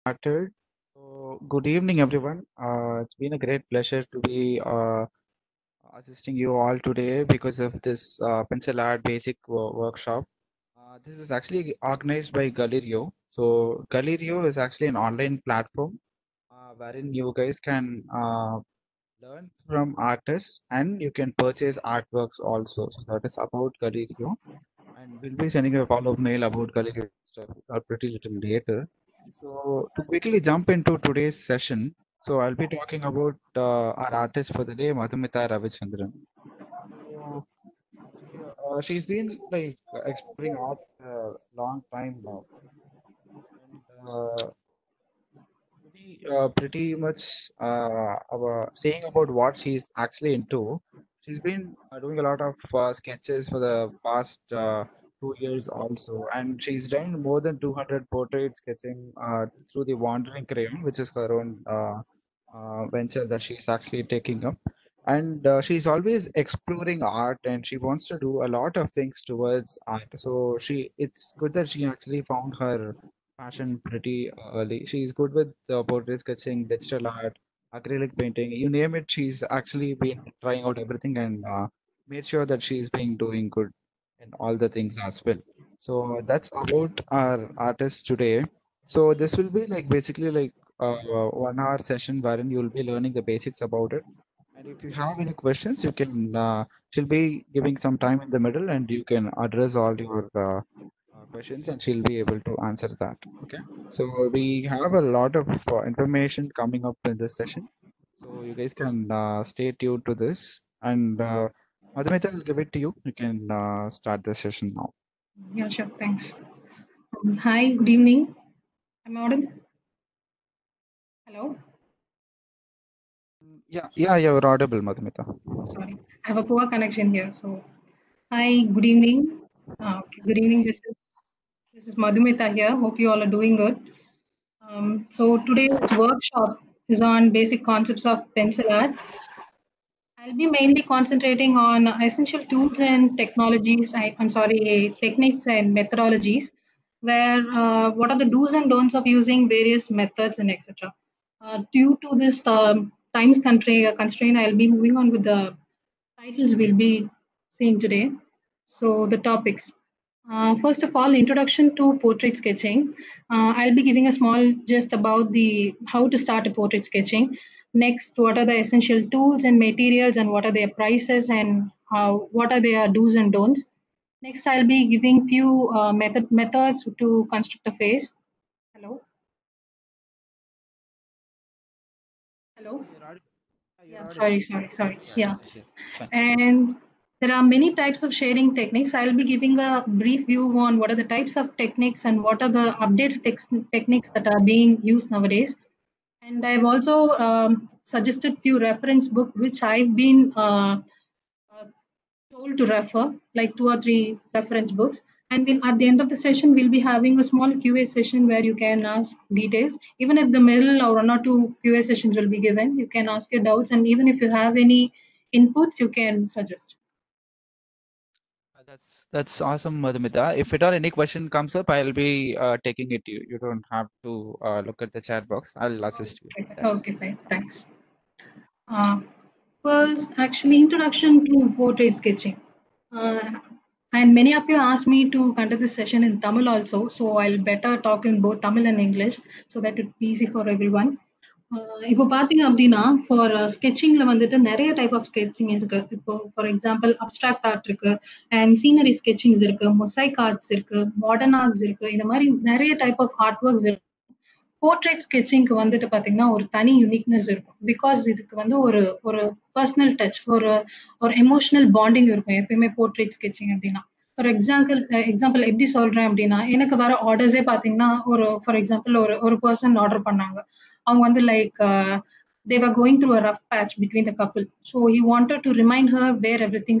started. So, good evening, everyone. Uh, it's been a great pleasure to be uh, assisting you all today because of this uh, pencil art basic wo- workshop. Uh, this is actually organized by Galerio. So, Galerio is actually an online platform uh, wherein you guys can uh, learn from artists and you can purchase artworks also. So, that is about Galerio. And we'll be sending a follow up mail about Galerio stuff pretty little later. So, to quickly jump into today's session, so I'll be talking about uh, our artist for the day, Madhumita Ravichandran. Uh, she's been like exploring art a long time now. Uh, pretty, uh, pretty much uh, our, saying about what she's actually into. She's been uh, doing a lot of uh, sketches for the past uh, two years also, and she's done more than 200 portrait sketching uh, through the Wandering Crayon, which is her own uh, uh, venture that she's actually taking up. And uh, she's always exploring art, and she wants to do a lot of things towards art. So she, it's good that she actually found her passion pretty early. She's good with portrait sketching, digital art, acrylic painting, you name it. She's actually been trying out everything and uh, made sure that she's been doing good in all the things as well. So that's about our artist today. So this will be like basically like a one hour session wherein you'll be learning the basics about it. And if you have any questions, you can, uh, she'll be giving some time in the middle and you can address all your uh, uh, questions and she'll be able to answer that. Okay. So we have a lot of uh, information coming up in this session. So you guys can uh, stay tuned to this. And uh, Madhumita, I'll give it to you. You can uh, start the session now. Yeah, sure. Thanks. Um, hi, good evening. I'm I audible? Hello? Yeah, yeah, you're audible, Madhumita. Sorry, I have a poor connection here. So, hi, good evening. Uh, okay, good evening. This is this is Madhumita here. Hope you all are doing good. Um, so today's workshop is on basic concepts of pencil art. I'll be mainly concentrating on essential tools and technologies. I, I'm sorry, techniques and methodologies, where uh, what are the do's and don'ts of using various methods and etc. Uh, due to this um, times constraint, constraint, I'll be moving on with the titles we'll be seeing today. So the topics. Uh, first of all, introduction to portrait sketching. Uh, I'll be giving a small gist about the how to start a portrait sketching. Next, what are the essential tools and materials, and what are their prices, and how, what are their do's and don'ts. Next, I'll be giving few uh, method methods to construct a face. Hello. Hello. Yeah, sorry, sorry, sorry. Yeah. And there are many types of shading techniques. I'll be giving a brief view on what are the types of techniques and what are the updated techniques that are being used nowadays. And I've also um, suggested few reference book which I've been uh, uh, told to refer, like two or three reference books. And we'll, at the end of the session, we'll be having a small QA session where you can ask details. Even at the middle or one or two QA sessions will be given, you can ask your doubts. And even if you have any inputs, you can suggest. That's that's awesome, Madhumita. If at all any question comes up, I'll be uh, taking it you. You don't have to uh, look at the chat box. I'll assist you. Okay, fine. Thanks. Uh, first, actually, introduction to portrait sketching. Uh, and many of you asked me to conduct this session in Tamil also, so I'll better talk in both Tamil and English so that it be easy for everyone. இப்போ பார்த்தீங்க அப்படின்னா for ஸ்கெச்சிங்ல uh, வந்துட்டு நிறைய type of sketching இருக்கு. இப்போ for example abstract art இருக்கு and scenery sketchings இருக்கு mosaic arts இருக்கு மாடர்ன் ஆர்ட்ஸ் இருக்கு இந்த மாதிரி நிறைய டைப் ஆஃப் ஆர்ட் ஒர்க்ஸ் இருக்கு போர்ட்ரேட் ஸ்கெச்சிங்க்கு வந்துட்டு பாத்தீங்கன்னா ஒரு தனி யூனிக்னஸ் இருக்கும். பிகாஸ் இதுக்கு வந்து ஒரு ஒரு பர்சனல் டச் ஒரு ஒரு எமோஷனல் பாண்டிங் இருக்கும் எப்பயுமே போர்ட்ரேட் ஸ்கெச்சிங் அப்படின்னா. ஃபார் எக்ஸாம்பிள் எக்ஸாம்பிள் எப்படி சொல்றேன் அப்படின்னா எனக்கு வர ஆர்டர்ஸே பாத்தீங்கன்னா ஒரு ஃபார் எக்ஸாம்பிள் ஒரு ஒரு பர்சன் ஆர்டர் பண்ணாங்க. அவங்க வந்து like uh, they going through a rough rough patch couple the couple. So to remind to remind everything everything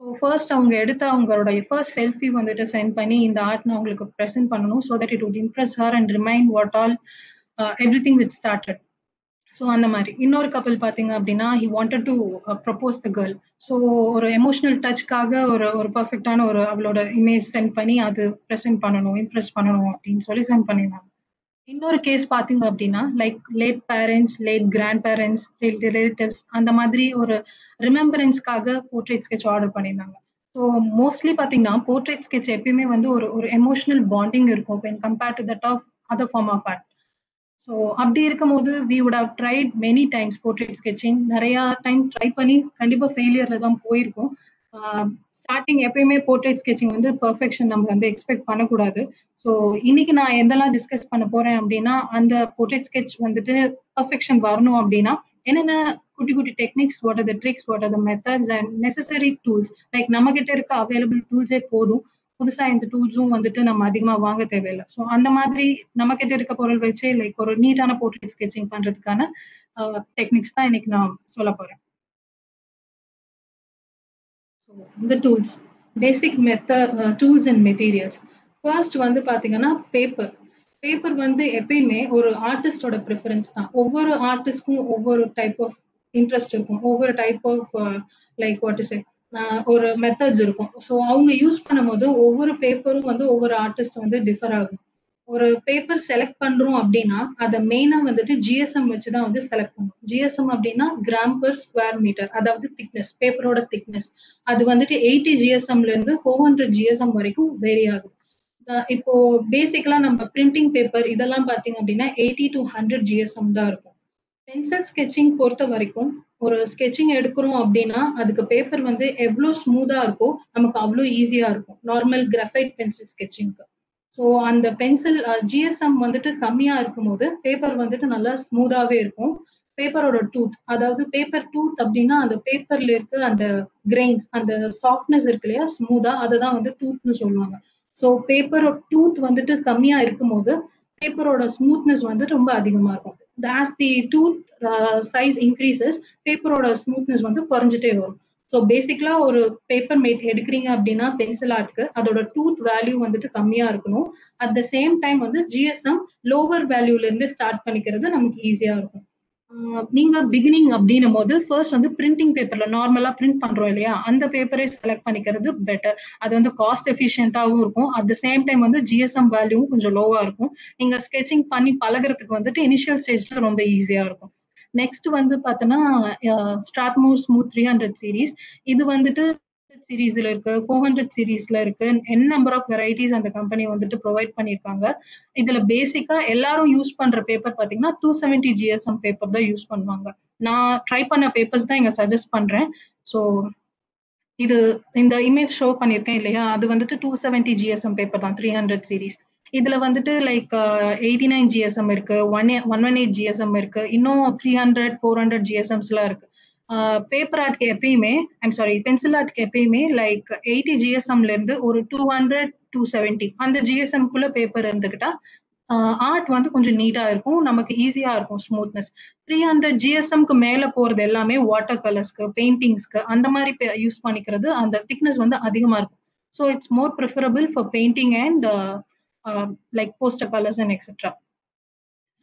so first அவங்க எடுத்த அவங்களோட ஃபர்ஸ்ட் செல்ஃபி வந்துட்டு சென்ட் பண்ணி இந்த ஆர்ட் நான் அவங்களுக்கு ப்ரெசென்ட் பண்ணணும் so that it would impress her and remind what all everything with started so அந்த மாதிரி. இன்னொரு கப்பல் பார்த்தீங்க அப்படின்னா he wanted to propose the girl so ஒரு எமோஷனல் டச்க்காக ஒரு ஒரு பர்ஃபெக்டான ஒரு அவளோட இமேஜ் சென்ட் பண்ணி அது ப்ரெசென்ட் பண்ணணும் இம்ப்ரெஸ் பண்ணணும் அப்படின்னு சொல்லி சென்ட் பண்ணிருந்தாங்க. இன்னொரு கேஸ் பாத்தீங்க அப்படின்னா like late parents late grandparents relatives அந்த மாதிரி ஒரு ரிமெம்பரன்ஸ்க்காக போர்ட்ரேட் ஸ்கெட்ச் ஆர்டர் பண்ணியிருந்தாங்க ஸோ மோஸ்ட்லி பார்த்தீங்கன்னா போர்ட்ரேட் ஸ்கெட்ச் எப்பயுமே வந்து ஒரு ஒரு எமோஷனல் பாண்டிங் இருக்கும் when compared to that of other form of art so அப்படி இருக்கும்போது we would have tried many times portrait sketching நிறையா டைம் ட்ரை பண்ணி கண்டிப்பாக ஃபெயிலியரில் தான் போயிருக்கும். ஸ்டார்டிங் எப்பயுமே போர்ட்ரேட் ஸ்கெச்சிங் வந்து பர்ஃபெக்ஷன் நம்ம வந்து எக்ஸ்பெக்ட் பண்ணக்கூடாது. ஸோ இன்னைக்கு நான் எதெல்லாம் டிஸ்கஸ் பண்ண போறேன் அப்படின்னா அந்த போர்ட்ரேட் ஸ்கெட்ச் வந்துட்டு பர்ஃபெக்ஷன் வரணும் அப்படின்னா என்னென்ன குட்டி குட்டி techniques what are the tricks what are the methods and necessary tools like நம்ம கிட்ட இருக்க அவைலபிள் டூல்ஸே போதும். புதுசா இந்த டூல்ஸும் வந்துட்டு நம்ம அதிகமா வாங்க தேவையில்லை. ஸோ அந்த மாதிரி நம்ம கிட்ட இருக்க பொருள் வச்சே லைக் ஒரு நீட்டான போர்ட்ரேட் ஸ்கெச்சிங் பண்றதுக்கான டெக்னிக்ஸ் தான் இன்னைக்கு நான் சொல்ல போறேன். இந்த tools basic method tools and materials first வந்து பாத்தீங்கன்னா பேப்பர் பேப்பர் வந்து எப்பயுமே ஒரு ஆர்டிஸ்டோட ப்ரிஃபரன்ஸ் தான். ஒவ்வொரு ஆர்டிஸ்ட்க்கும் ஒவ்வொரு டைப் ஆஃப் இன்ட்ரெஸ்ட் இருக்கும். ஒவ்வொரு type of like what is ஒரு மெத்தட்ஸ் இருக்கும். ஸோ அவங்க யூஸ் பண்ணும்போது ஒவ்வொரு பேப்பரும் வந்து ஒவ்வொரு ஆர்டிஸ்ட் வந்து டிஃபர் ஆகும். ஒரு பேப்பர் செலக்ட் பண்றோம் அப்படின்னா அதை மெயினா வந்துட்டு ஜிஎஸ்எம் வச்சு தான் வந்து செலக்ட் பண்ணும். ஜிஎஸ்எம் அப்படின்னா கிராம் பர் ஸ்கொயர் மீட்டர் அதாவது திக்னஸ் பேப்பரோட திக்னஸ் அது வந்துட்டு எயிட்டி ஜிஎஸ்எம்ல இருந்து ஃபோர் ஹண்ட்ரட் ஜிஎஸ்எம் வரைக்கும் வேரி ஆகும். இப்போ பேசிக்கலா நம்ம பிரிண்டிங் பேப்பர் இதெல்லாம் பாத்தீங்க அப்படின்னா எயிட்டி டு ஹண்ட்ரட் ஜிஎஸ்எம் தான் இருக்கும். பென்சில் ஸ்கெச்சிங் பொறுத்த வரைக்கும் ஒரு ஸ்கெச்சிங் எடுக்கிறோம் அப்படின்னா அதுக்கு பேப்பர் வந்து எவ்வளோ ஸ்மூதா இருக்கோ நமக்கு அவ்வளோ ஈஸியா இருக்கும். நார்மல் கிராஃபைட் பென்சில் ஸ்கெச்சிங்க்கு ஸோ அந்த பென்சில் ஜிஎஸ்எம் வந்துட்டு கம்மியா இருக்கும்போது பேப்பர் வந்துட்டு நல்லா ஸ்மூதாவே இருக்கும். பேப்பரோட டூத் அதாவது பேப்பர் டூத் அப்படின்னா அந்த பேப்பர்ல இருக்க அந்த கிரெயின்ஸ் அந்த சாஃப்ட்னஸ் இருக்கு இல்லையா ஸ்மூதா அதை தான் வந்து டூத்னு சொல்லுவாங்க. ஸோ பேப்பரோட டூத் வந்துட்டு கம்மியா இருக்கும்போது பேப்பரோட ஸ்மூத்னஸ் வந்து ரொம்ப அதிகமா இருக்கும். As the tooth size increases பேப்பரோட ஸ்மூத்னஸ் வந்து குறைஞ்சிட்டே வரும். ஸோ பேசிக்கலா ஒரு பேப்பர் மேட் எடுக்கிறீங்க அப்படின்னா பென்சில் ஆர்ட்க்கு அதோட டூத் வேல்யூ வந்துட்டு கம்மியா இருக்கணும். அட் த சேம் டைம் வந்து ஜிஎஸ்எம் லோவர் வேல்யூல இருந்து ஸ்டார்ட் பண்ணிக்கிறது நமக்கு ஈஸியா இருக்கும். நீங்க பிகினிங் அப்படின்னும் போது ஃபர்ஸ்ட் வந்து பிரிண்டிங் பேப்பர்ல நார்மலா பிரிண்ட் பண்றோம் இல்லையா? அந்த பேப்பரே செலக்ட் பண்ணிக்கிறது பெட்டர் அது வந்து காஸ்ட் எஃபிஷியன்டாவும் இருக்கும். அட் த சேம் டைம் வந்து ஜிஎஸ்எம் வேல்யூவும் கொஞ்சம் லோவா இருக்கும். நீங்க ஸ்கெச்சிங் பண்ணி பழகிறதுக்கு வந்துட்டு இனிஷியல் ஸ்டேஜ்ல ரொம்ப ஈஸியா இருக்கும். நெக்ஸ்ட் வந்து பார்த்தோன்னா Strathmore smooth three hundred series இது வந்துட்டு சீரீஸ்ல இருக்கு ஃபோர் ஹண்ட்ரட் சீரீஸ்ல இருக்கு என் நம்பர் ஆஃப் வெரைட்டிஸ் அந்த கம்பெனி வந்துட்டு ப்ரொவைட் பண்ணியிருக்காங்க. இதுல பேசிக்கா எல்லாரும் யூஸ் பண்ற பேப்பர் பாத்தீங்கன்னா டூ செவன்டி ஜிஎஸ்எம் பேப்பர் தான் யூஸ் பண்ணுவாங்க. நான் ட்ரை பண்ண பேப்பர்ஸ் தான் இங்க சஜஸ்ட் பண்றேன். ஸோ இது இந்த இமேஜ் ஷோ பண்ணியிருக்கேன் இல்லையா? அது வந்துட்டு டூ செவன்டி ஜிஎஸ்எம் பேப்பர் தான் த்ரீ ஹண்ட்ரட் சீரீஸ் இதுல வந்துட்டு லைக் எயிட்டி நைன் ஜிஎஸ்எம் இருக்கு one one one eight GSM இருக்கு இன்னும் த்ரீ ஹண்ட்ரட் ஃபோர் ஹண்ட்ரட் ஜிஎஸ்எம்ஸ்லாம் இருக்கு. பேப்பர் ஆர்ட்க்கு எப்பயுமே ஐம் சாரி பென்சில் ஆர்ட்க்கு எப்பயுமே லைக் எயிட்டி ஜிஎஸ்எம்ல இருந்து ஒரு டூ ஹண்ட்ரட் டூ செவன்ட்டி அந்த ஜிஎஸ்எம்குள்ள பேப்பர் இருந்துக்கிட்டா ஆர்ட் வந்து கொஞ்சம் நீட்டாக இருக்கும் நமக்கு ஈஸியா இருக்கும் ஸ்மூத்னஸ் த்ரீ ஹண்ட்ரட் ஜிஎஸ்எம்க்கு மேல போறது எல்லாமே வாட்டர் கலர்ஸ்க்கு பெயிண்டிங்ஸ்க்கு அந்த மாதிரி யூஸ் பண்ணிக்கிறது அந்த திக்னஸ் வந்து அதிகமா இருக்கும். So it's more preferable for painting and like poster colours and etcetera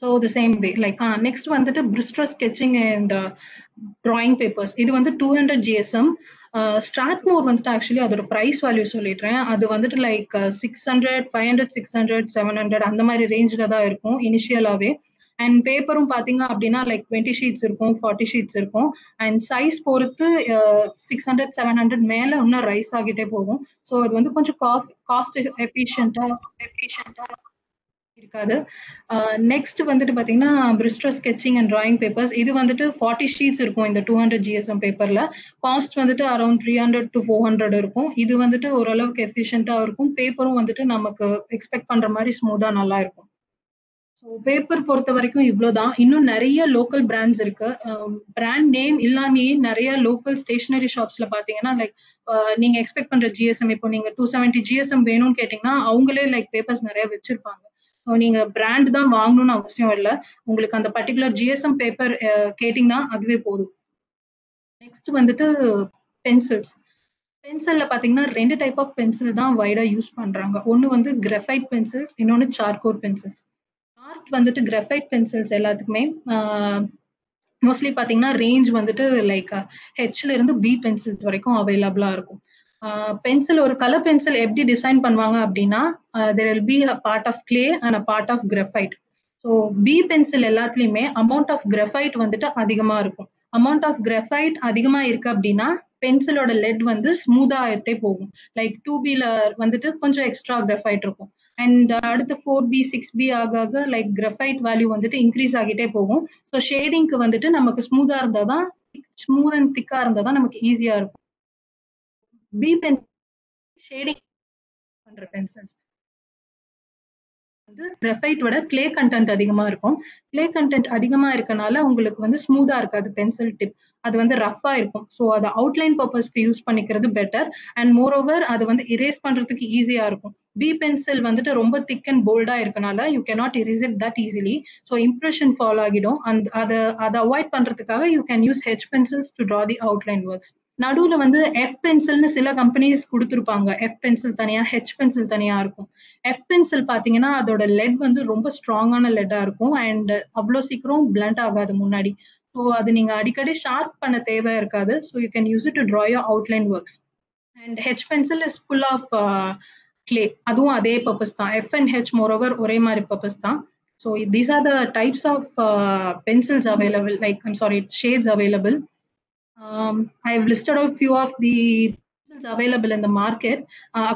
so the same way like next வந்துட்டு Bristol sketching and drawing papers இது வந்து டூ ஹண்ட்ரட் ஜிஎஸ்எம் ஸ்டார்ட்மோர் வந்துட்டு ஆக்சுவலி அதோட ப்ரைஸ் வேல்யூ சொல்லிடுறேன். அது வந்துட்டு like six hundred five hundred six hundred seven hundred அந்த மாதிரி ரேஞ்சில் தான் இருக்கும் இனிஷியலாகவே அண்ட் பேப்பரும் பார்த்தீங்க அப்படின்னா லைக் டுவெண்ட்டி ஷீட்ஸ் இருக்கும் ஃபார்ட்டி ஷீட்ஸ் இருக்கும். அண்ட் சைஸ் பொறுத்து சிக்ஸ் ஹண்ட்ரட் செவன் ஹண்ட்ரட் மேலே இன்னும் ரைஸ் ஆகிட்டே போகும். ஸோ அது வந்து கொஞ்சம் காஃப் காஸ்ட் எஃபிஷியன்ட்டாக எஃபிஷியன்ட்டாக இருக்காது. நெக்ஸ்ட் வந்துட்டு பார்த்தீங்கன்னா Bristol sketching and drawing papers இது வந்துட்டு ஃபார்ட்டி ஷீட்ஸ் இருக்கும் இந்த டூ ஹண்ட்ரட் ஜிஎஸ்எம் பேப்பரில் காஸ்ட் வந்துட்டு around three hundred to four hundred இருக்கும். இது வந்துட்டு ஓரளவுக்கு எஃபிஷியண்ட்டாக இருக்கும். பேப்பரும் வந்துட்டு நமக்கு எக்ஸ்பெக்ட் பண்ணுற மாதிரி ஸ்மூத்தாக நல்லா இருக்கும். ஸோ பேப்பர் பொறுத்த வரைக்கும் இவ்வளோதான். இன்னும் நிறைய லோக்கல் பிராண்ட்ஸ் இருக்கு. பிராண்ட் நேம் இல்லாமயே நிறைய லோக்கல் ஸ்டேஷனரி ஷாப்ஸ்ல பாத்தீங்கன்னா லைக் நீங்க எக்ஸ்பெக்ட் பண்ற ஜிஎஸ்எம் இப்போ நீங்க டூ செவன்ட்டி ஜிஎஸ்எம் வேணும்னு கேட்டீங்கன்னா அவங்களே லைக் பேப்பர்ஸ் நிறைய வச்சிருப்பாங்க. நீங்க பிராண்ட் தான் வாங்கணும்னு அவசியம் இல்லை. உங்களுக்கு அந்த பர்டிகுலர் ஜிஎஸ்எம் பேப்பர் கேட்டிங்கன்னா அதுவே போதும். நெக்ஸ்ட் வந்துட்டு பென்சில்ஸ் பென்சிலில் பாத்தீங்கன்னா ரெண்டு டைப் ஆஃப் பென்சில் தான் வைடா யூஸ் பண்றாங்க. ஒன்னு வந்து கிரஃபைட் பென்சில்ஸ் இன்னொன்னு சார்கோர் பென்சில்ஸ் ஆர்ட் வந்துட்டு கிரஃபைட் பென்சில்ஸ் எல்லாத்துக்குமே மோஸ்ட்லி பாத்தீங்கன்னா ரேஞ்ச் வந்துட்டு லைக் ஹெச்ல இருந்து பி பென்சில்ஸ் வரைக்கும் அவைலபிளாக இருக்கும். பென்சில் ஒரு கலர் பென்சில் எப்படி டிசைன் பண்ணுவாங்க அப்படின்னா there will be a part of clay and a part of graphite so B pencil எல்லாத்துலயுமே அமௌண்ட் ஆஃப் கிரஃபைட் வந்துட்டு அதிகமாக இருக்கும். அமௌண்ட் ஆஃப் கிரஃபைட் அதிகமாக இருக்கு அப்படின்னா பென்சிலோட லெட் வந்து ஸ்மூதா ஆகிட்டே போகும். லைக் டூ பியில் வந்துட்டு கொஞ்சம் எக்ஸ்ட்ரா கிரஃபைட் இருக்கும். அண்ட் அடுத்து ஃபோர் பி சிக்ஸ் பி ஆக ஆக லைக் கிரஃபைட் வேல்யூ வந்துட்டு இன்க்ரீஸ் ஆகிட்டே போகும். ஸோ ஷேடிங்க்கு வந்துட்டு நமக்கு ஸ்மூதாக இருந்தால் தான் ஸ்மூத் அண்ட் திக்கா இருந்தால் தான் நமக்கு ஈஸியாக இருக்கும். பி பென் ஷேடிங் பண்ற பென்சில்ஸ் வந்து கிராஃபைட்டோட கிளே கண்டென்ட் அதிகமா இருக்கும். கிளே கண்டென்ட் அதிகமா இருக்கனால உங்களுக்கு வந்து ஸ்மூத்தாக இருக்காது பென்சில் டிப் அது வந்து ரஃபா இருக்கும். ஸோ அதை அவுட்லைன் பர்பஸ்க்கு யூஸ் பண்ணிக்கிறது பெட்டர் அண்ட் மோர் ஓவர் அது வந்து இரேஸ் பண்றதுக்கு ஈஸியா இருக்கும். பி பென்சில் வந்துட்டு ரொம்ப திக் அண்ட் போல்டா இருக்கனால you cannot erase it that easily so impression follow ஆகிடும். அந்த அதை அதை அவாய்ட் பண்றதுக்காக you can use H pencils to draw the outline works நடுவுல வந்து எஃப் பென்சில்னு சில கம்பெனிஸ் கொடுத்துருப்பாங்க. எஃப் பென்சில் தனியா ஹெச் பென்சில் தனியா இருக்கும். எஃப் பென்சில் பாத்தீங்கன்னா அதோட லெட் வந்து ரொம்ப ஸ்ட்ராங்கான லெட்டா இருக்கும். அண்ட் அவ்வளோ சீக்கிரம் பிளண்ட் ஆகாது முன்னாடி. ஸோ அது நீங்க அடிக்கடி ஷார்ப் பண்ண தேவை இருக்காது. So you can use it to draw your outline works and H pencil is full of clay அதுவும் அதே பர்பஸ் தான். F and H moreover ஒரே மாதிரி பர்பஸ் தான். So these are the types of pencils available like I'm sorry shades available um, I've listed out few of the pencils available in the market uh,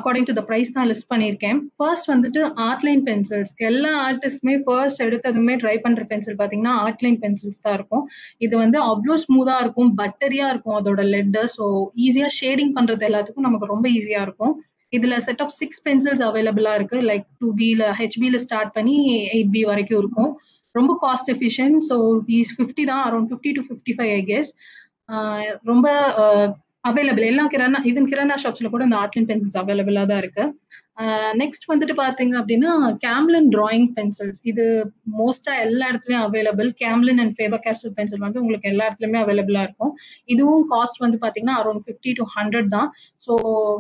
price தான் list பண்ணியிருக்கேன். First வந்துட்டு Artline pencils எல்லா ஆர்டிஸ்ட்மே first எடுத்ததுமே try பண்ற pencil பார்த்தீங்கன்னா Artline pencils தான் இருக்கும். இது வந்து அவ்வளோ ஸ்மூதா இருக்கும் பட்டரியா இருக்கும் அதோட லெட்டு ஸோ ஈஸியா ஷேடிங் பண்றது எல்லாத்துக்கும் நமக்கு ரொம்ப ஈஸியா இருக்கும். இதுல செட் ஆஃப் சிக்ஸ் பென்சில்ஸ் அவைலபிளா இருக்கு. லைக் டூ பில ஹெச்பில ஸ்டார்ட் பண்ணி எயிட் பி வரைக்கும் இருக்கும். ரொம்ப cost efficient so piece fifty தான் around fifty to fifty five I guess ரொம்ப அவைலபிள் எல்லா கிரானா ஈவன் கிரானா ஷாப்ஸ்ல கூட இந்த ஆர்ட்லின் பென்சில்ஸ் அவைலபிளா தான் இருக்கு. நெக்ஸ்ட் வந்துட்டு பாத்தீங்க அப்படின்னா கேம்லின் டிராயிங் பென்சில்ஸ் இது மோஸ்டா எல்லா இடத்துலயும் available Camlin and Faber Castell pencil வந்து உங்களுக்கு எல்லா இடத்துலயுமே அவைலபிளா இருக்கும். இதுவும் காஸ்ட் வந்து பாத்தீங்கன்னா அரௌண்ட் ஃபிஃப்டி டு ஹண்ட்ரட் தான். ஸோ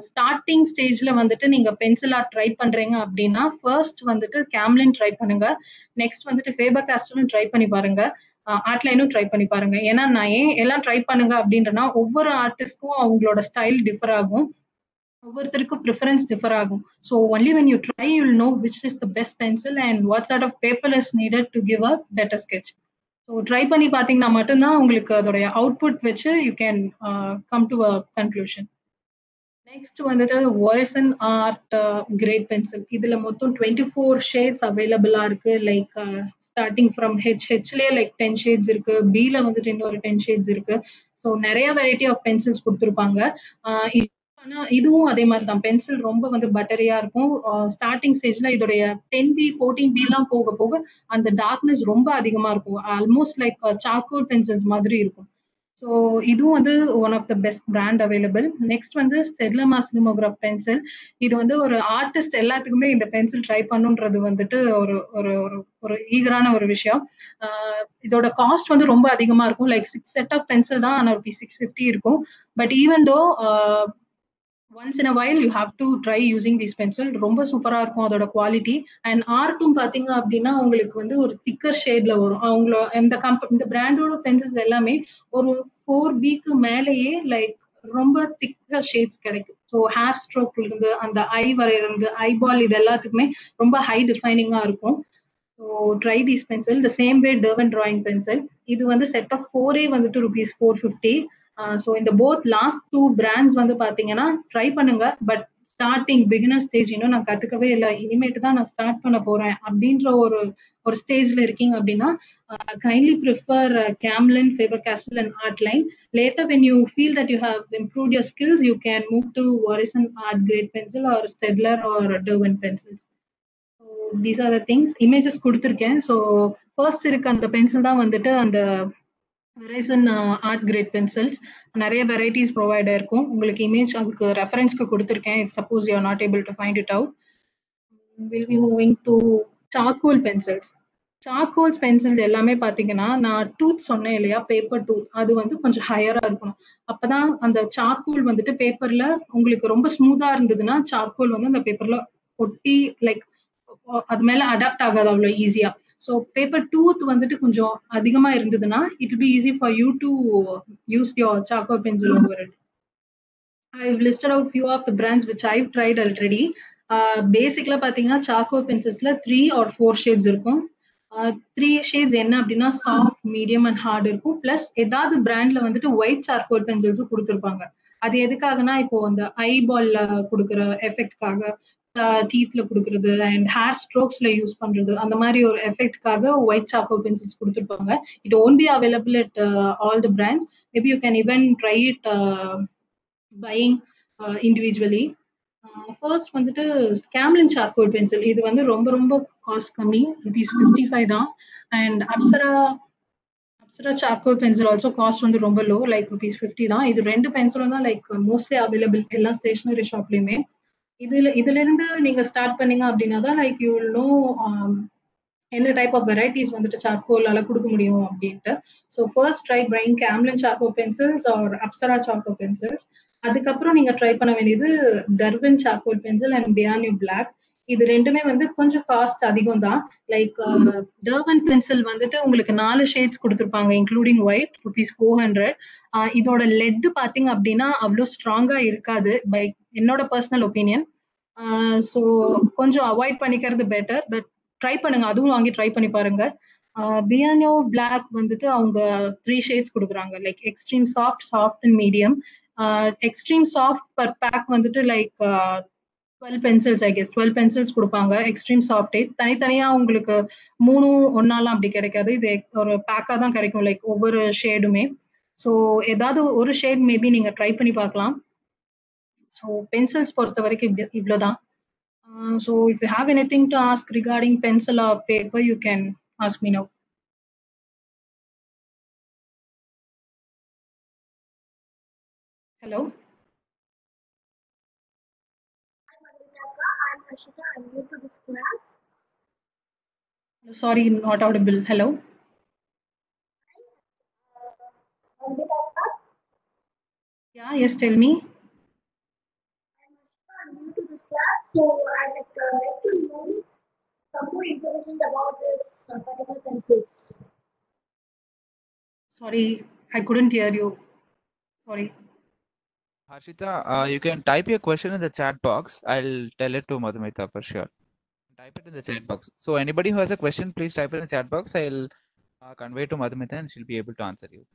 ஸ்டார்டிங் ஸ்டேஜ்ல வந்துட்டு நீங்க பென்சில் ஆர்ட் ட்ரை பண்றீங்க அப்படின்னா ஃபர்ஸ்ட் வந்துட்டு கேம்லின் ட்ரை பண்ணுங்க. நெக்ஸ்ட் வந்துட்டு ஃபேபர் கேஸ்டலும் ட்ரை பண்ணி பாருங்க. ஆர்ட்லைனும் ட்ரை பண்ணி பாருங்க. ஏன்னா நான் ஏன் எல்லாம் ட்ரை பண்ணுங்க அப்படின்றனா ஒவ்வொரு ஆர்டிஸ்ட்க்கும் அவங்களோட ஸ்டைல் டிஃபர் ஆகும். ஒவ்வொருத்தருக்கும் ப்ரிஃபரன்ஸ் டிஃபர் ஆகும். So only when you try you'll know which is the best pencil and what sort of paper is needed to give a better sketch so try பண்ணி பார்த்தீங்கன்னா மட்டும்தான் உங்களுக்கு அதோடைய அவுட்புட் வச்சு you can come to a conclusion next வந்துட்டு வாய்ஸன் art grade pencil இதுல மொத்தம் டுவெண்ட்டி ஃபோர் ஷேட்ஸ் அவைலபிளாக இருக்கு. லைக் ஸ்டார்டிங் ஃப்ரம் ஹெச் ஹெச்லேயே லைக் டென் ஷேட்ஸ் இருக்கு. பில வந்துட்டு இன்னொரு டென் ஷேட்ஸ் இருக்கு. ஸோ நிறைய வெரைட்டி ஆஃப் பென்சில்ஸ் கொடுத்துருப்பாங்க. ஆனா இதுவும் அதே மாதிரி தான் பென்சில் ரொம்ப வந்து பட்டரியா இருக்கும். ஸ்டார்டிங் ஸ்டேஜ்ல இதோடைய டென் பி ஃபோர்டீன் பி எல்லாம் போக போக அந்த டார்க்னஸ் ரொம்ப அதிகமா இருக்கும். ஆல்மோஸ்ட் லைக் சார்கோல் பென்சில்ஸ் மாதிரி இருக்கும். ஸோ இதுவும் வந்து one of the best brand available next வந்து ஸ்டெர்லமா சினிமோகிராஃப் பென்சில் இது வந்து ஒரு ஆர்டிஸ்ட் எல்லாத்துக்குமே இந்த பென்சில் ட்ரை பண்ணுன்றது வந்துட்டு ஒரு ஒரு ஒரு ஒரு ஈகரான ஒரு விஷயம். இதோட காஸ்ட் வந்து ரொம்ப அதிகமா இருக்கும். Like six set of pencil தான் ஆனால் ருபி சிக்ஸ் ஃபிஃப்டி இருக்கும். But even though once in a while you have to try using this pencil ரொம்ப சூப்பராக இருக்கும் அதோட குவாலிட்டி அண்ட் ஆர்ட்டும் பார்த்தீங்க அப்படின்னா உங்களுக்கு வந்து ஒரு திக்கர் ஷேட்ல வரும். அவங்கள இந்த கம்ப இந்த பிராண்டோட பென்சில்ஸ் எல்லாமே ஒரு ஃபோர் பிக்கு மேலேயே லைக் ரொம்ப திக்கர் ஷேட்ஸ் கிடைக்கும். ஸோ ஹேர் ஸ்ட்ரோக்ல இருந்து அந்த ஐ வரையிறது ஐபால் இது எல்லாத்துக்குமே ரொம்ப ஹை டிஃபைனிங்காக இருக்கும். So try these pencil the same way Derwent drawing pencil இது வந்து செட் ஆஃப் ஃபோரே வந்துட்டு ருபீஸ் ஃபோர் ஃபிஃப்டி ஸோ இந்த போத் லாஸ்ட் டூ பிராண்ட்ஸ் வந்து பார்த்தீங்கன்னா ட்ரை பண்ணுங்க. பட் ஸ்டார்டிங் பிகினர் ஸ்டேஜ் இன்னும் நான் கத்துக்கவே இல்லை. இனிமேட்டு தான் நான் ஸ்டார்ட் பண்ண போறேன் அப்படின்ற ஒரு ஒரு ஸ்டேஜ்ல இருக்கீங்க அப்படின்னா kindly prefer Camlin Faber Castell and Artline later when you feel that you have improve your skills you can move to வாரிசன் art grade pencil or Staedtler or Derwent pencils so these are the things images கொடுத்துருக்கேன். So first இருக்க அந்த pencil தான் வந்துட்டு அந்த வெரைசன் art grade pencils நிறைய varieties provide இருக்கும் உங்களுக்கு இமேஜ் அதுக்கு ரெஃபரன்ஸ்க்கு கொடுத்துருக்கேன். If suppose you are not able to find it out will be moving to charcoal pencils charcoals pencils எல்லாமே பார்த்தீங்கன்னா நான் டூத் சொன்னேன் இல்லையா? பேப்பர் டூத் அது வந்து கொஞ்சம் ஹையராக இருக்கணும். அப்போதான் அந்த சார்கோல் வந்துட்டு பேப்பரில் உங்களுக்கு ரொம்ப ஸ்மூத்தாக இருந்ததுன்னா சார்கோல் வந்து அந்த பேப்பரில் ஒட்டி லைக் அது மேலே அடாப்ட் ஆகாது அவ்வளோ ஈஸியாக ஸோ பேப்பர் டூத் வந்துட்டு கொஞ்சம் அதிகமா இருந்ததுன்னா it be easy for you to use your charcoal pencil over it I listed out few of the brands which I've tried already basically பாத்தீங்கன்னா சாக்கோ பென்சில்ஸ்ல த்ரீ ஆர் ஃபோர் ஷேட்ஸ் இருக்கும். Three shades என்ன அப்படின்னா soft medium and hard இருக்கும். Plus ஏதாவது பிராண்ட்ல வந்துட்டு white charcoal பென்சில்ஸும் கொடுத்துருப்பாங்க. அது எதுக்காகனா இப்போ அந்த ஐ பால்ல கொடுக்குற எஃபெக்ட்காக டீத்ல கொடுக்கறது அண்ட் ஹேர் ஸ்ட்ரோக்ஸ்ல யூஸ் பண்றது அந்த மாதிரி ஒரு எஃபெக்ட்காக ஒயிட் சாக்கோ பென்சில்ஸ் கொடுத்துருப்பாங்க. It won't be available at all the brands maybe you can even try it buying individually first வந்துட்டு கேம்லின் சார்கோல் பென்சில் இது வந்து ரொம்ப ரொம்ப காஸ்ட் கம்மி. ருபீஸ் ஃபிஃப்டி ஃபைவ் தான். And Apsara Apsara charcoal pencil also cost வந்து ரொம்ப லோ லைக் ருபீஸ் ஃபிஃப்டி தான். இது ரெண்டு பென்சிலும் தான் லைக் மோஸ்ட்லி அவைலபிள் எல்லா ஸ்டேஷனரி ஷாப்லையுமே இதுல இதுல இருந்து நீங்க ஸ்டார்ட் பண்ணீங்க அப்படின்னா தான் லைக் யூ வில் நோ என்ன டைப் ஆஃப் வெரைட்டிஸ் வந்துட்டு சார்கோலால கொடுக்க முடியும் அப்படின்ட்டு. So first try பிரைங் Camlin charcoal pencils or Apsara charcoal pencils அதுக்கப்புறம் நீங்க ட்ரை பண்ண வேண்டியது Derwent charcoal pencil and piano black இது ரெண்டுமே வந்து கொஞ்சம் காஸ்ட் அதிகம் தான் லைக் டர்வன் பென்சில் வந்துட்டு உங்களுக்கு நாலு ஷேட்ஸ் கொடுத்துருப்பாங்க including white rupees four hundred இதோட லெட் பார்த்தீங்க அப்படின்னா அவ்வளோ ஸ்ட்ராங்கா இருக்காது. பை என்னோட பர்சனல் ஒப்பீனியன் ஸோ கொஞ்சம் அவாய்ட் பண்ணிக்கிறது பெட்டர் பட் ட்ரை பண்ணுங்க. அதுவும் வாங்கி ட்ரை பண்ணி பாருங்க. Uh, பியானோ பிளாக் வந்துட்டு அவங்க த்ரீ ஷேட்ஸ் கொடுக்குறாங்க. Like extreme soft soft and medium extreme soft per pack வந்துட்டு like uh, twelve pencils I guess twelve pencils கொடுப்பாங்க. எக்ஸ்ட்ரீம் சாஃப்ட் தனித்தனியாக உங்களுக்கு மூணு ஒன்னாலாம் அப்படி கிடைக்காது. இது ஒரு பேக்காக தான் கிடைக்கும் லைக் ஒவ்வொரு ஷேடுமே ஸோ ஏதாவது ஒரு ஷேட் மேபி நீங்கள் ட்ரை பண்ணி பார்க்கலாம். ஸோ பென்சில்ஸ் பொறுத்த வரைக்கும் இப்படி இவ்வளோதான் so if you have anything to ask regarding pencil or paper you can ask me now hello Ashita. I'm new to this class. Sorry, not audible. Hello. Uh, Yeah, yes, tell me. I'm new to this class, so I would uh, like to know some more information about this uh, particular pencils. Sorry, I couldn't hear you. Sorry. Harshita, uh, you can type your question in the chat box. I'll tell it to Madhumita for sure. Type it in the chat box. So anybody who has a question, please type it in the chat box. I'll uh, convey to Madhumita and she'll be able to answer you.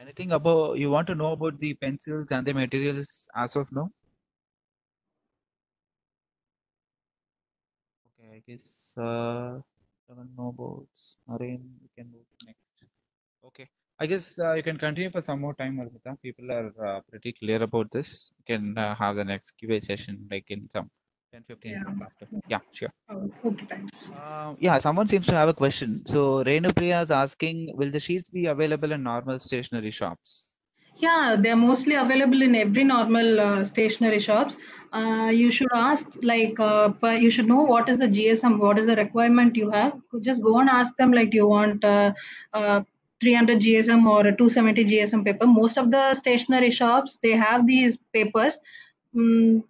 Anything about you want to know about the pencils and the materials as of now? Okay, I guess uh, don't know about. We can move next. Okay, I guess uh, you can continue for some more time, Arpita. People are uh, pretty clear about this. You can uh, have the next QA session like in some 10 15 Yeah. minutes after. Yeah, sure. Oh, okay, thanks. Uh, yeah, someone seems to have a question. So Renu Priya is asking, will the sheets be available in normal stationery shops? Yeah, they're mostly available in every normal uh, stationery shops. Uh, you should ask, like, uh, but you should know what is the GSM, what is the requirement you have. Just go and ask them, like, do you want uh, uh, 300 GSM or a 270 GSM paper? Most of the stationery shops, they have these papers. Mm,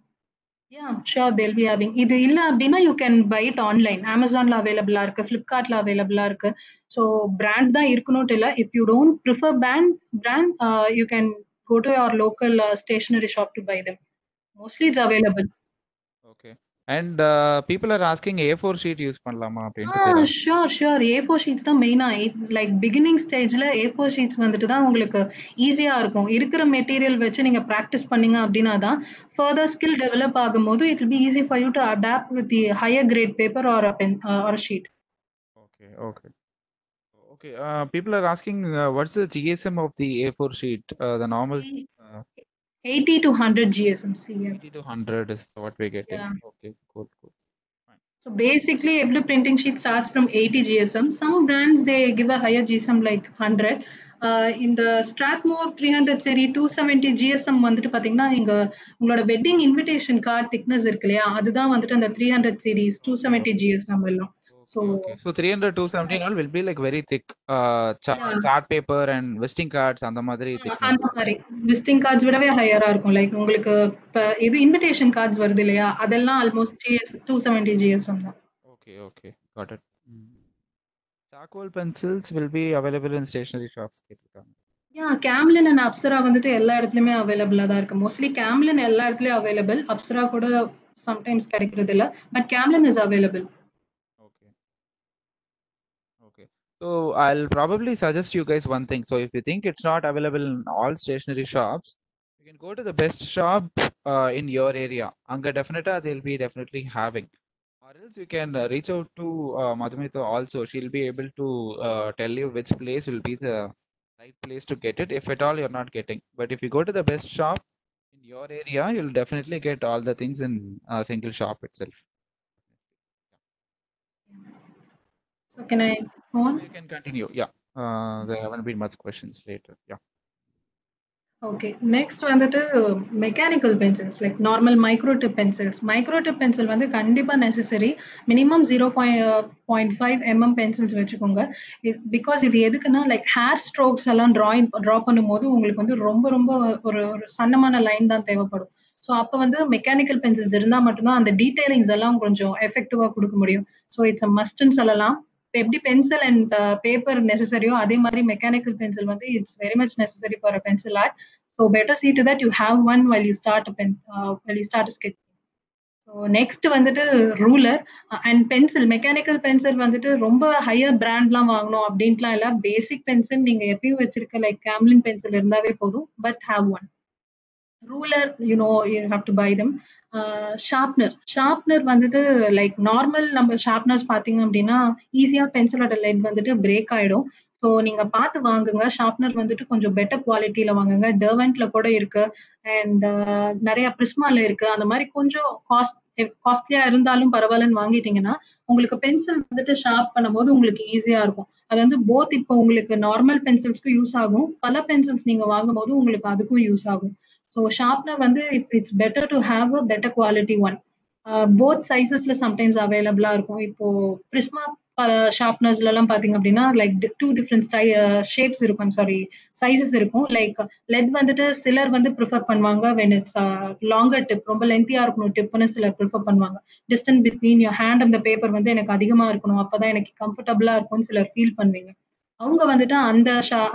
yeah sure, they'll be இது இல்ல அப்படின்னா you can buy it online அமேசான்ல அவைலபிளா இருக்கு பிளிப்கார்ட்ல அவைலபிளா இருக்கு. So brand தான் இருக்கணும் இல்லை. If you don't prefer brand brand you can go to your local stationery shop to buy them mostly it's available And uh, people are asking A4 sheet use பண்ணலாமா கேக்குறாங்க. Sure sure A four sheets தான் மெயினா like beginning ஸ்டேஜ்ல ஏ four sheets வந்துட்டு தான் உங்களுக்கு ஈஸியா இருக்கும் இருக்கிற மெட்டீரியல் வச்சு நீங்க ப்ராக்டிஸ் பண்ணீங்க அப்படின்னா தான் ஃபர்தர் ஸ்கில் டெவலப் ஆகும்போது it be easy for you to adapt with the higher grade paper or pen or sheet Okay, okay. Okay, uh, people are asking uh, what's the GSM of the A4 sheet? Uh, the normal uh, 80 to 100 GSM CM. 80 to 100 is what we're getting. Yeah. Okay, cool, cool. So basically, every printing sheet starts from 80 GSM. Some brands they give a higher GSM like 100. Uh, in the Strathmore 300 series 270 GSM வந்துட்டு பாத்தீங்கன்னா இங்க உங்களோட wedding invitation card thickness இருக்கு இல்லையா அதுதான் வந்துட்டு அந்த 300 series 270 GSM எல்லாம் so Okay. So 300, 270 and all will be like very thick uh, cha Yeah. chart paper and visiting cards அந்த மாதிரி. அந்த மாதிரி விசிட்டிங் கார்ட்ஸ் விடவே ஹையரா இருக்கும் லைக் உங்களுக்கு இது இன்விடேஷன் கார்ட்ஸ் வருது இல்லையா அதெல்லாம் almost GS two seventy GSM தான் okay. Got it. Mm. Charcoal pencils will be available in stationery shops கேட்டிருக்காங்க. யா கேம்லின் அண்ட் அப்சரா வந்துட்டு எல்லா இடத்துலயுமே அவைலபிளா தான் இருக்கு மோஸ்ட்லி கேம்லின் எல்லா இடத்துலயும் அவைலபிள் அப்சரா கூட சம்டைம்ஸ் கிடைக்கிறது இல்ல but Camlin is available So I'll probably suggest you guys one thing. So if you think it's not available in all stationery shops, you can go to the best shop uh, in your area. Anga definitely they'll be definitely having. Or else you can uh, reach out to uh, Madhumita also. She'll be able to uh, tell you which place will be the right place to get it if at all you're not getting. But if you go to the best shop in your area, you'll definitely get all the things in a single shop itself. So can I on You can continue. Yeah. Uh, there haven't been much questions later. Yeah. Okay next வந்துட்டு mechanical pencils like normal microtip pencils microtip pencil வந்து கண்டிப்பாக necessary minimum zero point five mm pencils வச்சுக்கோங்க because இது எதுக்குன்னா like hair strokes எல்லாம் drawing draw பண்ணும்போது உங்களுக்கு வந்து ரொம்ப ரொம்ப ஒரு ஒரு சன்னமான லைன் தான் தேவைப்படும் ஸோ அப்போ வந்து மெக்கானிக்கல் பென்சில்ஸ் இருந்தால் மட்டும்தான் அந்த டீடைலிங்ஸ் எல்லாம் கொஞ்சம் எஃபெக்டிவாக கொடுக்க முடியும் ஸோ இட்ஸ் அ மஸ்ட்னு சொல்லலாம் எப்படி பென்சில் அண்ட் பேப்பர் நெசசரியோ அதே மாதிரி மெக்கானிக்கல் பென்சில் வந்து it's very much necessary for a pencil art so better see to that you have one well you start pen well you start sketch so next வந்துட்டு ruler and pencil mechanical pencil வந்துட்டு ரொம்ப higher பிராண்ட்லாம் வாங்கணும் அப்படின்ட்டுலாம் இல்லை. பேசிக் pencil நீங்க எப்பயும் வச்சிருக்க like Camlin pencil இருந்தாவே போதும் but have one ruler you know you have to buy them sharpener sharpener வந்துட்டு லைக் நார்மல் நம்ம ஷார்ப்னர்ஸ் பார்த்தீங்க அப்படின்னா ஈஸியாக பென்சிலோட லெட் வந்துட்டு பிரேக் ஆயிடும். ஸோ நீங்க பார்த்து வாங்குங்க. ஷார்ப்னர் வந்துட்டு கொஞ்சம் பெட்டர் குவாலிட்டியில வாங்குங்க. டெர்வெண்ட்ல கூட இருக்கு. அண்ட் uh, நிறைய பிரிஸ்மால இருக்கு. அந்த மாதிரி கொஞ்சம் காஸ்ட் காஸ்ட்லியா இருந்தாலும் பரவாயில்லன்னு வாங்கிட்டீங்கன்னா உங்களுக்கு பென்சில் வந்துட்டு ஷார்ப் பண்ணும்போது உங்களுக்கு ஈஸியா இருக்கும். அது வந்து போத் இப்போ உங்களுக்கு நார்மல் பென்சில்ஸ்க்கும் யூஸ் ஆகும். கலர் பென்சில்ஸ் நீங்க வாங்கும்போது உங்களுக்கு அதுக்கும் யூஸ் ஆகும். ஸோ ஷார்ப்னர் வந்து it's better to have a better quality one both சைசஸ்ல sometimes அவைலபிளா இருக்கும். இப்போ பிரிஸ்மா ஷார்ப்னர்ஸ்ல எல்லாம் பாத்தீங்க அப்படின்னா லைக் டூ டிஃப்ரெண்ட் ஸ்டை ஷேப்ஸ் இருக்கும் சாரி சைசஸ் இருக்கும். லைக் லெட் வந்துட்டு சிலர் வந்து ப்ரிஃபர் பண்ணுவாங்க வென் இட்ஸ் லாங்கர் டிப் ரொம்ப லென்த்தியா இருக்கணும் டிப்னு சிலர் ப்ரிஃபர் பண்ணுவாங்க. டிஸ்டன்ஸ் பிட்வீன் யோர் ஹேண்ட் அந்த பேப்பர் வந்து எனக்கு அதிகமா இருக்கணும். அப்பதான் எனக்கு கம்ஃபர்டபுளா இருக்கும்னு சிலர் ஃபீல் பண்ணுவீங்க. அவங்க வந்துட்டு அந்த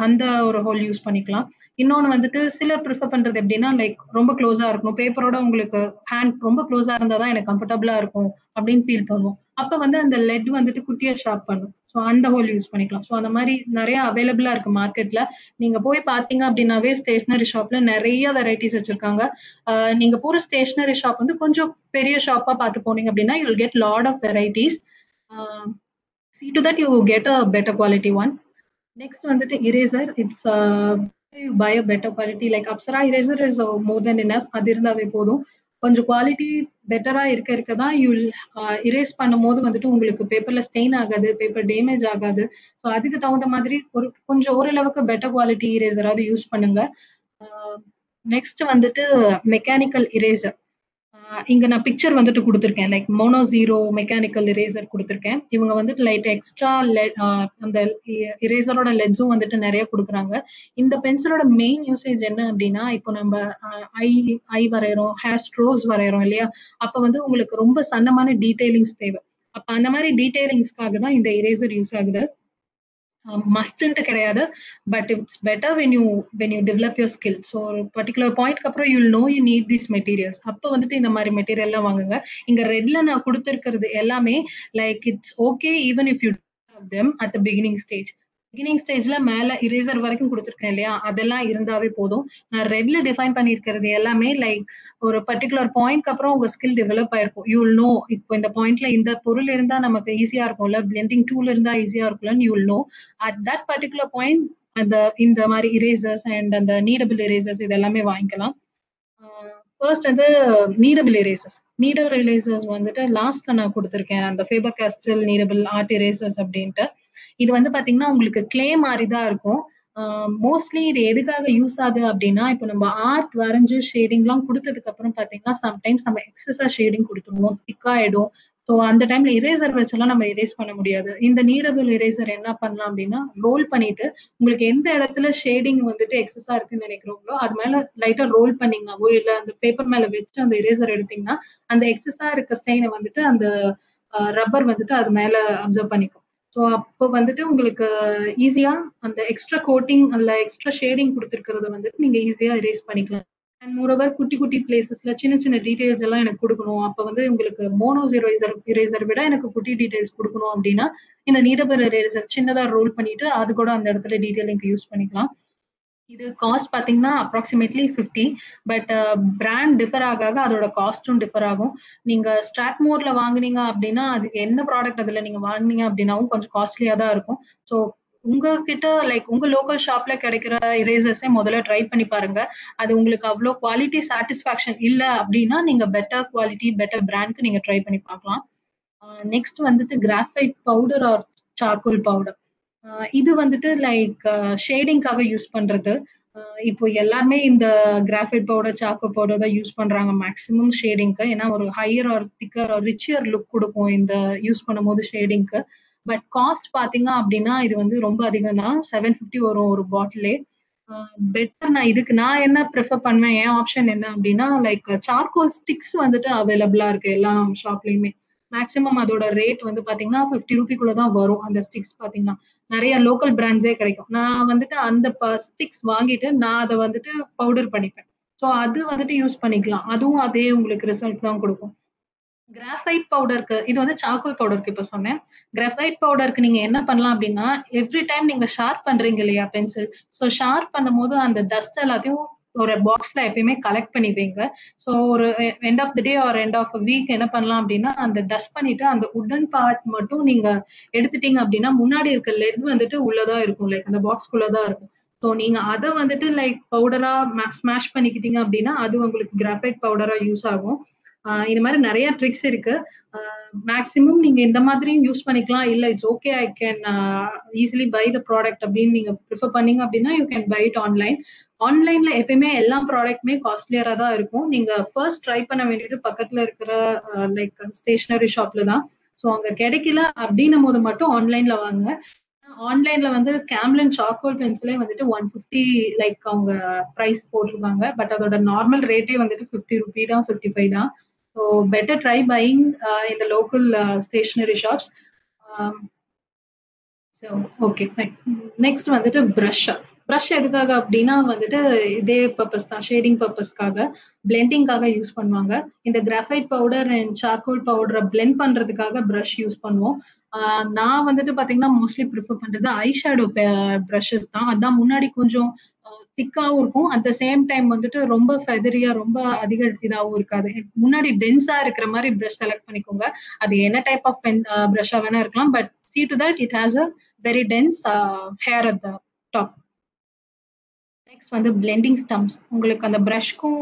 அந்த ஒரு ஹோல் யூஸ் பண்ணிக்கலாம். இன்னொன்று வந்துட்டு சிலர் ப்ரிஃபர் பண்றது எப்படின்னா லைக் ரொம்ப க்ளோஸா இருக்கணும். பேப்பரோட உங்களுக்கு ஹேண்ட் ரொம்ப க்ளோஸா இருந்தால் தான் எனக்கு கம்ஃபர்டபுளா இருக்கும் அப்படின்னு ஃபீல் பண்ணுவோம் அப்போ வந்து அந்த லெட் வந்துட்டு குட்டியா ஷார்ப் பண்ணும். ஸோ அந்த ஹோல் யூஸ் பண்ணிக்கலாம். ஸோ அந்த மாதிரி நிறைய அவைலபிளா இருக்கு மார்க்கெட்ல நீங்க போய் பாத்தீங்க அப்படின்னாவே ஸ்டேஷனரி ஷாப்ல நிறைய வெரைட்டிஸ் வச்சிருக்காங்க. நீங்க போற ஸ்டேஷனரி ஷாப் வந்து கொஞ்சம் பெரிய ஷாப்பா பார்த்து போனீங்க அப்படின்னா you'll get lot of varieties see to that you get a better quality one next வந்துட்டு eraser it's you better quality like Apsara eraser is more than enough அது இருந்தாவே போதும். கொஞ்சம் குவாலிட்டி பெட்டரா இருக்க இருக்க தான் யூ இரேஸ் uh, பண்ணும்போது வந்துட்டு உங்களுக்கு பேப்பர்ல ஸ்டெயின் ஆகாது பேப்பர் டேமேஜ் ஆகாது. ஸோ அதுக்கு தகுந்த மாதிரி ஒரு கொஞ்சம் ஓரளவுக்கு பெட்டர் குவாலிட்டி இரேசராவது யூஸ் பண்ணுங்க. Uh, நெக்ஸ்ட் வந்துட்டு மெக்கானிக்கல் இரேசர் இங்க நான் பிக்சர் வந்துட்டு கொடுத்துருக்கேன். Like Mono Zero mechanical eraser கொடுத்துருக்கேன். இவங்க வந்துட்டு லைட் எக்ஸ்ட்ரா அந்த இரேசரோட லெட்ஸும் வந்துட்டு நிறைய கொடுக்குறாங்க. இந்த பென்சிலோட மெயின் யூசேஜ் என்ன அப்படின்னா இப்போ நம்ம ஐ ஐ வரைகிறோம் ஹேர் ஸ்ட்ரோஸ் வரைகிறோம் இல்லையா? அப்போ வந்து உங்களுக்கு ரொம்ப சன்னமான டீடைலிங்ஸ் தேவை. அப்போ அந்த மாதிரி டீடைலிங்ஸ்க்காக தான் இந்த இரேசர் யூஸ் ஆகுது. மஸ்ட்ன்ட்டு கிடையாது. But it's better when you when you develop your skill so ஒரு பர்டிகுலர் பாயிண்ட்க்கு அப்புறம் you'll know you need these materials அப்போ வந்துட்டு இந்த மாதிரி மெட்டீரியல்லாம் வாங்குங்க. இங்க ரெட்ல நான் கொடுத்துருக்கிறது எல்லாமே like it's okay even if you them at the beginning stage beginning ஸ்டேஜ்ல மேல இரேசர் வரைக்கும் கொடுத்துருக்கேன் இல்லையா? அதெல்லாம் இருந்தாவே போதும். நான் ரெட்ல டிஃபைன் பண்ணிருக்கிறது எல்லாமே லைக் ஒரு பர்டிகுலர் பாயிண்ட்க்கு அப்புறம் உங்க ஸ்கில் டெவலப் ஆயிருக்கும். யூ நோ இப்போ இந்த பாயிண்ட்ல இந்த பொருள் இருந்தா நமக்கு ஈஸியா இருக்கும்ல. பிளெண்டிங் டூல் இருந்தா ஈஸியா இருக்கும்ல you know at that particular point அந்த இந்த மாதிரி இரேசர்ஸ் அண்ட் அந்த நீடபிள் இரேசர்ஸ் இது எல்லாமே வாங்கிக்கலாம் ஃபர்ஸ்ட் வந்து நீடபிள் இரேசர்ஸ் நீடபிள் இரேசர்ஸ் வந்துட்டு லாஸ்ட்ல நான் கொடுத்துருக்கேன். அந்த Faber Castell kneadable art erasers அப்படின்ட்டு. இது வந்து பாத்தீங்கன்னா உங்களுக்கு கிளே மாதிரி தான் இருக்கும் மோஸ்ட்லி இது எதுக்காக யூஸ் ஆகுது அப்படின்னா இப்போ நம்ம ஆர்ட் வரைஞ்சு ஷேடிங்லாம் கொடுத்ததுக்கு அப்புறம் பாத்தீங்கன்னா சம்டைம்ஸ் நம்ம எக்ஸஸா ஷேடிங் கொடுத்துருவோம். திக்காயிடும் ஸோ அந்த டைம்ல இரேசர் வச்செல்லாம் நம்ம இரேஸ் பண்ண முடியாது. இந்த நீடபிள் இரேசர் என்ன பண்ணலாம் அப்படின்னா ரோல் பண்ணிட்டு உங்களுக்கு எந்த இடத்துல ஷேடிங் வந்துட்டு எக்ஸஸா இருக்குன்னு நினைக்கிறோங்களோ அது மேல லைட்டா ரோல் பண்ணீங்கன்னாவோ இல்ல அந்த பேப்பர் மேல வச்சு அந்த இரேசர் எடுத்தீங்கன்னா அந்த எக்ஸஸா இருக்க ஸ்டெயினை வந்துட்டு அந்த ரப்பர் வந்துட்டு அது மேல அப்சர்வ் பண்ணிக்கும். ஸோ அப்போ வந்துட்டு உங்களுக்கு ஈஸியா அந்த எக்ஸ்ட்ரா கோட்டிங் அல்ல எக்ஸ்ட்ரா ஷேடிங் கொடுத்துருக்கிறத வந்துட்டு நீங்க ஈஸியா எரேஸ் பண்ணிக்கலாம். அண்ட் மோரோவர் குட்டி குட்டி பிளேசஸ்ல சின்ன சின்ன டீடைல்ஸ் எல்லாம் எனக்கு கொடுக்கணும். அப்ப வந்து உங்களுக்கு மோனோஸ் இரேசர் இரேசர் விட எனக்கு குட்டி டீடைல்ஸ் கொடுக்கணும் அப்படின்னா இந்த நீடபர் இரேசர் சின்னதா ரோல் பண்ணிட்டு அது கூட அந்த இடத்துல டீடைலிங் யூஸ் பண்ணிக்கலாம். இது காஸ்ட் பாத்தீங்கன்னா approximately fifty but brand differ ஆக ஆக அதோட காஸ்ட்டும் டிஃபர் ஆகும். நீங்கள் ஸ்ட்ராக் மோட்ல வாங்குனீங்க அப்படின்னா அதுக்கு என்ன ப்ராடக்ட் அதில் நீங்கள் வாங்குனீங்க அப்படின்னாவும் கொஞ்சம் காஸ்ட்லியாக தான் இருக்கும். ஸோ உங்ககிட்ட லைக் உங்க லோக்கல் ஷாப்ல கிடைக்கிற இரேசர்ஸே முதல்ல ட்ரை பண்ணி பாருங்க. அது உங்களுக்கு அவ்வளோ குவாலிட்டி சாட்டிஸ்ஃபேக்ஷன் இல்லை அப்படின்னா நீங்க பெட்டர் குவாலிட்டி பெட்டர் பிராண்ட்க்கு நீங்க ட்ரை பண்ணி பார்க்கலாம். நெக்ஸ்ட் வந்துட்டு graphite powder or charcoal powder இது வந்துட்டு லைக் ஷேடிங்காக யூஸ் பண்றது. இப்போ எல்லாருமே இந்த கிராஃபைட் பவுடர் சாக்கோ பவுடர் தான் யூஸ் பண்றாங்க மேக்ஸிமம் ஷேடிங்க்கு ஏன்னா ஒரு higher or thicker or richer look கொடுக்கும் இந்த யூஸ் பண்ணும்போது ஷேடிங்க்கு பட் காஸ்ட் பாத்தீங்க அப்படின்னா இது வந்து ரொம்ப அதிகம் தான். செவன் ஃபிஃப்டி வரும் ஒரு பாட்டிலே பெட்டர் நான் இதுக்கு நான் என்ன ப்ரிஃபர் பண்ணுவேன்? என் ஆப்ஷன் என்ன அப்படின்னா லைக் சார்கோல் ஸ்டிக்ஸ் வந்துட்டு அவைலபிளா இருக்கு எல்லா ஷாப்லயுமே மேக்ஸிமம் அதோட ரேட் வந்து பாத்தீங்கன்னா ஃபிஃப்டி ருபிக்குள்ள தான் வரும் அந்த ஸ்டிக்ஸ் பாத்தீங்கன்னா. நிறைய லோக்கல் பிராண்ட்ஸே கிடைக்கும். நான் வந்துட்டு அந்த ஸ்டிக்ஸ் வாங்கிட்டு நான் அதை வந்துட்டு பவுடர் பண்ணிப்பேன். ஸோ அது வந்துட்டு யூஸ் பண்ணிக்கலாம். அதுவும் அதே உங்களுக்கு ரிசல்ட் தான் கொடுக்கும். கிராஃபைட் பவுடருக்கு இது வந்து சாக்கோல் பவுடருக்கு இப்போ சொன்னேன். கிராஃபைட் பவுடருக்கு நீங்க என்ன பண்ணலாம் அப்படின்னா எவ்ரி டைம் நீங்க ஷார்ப் பண்றீங்க இல்லையா பென்சில் ஸோ ஷார்ப் பண்ணும்போது அந்த டஸ்ட் எல்லாத்தையும் ஒரு பாக்ஸ்ல எப்பயுமே கலெக்ட் பண்ணி வைங்க. ஸோ ஒரு end of the day or end of week என்ன பண்ணலாம் அப்படின்னா அந்த டஸ்ட் பண்ணிட்டு அந்த உடன் பார்ட் மட்டும் நீங்க எடுத்துட்டீங்க அப்படின்னா முன்னாடி இருக்க லெட் வந்துட்டு உள்ளதா இருக்கும். லைக் அந்த பாக்ஸ்குள்ளதான் இருக்கும். ஸோ நீங்க அதை வந்துட்டு லைக் பவுடரா ஸ்மாஷ் பண்ணிக்கிட்டீங்க அப்படின்னா அது உங்களுக்கு கிராஃபைட் பவுடரா யூஸ் ஆகும். இந்த இது மாதிரி நிறைய ட்ரிக்ஸ் இருக்கு. மேக்ஸிமம் நீங்க இந்த மாதிரியும் யூஸ் பண்ணிக்கலாம். இல்ல it's okay I can easily buy the product அப்படின்னு நீங்க ப்ரிஃபர் பண்ணீங்க அப்படின்னா you can buy it online ஆன்லைன்ல எப்பயுமே எல்லா ப்ராடக்ட்டுமே காஸ்ட்லியரா தான் இருக்கும். நீங்க ஃபர்ஸ்ட் ட்ரை பண்ண வேண்டியது பக்கத்துல இருக்கிற லைக் ஸ்டேஷனரி ஷாப்ல தான். ஸோ அங்க கிடைக்கல அப்படின்னும் போது மட்டும் ஆன்லைன்ல வாங்க ஆன்லைன்ல வந்து கேம்லின் சார்கோல் பென்சிலே வந்துட்டு ஒன் ஃபிஃப்டி லைக் அவங்க ப்ரைஸ் போட்டிருக்காங்க. பட் அதோட நார்மல் ரேட்டே வந்துட்டு ஃபிஃப்டி ருபி தான் ஃபிஃப்டி ஃபைவ் தான் ஸோ பெட்டர் ட்ரை பையிங் இந்த local stationery shops so okay fine next வந்துட்டு ப்ரஷ் ப்ரஷ் எதுக்காக அப்படின்னா வந்துட்டு இதே பர்பஸ் தான் ஷேடிங் பர்பஸ்க்காக பிளெண்டிங்காக யூஸ் பண்ணுவாங்க. இந்த கிராஃபைட் பவுடர் அண்ட் சார்கோல் பவுடரை பிளெண்ட் பண்றதுக்காக ப்ரஷ் யூஸ் பண்ணுவோம். நான் வந்துட்டு பாத்தீங்கன்னா மோஸ்ட்லி ப்ரிஃபர் பண்றது ஐ ஷேடோ ப்ரஷஸ் தான். அதான் முன்னாடி கொஞ்சம் திக்காவும் இருக்கும். அட் த சேம் டைம் வந்துட்டு ரொம்ப ஃபெதரியா ரொம்ப அதிக இதாகவும் இருக்காது. முன்னாடி டென்ஸா இருக்கிற மாதிரி ப்ரஷ் செலக்ட் பண்ணிக்கோங்க. அது என்ன டைப் ஆஃப் பென் ப்ரஷ்ஷா வேணா இருக்கலாம். But see to that it has a very dense hair at the top next வந்து பிளெண்டிங் ஸ்டம்ப்ஸ் உங்களுக்கு அந்த ப்ரஷ்க்கும்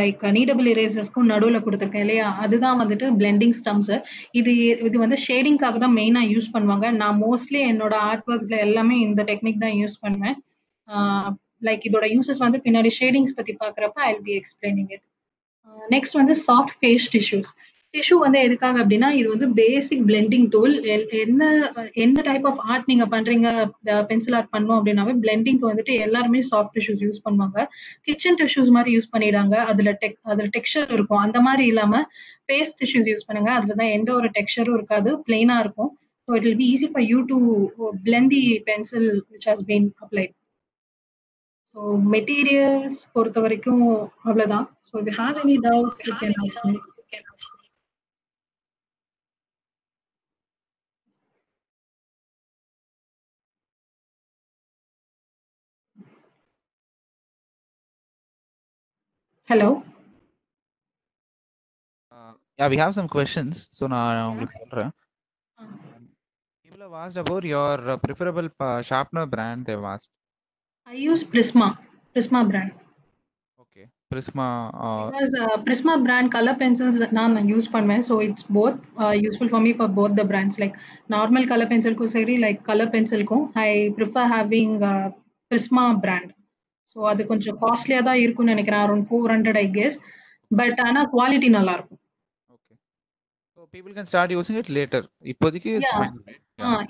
லைக் நீடபிள் இரேசர்ஸ்க்கும் நடுவில் கொடுத்துருக்கேன் இல்லையா? அதுதான் வந்துட்டு பிளெண்டிங் ஸ்டம்ப்ஸ் இது இது வந்து ஷேடிங்காக தான் மெயினாக யூஸ் பண்ணுவாங்க. நான் மோஸ்ட்லி என்னோட ஆர்ட் ஒர்க்ஸ்ல எல்லாமே இந்த டெக்னிக் தான் யூஸ் பண்ணுவேன். லைக் இதோட யூசஸ் வந்து பின்னாடி ஷேடிங்ஸ் பற்றி பார்க்குறப்ப I be explaining it next வந்து சாஃப்ட் ஃபேஸ் டிஷ்யூஸ் டிஷ்யூ வந்து எதுக்காக அப்படின்னா இது வந்து பேசிக் பிளெண்டிங் டூல் என்ன என்ன டைப் ஆஃப் ஆர்ட் நீங்க பண்றீங்க பென்சில் ஆர்ட் பண்ணோம் அப்படின்னாவே பிளெண்டிங்க்கு வந்துட்டு எல்லாருமே சாஃப்ட் டிஷ்யூஸ் யூஸ் பண்ணுவாங்க. கிச்சன் டிஷ்யூஸ் மாதிரி யூஸ் பண்ணிடுறாங்க. அதுல டெக் அதுல டெக்ஸ்டர் இருக்கும். அந்த மாதிரி இல்லாம ஃபேஸ் டிஷ்யூஸ் யூஸ் பண்ணுங்க. அதுல தான் எந்த ஒரு டெக்ஸ்டரும் இருக்காது. பிளெயினா இருக்கும். So it will be easy for you to blend the pencil which has been applied so materials பொறுத்த வரைக்கும் அவ்வளோதான் ஸோ இது have any doubts you can ask Me hello yeah we have some questions so நான் உங்களுக்கு சொல்றேன் people have asked about your uh, preferable uh, sharpener brand they've asked I use Prisma, Prisma brand. okay prisma uh, Because uh, Prisma brand color pencils நான் use பண்ணுவேன் so it's both useful for me for both the brands like normal colour பென்சிலுக்கும் சரி like colour பென்சிலுக்கும் I prefer having Prisma brand So அது கொஞ்சம் காஸ்ட்லியாக தான் இருக்கும்னு நினைக்கிறேன் around four hundred I guess but ஆனால் குவாலிட்டி நல்லா இருக்கும். People can start using it later. இப்போதைக்கு.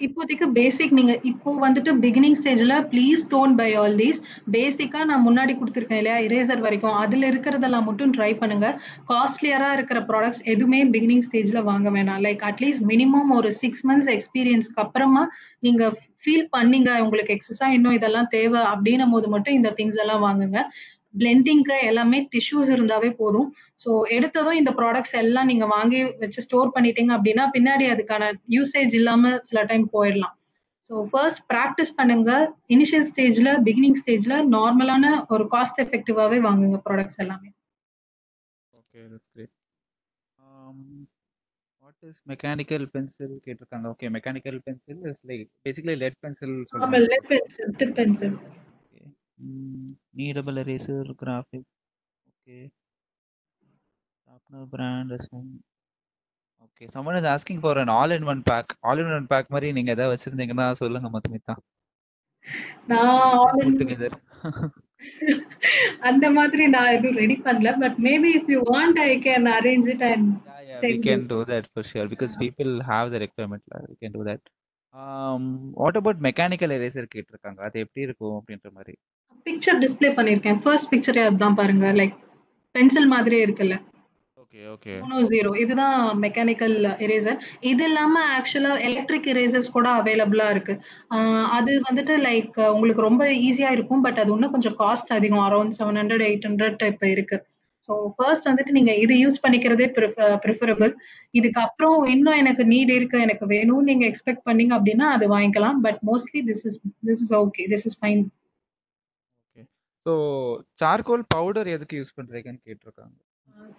இப்போதைக்கு பேசிக் நீங்க இப்போ வந்துட்டு பிகினிங் ஸ்டேஜ்ல please don't buy all these பேசிக்கா நான் முன்னாடி கொடுத்துருக்கேன் இல்லையா இரேசர் வரைக்கும். அதுல இருக்கிறதெல்லாம் மட்டும் ட்ரை பண்ணுங்க. காஸ்ட்லியரா இருக்கிற ப்ராடக்ட்ஸ் எதுவுமே பிகினிங் ஸ்டேஜ்ல வாங்க வேணாம். லைக் அட்லீஸ்ட் மினிமம் ஒரு சிக்ஸ் மந்த்ஸ் எக்ஸ்பீரியன்ஸ்க்கு அப்புறமா நீங்க ஃபீல் பண்ணீங்க உங்களுக்கு எக்ஸஸா இன்னும் இதெல்லாம் தேவை அப்படின்னும் போது மட்டும் இந்த திங்ஸ் எல்லாம் வாங்குங்க. பிளெண்டிங்க்கு எல்லாமே டிஷ்யூஸ் இருந்தாவே போதும். ஸோ எடுத்ததும் இந்த ப்ராடக்ட்ஸ் எல்லாம் நீங்க வாங்கி வச்சு ஸ்டோர் பண்ணிட்டீங்க அப்படின்னா பின்னாடி அதுக்கான யூசேஜ் இல்லாம சில டைம் போயிடலாம். ஸோ ஃபர்ஸ்ட் ப்ராக்டிஸ் பண்ணுங்க. இனிஷியல் ஸ்டேஜ்ல பிகினிங் ஸ்டேஜ்ல நார்மலான ஒரு காஸ்ட் எஃபெக்டிவாவே வாங்குங்க ப்ராடக்ட்ஸ் எல்லாமே. What is mechanical pencil கேட்டிருக்காங்க. Okay mechanical pencil is like basically lead pencil சொல்றாங்க. Lead pencil tip pencil kneadable eraser graphic okay sharpener brand ரெஸ்பான் okay someone is asking for an all in one pack all in one pack மாதிரி நீங்க ஏதாவது வச்சிருந்தீங்கன்னா சொல்லுங்க மொத்தமித்தா நான் in- put together அந்த மாதிரி நான் எதுவும் ரெடி பண்ணல but maybe if you want I can arrange it and Yeah, yeah, we Send can you. do that for sure because people have the requirement. lah. We can do that. What about mechanical eraser கேட்டிருக்காங்க? அது எப்படி இருக்கும் அப்படின்ற மாதிரி. Picture display பண்ணிருக்கேன் first பிக்சரே அதுதான் பாருங்க. லைக் பென்சில் மாதிரியே இருக்குல்ல. ஓகே ஓகே ஜீரோ இதுதான் மெக்கானிக்கல் எரேசர் இது இல்லாம ஆக்சுவலா எலக்ட்ரிக் எரேசர்ஸ் கூட அவைலபிளா இருக்கு. அது வந்துட்டு லைக் உங்களுக்கு ரொம்ப ஈஸியா இருக்கும். பட் அது இன்னும் கொஞ்சம் காஸ்ட் அதிகம். Around seven hundred eight hundred இப்போ இருக்கு. ஸோ ஃபர்ஸ்ட் வந்துட்டு நீங்க இது யூஸ் பண்ணிக்கிறதே ப்ரிஃபரபிள் இதுக்கப்புறம் இன்னும் எனக்கு நீட் இருக்கு எனக்கு வேணும்னு நீங்க எக்ஸ்பெக்ட் பண்ணீங்க அப்படின்னா அது வாங்கிக்கலாம். But mostly this is this is okay this is fine so charcoal powder எதுக்கு யூஸ் பண்றீங்கன்னு கேட்டிருக்காங்க.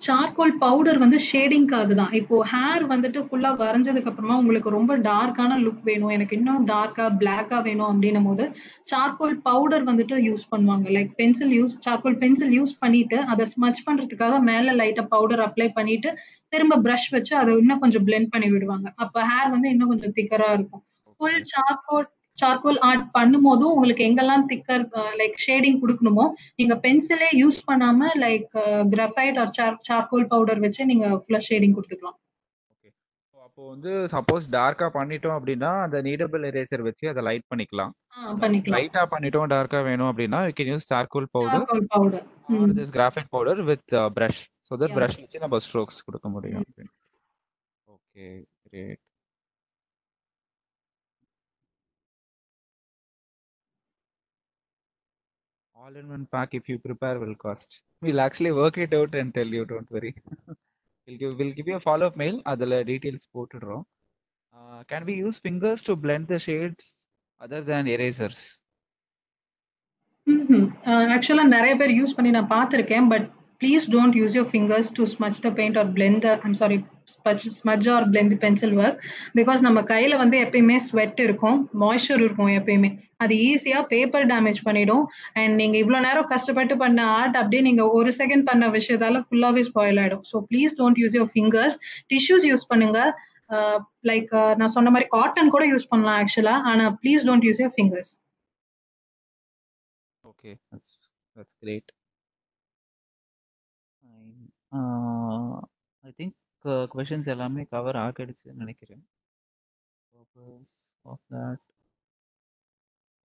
சார்கோல் பவுடர் வந்து ஷேடிங்காக தான் இப்போ ஹேர் வந்துட்டு ஃபுல்லா வரைஞ்சதுக்கு அப்புறமா உங்களுக்கு ரொம்ப டார்க்கான லுக் வேணும். எனக்கு இன்னும் டார்க்கா பிளாக்கா வேணும் அப்படின்னும் போது சார்கோல் பவுடர் வந்துட்டு யூஸ் பண்ணுவாங்க. Like pencil use charcoal pencil use பண்ணிட்டு அதை ஸ்மச் பண்றதுக்காக மேல லைட்டா பவுடர் அப்ளை பண்ணிட்டு திரும்ப ப்ரஷ் வச்சு அதை இன்னும் கொஞ்சம் பிளெண்ட் பண்ணி விடுவாங்க. அப்ப ஹேர் வந்து இன்னும் கொஞ்சம் திக்கரா இருக்கும். ஃபுல் சார்கோல் சார்கோல் ஆர்ட் பண்ணும்போதும் உங்களுக்கு எங்கெல்லாம் திக்கர் லைக் ஷேடிங் கொடுக்கணுமோ நீங்க பென்சிலே யூஸ் பண்ணாம like graphite or charcoal powder வச்சு நீங்க ஃபுல்லா ஷேடிங் கொடுத்துக்கலாம். அப்போ வந்து சப்போஸ் டார்க்கா பண்ணிட்டோம் அப்படின்னா அந்த நீடபிள் எரேசர் வச்சு அதை லைட் பண்ணிக்கலாம். லைட்டா பண்ணிட்டோம் டார்க்கா வேணும் அப்படின்னா you can use charcoal powder powder this graphite powder with brush so that. Brush வச்சு நம்ம ஸ்ட்ரோக்ஸ் கொடுக்க முடியும். Okay great all in one pack if you prepare will cost we'll actually work it out and tell you don't worry we'll give we'll give you a follow up mail அதுல details போட்டுடுறோம் uh, can we use fingers to blend the shades other than erasers ஆக்சுவலா நிறைய பேர் use பண்ணி நான் பார்த்திருக்கேன் but please don't use your fingers to smudge the paint or blend the I'm sorry smudge or blend pencil work because நம்ம கையில் வந்து எப்பயுமே ஸ்வெட் இருக்கும் மாய்ஸ்சர் இருக்கும் எப்பயுமே. அது ஈஸியாக பேப்பர் டேமேஜ் பண்ணிடும். அண்ட் நீங்க இவ்வளோ நேரம் கஷ்டப்பட்டு பண்ண ஆர்ட் அப்படியே நீங்கள் ஒரு செகண்ட் பண்ண விஷயத்தால ஃபுல்லாகவே ஸ்பாயில் ஆகிடும் so please don't use your fingers tissues use பண்ணுங்க. லைக் நான் சொன்ன மாதிரி காட்டன் கூட யூஸ் பண்ணலாம் ஆக்சுவலா ஆனால் please don't use your fingers okay that's that's great. Uh, I think uh, questions எல்லாமே கவர் ஆகிடுச்சுன்னு நினைக்கிறேன் purpose of that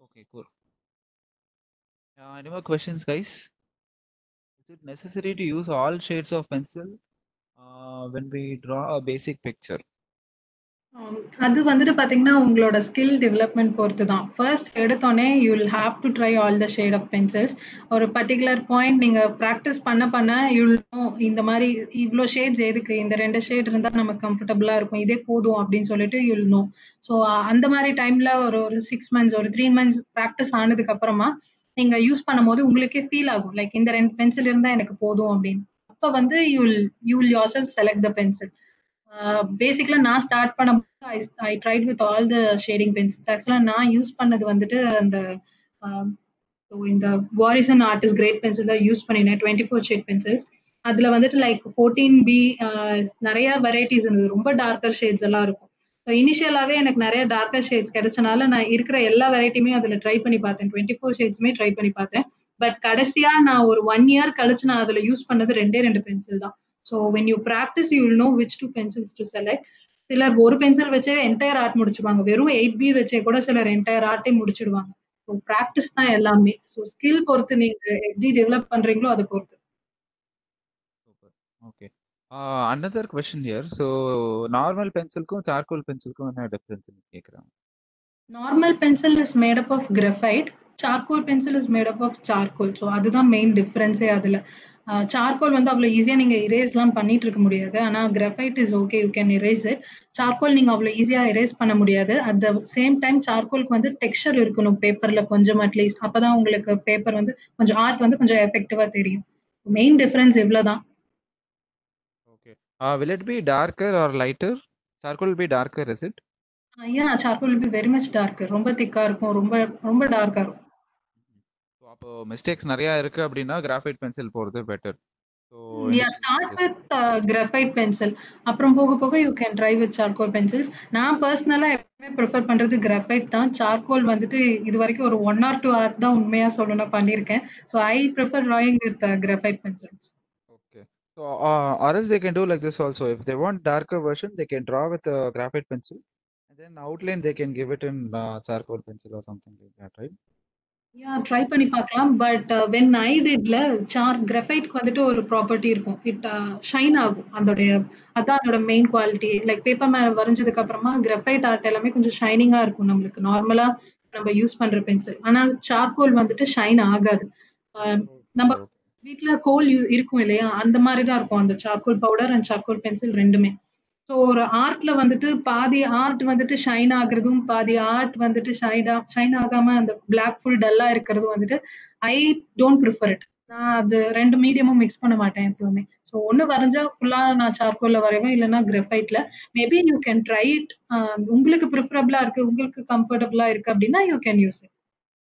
okay cool uh, any more questions guys is it necessary to use all shades of pencil uh, when we draw a basic picture Um, Um, அது வந்துட்டு பாத்தீங்கன்னா உங்களோட skill development பொறுத்து தான் first எடுத்தோடனே you will have to try all the shade of pencils ஒரு particular point நீங்க practice பண்ண பண்ண யூல் இந்த மாதிரி இவ்வளோ ஷேட்ஸ் எதுக்கு? இந்த ரெண்டு ஷேட் இருந்தா நமக்கு கம்ஃபர்டபுளா இருக்கும். இதே போதும் அப்படின்னு சொல்லிட்டு யுல் நோ ஸோ அந்த மாதிரி டைம்ல ஒரு ஒரு சிக்ஸ் மந்த்ஸ் ஒரு த்ரீ மந்த்ஸ் ப்ராக்டிஸ் ஆனதுக்கு அப்புறமா நீங்க யூஸ் பண்ணும்போது உங்களுக்கே ஃபீல் ஆகும். லைக் இந்த ரெண்டு பென்சில் இருந்தா எனக்கு போதும் அப்படின்னு. அப்போ வந்து you'll you'll yourself select the pencil பேசிக்கலா நான் ஸ்டார்ட் பண்ணும்போது I tried with all the shading pencils ஆக்சுவலா நான் யூஸ் பண்ணது வந்துட்டு அந்த இந்த வாரிசன் ஆர்டிஸ்ட் கிரேட் பென்சில் தான் யூஸ் பண்ணினேன். டுவெண்ட்டி ஃபோர் ஷேட் பென்சில்ஸ் அதுல வந்துட்டு லைக் ஃபோர்டீன் பி நிறைய வெரைட்டிஸ் இருந்தது. ரொம்ப டார்க்கர் ஷேட்ஸ் எல்லாம் இருக்கும். ஸோ இனிஷியலாகவே எனக்கு நிறைய டார்க்கர் ஷேட்ஸ் கிடைச்சனால நான் இருக்கிற எல்லா வெரைட்டியுமே அதில் ட்ரை பண்ணி பார்த்தேன். டுவெண்ட்டி ஃபோர் ஷேட்ஸுமே ட்ரை பண்ணி பார்த்தேன். பட் கடைசியா நான் ஒரு ஒன் இயர் கழிச்சு நான் அதில் யூஸ் பண்ணது ரெண்டே ரெண்டு பென்சில் தான். So when you practice you will know which two pencils to select சிலர் ஒரு பென்சில் வச்சே என்டையர் ஆர்ட் முடிச்சுடுவாங்க. வெறும் எயிட் பி வச்சே கூட சிலர் என்டையர் ஆர்ட்டே முடிச்சிடுவாங்க. ஸோ ப்ராக்டிஸ் தான் எல்லாமே. ஸோ ஸ்கில் பொறுத்து நீங்க எப்படி டெவலப் பண்றீங்களோ அதை பொறுத்து. Okay another question here so normal பென்சிலுக்கும் charcoal பென்சிலுக்கும் என்ன டிஃப்ரென்ஸ் கேட்குறாங்க normal pencil is made up of graphite charcoal pencil is made up of charcoal so அதுதான் மெயின் டிஃப்ரென்ஸே அதில். சார்கோல் வந்து அவ்வளோ ஈஸியாக நீங்கள் இரேஸ்லாம் பண்ணிட்டு இருக்க முடியாது. ஆனால் graphite is okay you can erase it charcoal நீங்கள் அவ்வளோ ஈஸியாக இரேஸ் பண்ண முடியாது. அட் த சேம் டைம் சார்கோலுக்கு வந்து டெக்ஸ்சர் இருக்கணும் பேப்பரில் கொஞ்சம் அட்லீஸ்ட் அப்போ தான் உங்களுக்கு பேப்பர் வந்து கொஞ்சம் ஆர்ட் வந்து கொஞ்சம் எஃபெக்டிவாக தெரியும். மெயின் டிஃப்ரென்ஸ் இவ்வளோ தான் okay will it be darker or lighter charcoal be darker is it ஏன் charcoal be very much darker ரொம்ப திக்காக இருக்கும். ரொம்ப ரொம்ப டார்க்காக இருக்கும். அப்போ மிஸ்டேக்ஸ் நிறையா இருக்கு அப்படின்னா கிராஃபைட் பென்சில் போகிறது better so start with graphite pencil அப்புறம் போக போக you can try with charcoal pencils நான் பர்சனலாக எப்பவுமே ப்ரிஃபர் பண்ணுறது கிராஃபைட் தான். சார்கோல் வந்துட்டு இது வரைக்கும் ஒரு ஒன் ஆர் டூ ஆர்ட் தான் உண்மையாக சொல்லணும் பண்ணியிருக்கேன். So I prefer drawing with graphite pencils Okay. So, uh, or else they can do like this also. If they want darker version, they can draw with a graphite pencil, and then outline they can give it in uh, charcoal pencil or something like that, right? Yeah try பண்ணி பார்க்கலாம். But when I டிட்ல sir கிராஃபைட்க்கு வந்துட்டு ஒரு property இருக்கும். It shine ஆகும். அதோடைய அதான் அதோட மெயின் குவாலிட்டி லைக் பேப்பர் மேல வரைஞ்சதுக்கு அப்புறமா கிராஃபைட் ஆர்ட் எல்லாமே கொஞ்சம் ஷைனிங்கா இருக்கும் நம்மளுக்கு. நார்மலா நம்ம யூஸ் பண்ற பென்சில் ஆனா சார்கோல் வந்துட்டு ஷைன் ஆகாது. அஹ் நம்ம வீட்ல கோல் இருக்கும் இல்லையா? அந்த மாதிரி தான் இருக்கும். அந்த charcoal powder and charcoal pencil ரெண்டுமே. ஸோ ஒரு ஆர்ட்ல வந்துட்டு பாதி ஆர்ட் வந்துட்டு ஷைன் ஆகுறதும் பாதி ஆர்ட் வந்துட்டு ஷைன் ஷைன் ஆகாம அந்த பிளாக் ஃபுல் டல்லா இருக்கிறதும் வந்துட்டு ஐ டோன்ட் ப்ரிஃபர் இட் நான் அது ரெண்டு மீடியமும் மிக்ஸ் பண்ண மாட்டேன் எப்பவுமே ஸோ ஒன்று வரைஞ்சா ஃபுல்லா நான் சார்கோல்ல வரைவேன் இல்லைன்னா கிரஃபைட்ல maybe you can try it உங்களுக்கு ப்ரிஃபரபிளா இருக்கு உங்களுக்கு கம்ஃபர்டபுளா இருக்கு அப்படின்னா you can use it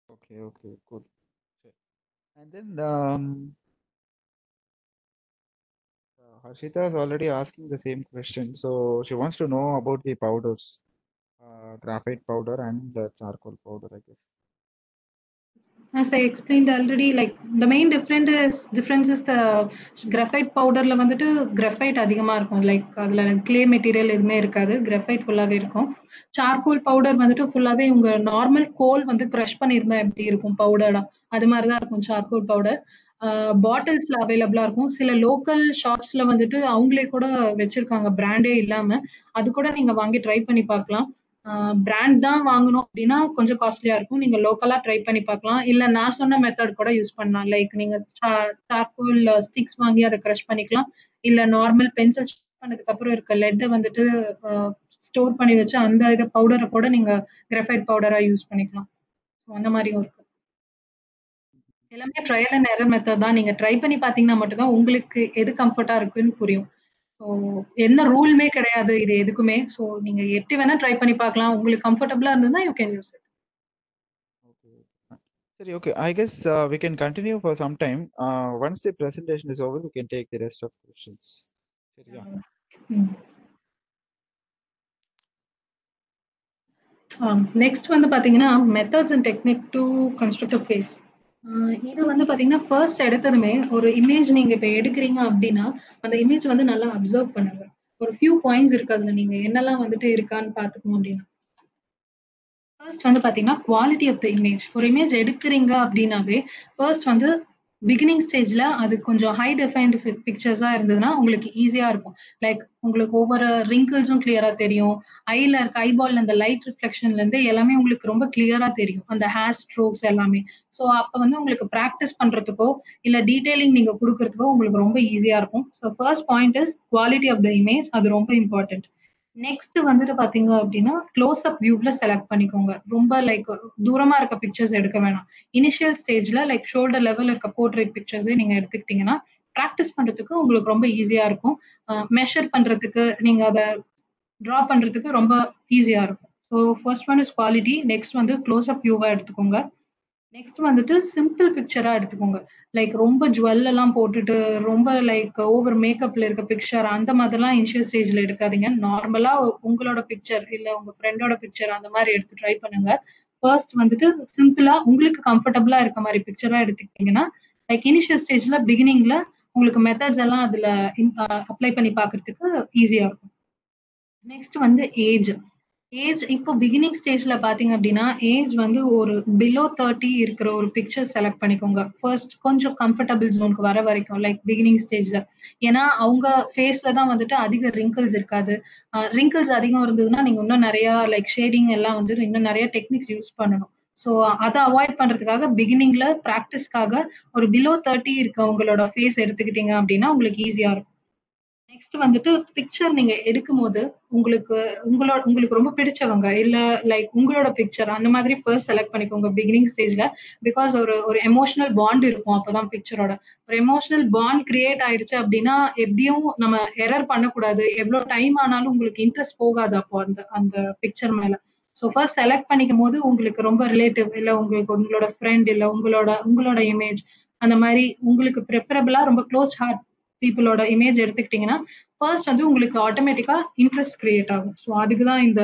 okay okay good and then Harshita is already asking the same question. So she wants to know about the powders, uh, graphite powder and the charcoal powder, I guess. As I explained already, like the main difference is difference is the graphite powderல வந்துட்டு graphite அதிகமா இருக்கும். Like அதுல clay material எதுவுமே இருக்காது. Graphite ஃபுல்லாகவே இருக்கும். Charcoal powder வந்துட்டு ஃபுல்லாவே உங்க நார்மல் கோல் வந்து க்ரஷ் பண்ணியிருந்தா எப்படி இருக்கும்? பவுடரா அது மாதிரி தான் இருக்கும் சார்கோல் பவுடர் பாட்டில்ஸ்ல அவைலபிளா இருக்கும். சில லோக்கல் ஷாப்ஸ்ல வந்துட்டு அவங்களே கூட வச்சிருக்காங்க பிராண்டே இல்லாம. அது கூட நீங்க வாங்கி ட்ரை பண்ணி பார்க்கலாம். பிராண்ட் தான் வாங்கணும் அப்படின்னா கொஞ்சம் காஸ்ட்லியா இருக்கும். நீங்க லோக்கலா ட்ரை பண்ணி பார்க்கலாம். இல்ல நான் சொன்ன மெத்தட் கூட யூஸ் பண்ணலாம். லைக் நீங்க சார்கோல் ஸ்டிக்ஸ் வாங்கி அதை க்ரஷ் பண்ணிக்கலாம். இல்ல நார்மல் பென்சில் பண்ணதுக்கு அப்புறம் இருக்க லெட்டை வந்துட்டு ஸ்டோர் பண்ணி வச்சு அந்த இதை பவுடரை கூட நீங்க கிரஃபைட் பவுடரா யூஸ் பண்ணிக்கலாம். ஸோ அந்த மாதிரியும் இருக்கு. எல்லாமே ட்ரையல் அண்ட் எரர் மெத்தட் தான். நீங்க ட்ரை பண்ணி பாத்தீங்கன்னா மட்டும்தான் உங்களுக்கு எது கம்ஃபர்ட்டா இருக்குன்னு புரியும். ஸோ எந்த ரூல்மே கிடையாது இது எதுக்குமே ஸோ நீங்க எப்படி வேணா ட்ரை பண்ணி பார்க்கலாம் உங்களுக்கு கம்ஃபர்டபுளா இருந்ததுன்னா you can use it guess uh, we can continue for some time. Uh, once the presentation is over, we can take the rest of questions. Sorry, yeah. Next வந்து பாத்தீங்கன்னா methods and technique to construct face இது வந்து பாத்தீங்கன்னா first எடுத்ததுமே ஒரு image நீங்க இப்ப எடுக்கிறீங்க அப்படின்னா அந்த இமேஜ் வந்து நல்லா அப்சர்வ் பண்ணுங்க. ஒரு ஃபியூ பாயிண்ட்ஸ் இருக்கு அதுல. நீங்க என்னெல்லாம் வந்துட்டு இருக்கான்னு பாத்துக்கணும் அப்படின்னா. ஃபர்ஸ்ட் வந்து பாத்தீங்கன்னா குவாலிட்டி ஆஃப் த இமேஜ் ஒரு இமேஜ் எடுக்கிறீங்க அப்படின்னாவே ஃபர்ஸ்ட் வந்து பிகினிங் ஸ்டேஜ்ல அது கொஞ்சம் ஹை டிஃபைன்டு பிக்சர்ஸா இருந்ததுன்னா உங்களுக்கு ஈஸியா இருக்கும். லைக் உங்களுக்கு ஒவ்வொரு ரிங்கிள்ஸும் கிளியரா தெரியும். ஐல இருக்க ஐபால்ல அந்த லைட் ரிஃப்ளெக்ஷன்ல இருந்து எல்லாமே உங்களுக்கு ரொம்ப கிளியரா தெரியும். அந்த ஹேர் ஸ்ட்ரோக்ஸ் எல்லாமே. ஸோ அப்ப வந்து உங்களுக்கு ப்ராக்டிஸ் பண்றதுக்கோ இல்ல டீடைலிங் நீங்க கொடுக்கறதுக்கோ உங்களுக்கு ரொம்ப ஈஸியா இருக்கும். So first point is quality of the image அது ரொம்ப இம்பார்ட்டன்ட் நெக்ஸ்ட் வந்துட்டு பாத்தீங்க அப்படின்னா க்ளோஸ் அப் வியூவ்ல செலக்ட் பண்ணிக்கோங்க. ரொம்ப லைக் தூரமா இருக்க பிக்சர்ஸ் எடுக்க வேணாம். இனிஷியல் ஸ்டேஜ்ல லைக் ஷோல்டர் லெவல் இருக்க போர்ட்ரேட் பிக்சர்ஸே நீங்க எடுத்துக்கிட்டீங்கன்னா ப்ராக்டிஸ் பண்றதுக்கு உங்களுக்கு ரொம்ப ஈஸியா இருக்கும். மெஷர் பண்றதுக்கு நீங்க அதை ட்ரா பண்றதுக்கு ரொம்ப ஈஸியா இருக்கும். So first one is quality next வந்து க்ளோஸ் அப் வியூவா எடுத்துக்கோங்க. நெக்ஸ்ட் வந்துட்டு சிம்பிள் பிக்சரா எடுத்துக்கோங்க. லைக் ரொம்ப ஜுவல் எல்லாம் போட்டுட்டு ரொம்ப லைக் ஓவர் மேக்கப்ல இருக்க பிக்சர் அந்த மாதிரிலாம் இனிஷியல் ஸ்டேஜ்ல எடுக்காதீங்க. நார்மலா உங்களோட பிக்சர் இல்ல உங்க ஃப்ரெண்டோட பிக்சர் அந்த மாதிரி எடுத்து ட்ரை பண்ணுங்க. ஃபர்ஸ்ட் வந்துட்டு சிம்பிளா உங்களுக்கு கம்ஃபர்டபுளா இருக்க மாதிரி பிக்சரா எடுத்துக்கிட்டீங்கன்னா லைக் இனிஷியல் ஸ்டேஜ்ல பிகினிங்ல உங்களுக்கு மெத்தட்ஸ் எல்லாம் அதுல அப்ளை பண்ணி பாக்குறதுக்கு ஈஸியா இருக்கும். நெக்ஸ்ட் வந்து ஏஜ் ஏஜ் இப்போ பிகினிங் ஸ்டேஜ்ல பாத்தீங்க அப்படின்னா ஏஜ் வந்து ஒரு பிலோ தேர்ட்டி இருக்கிற ஒரு பிக்சர் செலக்ட் பண்ணிக்கோங்க. ஃபர்ஸ்ட் கொஞ்சம் கம்ஃபர்டபுள் ஜோனுக்கு வர வரைக்கும் லைக் பிகினிங் ஸ்டேஜ்ல ஏன்னா அவங்க ஃபேஸ்ல தான் வந்துட்டு அதிக ரிங்கிள்ஸ் இருக்காது. ரிங்கிள்ஸ் அதிகம் இருந்ததுன்னா நீங்க இன்னும் நிறைய லைக் ஷேடிங் எல்லாம் வந்து இன்னும் நிறைய டெக்னிக்ஸ் யூஸ் பண்ணணும். ஸோ அதை அவாய்ட் பண்றதுக்காக பிகினிங்ல ப்ராக்டிஸ்க்காக ஒரு பிலோ தேர்ட்டி இருக்கவங்களோட ஃபேஸ் எடுத்துக்கிட்டீங்க அப்படின்னா உங்களுக்கு ஈஸியா இருக்கும். நெக்ஸ்ட் வந்துட்டு பிக்சர் நீங்க எடுக்கும் போது உங்களுக்கு உங்களோட உங்களுக்கு ரொம்ப பிடிச்சவங்க இல்ல லைக் உங்களோட பிக்சர் அந்த மாதிரி ஃபர்ஸ்ட் செலக்ட் பண்ணிக்கோங்க பிகினிங் ஸ்டேஜ்ல பிகாஸ் ஒரு ஒரு எமோஷனல் பாண்ட் இருக்கும் அப்பதான் பிக்சரோட ஒரு எமோஷனல் பாண்ட் கிரியேட் ஆயிடுச்சு அப்படின்னா எப்படியும் நம்ம எரர் பண்ணக்கூடாது. எவ்வளவு டைம் ஆனாலும் உங்களுக்கு இன்ட்ரெஸ்ட் போகாது அப்போ அந்த அந்த பிக்சர் மேல. ஸோ ஃபர்ஸ்ட் செலக்ட் பண்ணிக்கும் போது உங்களுக்கு ரொம்ப ரிலேட்டிவ் இல்ல உங்களுக்கு உங்களோட ஃப்ரெண்ட் இல்ல உங்களோட உங்களோட இமேஜ் அந்த மாதிரி உங்களுக்கு ப்ரிஃபரபிளா ரொம்ப க்ளோஸ் ஹார்ட் பீப்புளோட இமேஜ் எடுத்துக்கிட்டீங்கன்னா ஃபர்ஸ்ட் வந்து உங்களுக்கு ஆட்டோமேட்டிக்கா இன்ட்ரெஸ்ட் கிரியேட் ஆகும். ஸோ அதுக்கு தான் இந்த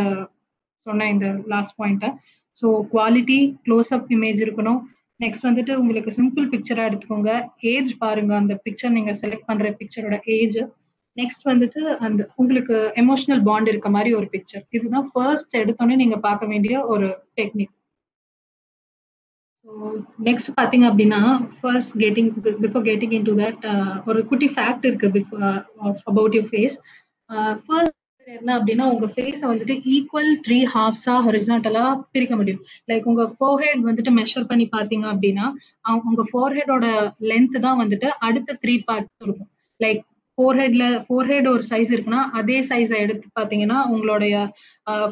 சொன்ன இந்த லாஸ்ட் பாயிண்ட்டை so quality close up image இருக்கணும். நெக்ஸ்ட் வந்துட்டு உங்களுக்கு சிம்பிள் பிக்சரா எடுத்துக்கோங்க. ஏஜ் பாருங்க. அந்த பிக்சர் நீங்க செலக்ட் பண்ற பிக்சரோட ஏஜ் நெக்ஸ்ட் வந்துட்டு அந்த உங்களுக்கு எமோஷனல் பாண்ட் இருக்க மாதிரி ஒரு பிக்சர் இதுதான் ஃபர்ஸ்ட் எடுத்தோடனே நீங்க பார்க்க வேண்டிய ஒரு டெக்னிக் நெக்ஸ்ட் பார்த்தீங்க அப்படின்னா first getting before getting into that ஒரு குட்டி ஃபேக்ட் இருக்கு before about your face first என்ன அப்படின்னா உங்க ஃபேஸை வந்துட்டு ஈக்குவல் த்ரீ ஹாஃப்ஸா ஹொரிசான்டலா பிரிக்க முடியும். லைக் உங்க ஃபோர்ஹெட் வந்துட்டு மெஷர் பண்ணி பாத்தீங்க அப்படின்னா உங்க ஃபோர்ஹெடோட லென்த் தான் வந்துட்டு அடுத்த த்ரீ பார்ட்ஸ் இருக்கும். லைக் ஃபோர்ஹெட்ல ஃபோர்ஹெட் ஒரு சைஸ் இருக்குன்னா அதே சைஸை எடுத்து பார்த்தீங்கன்னா உங்களுடைய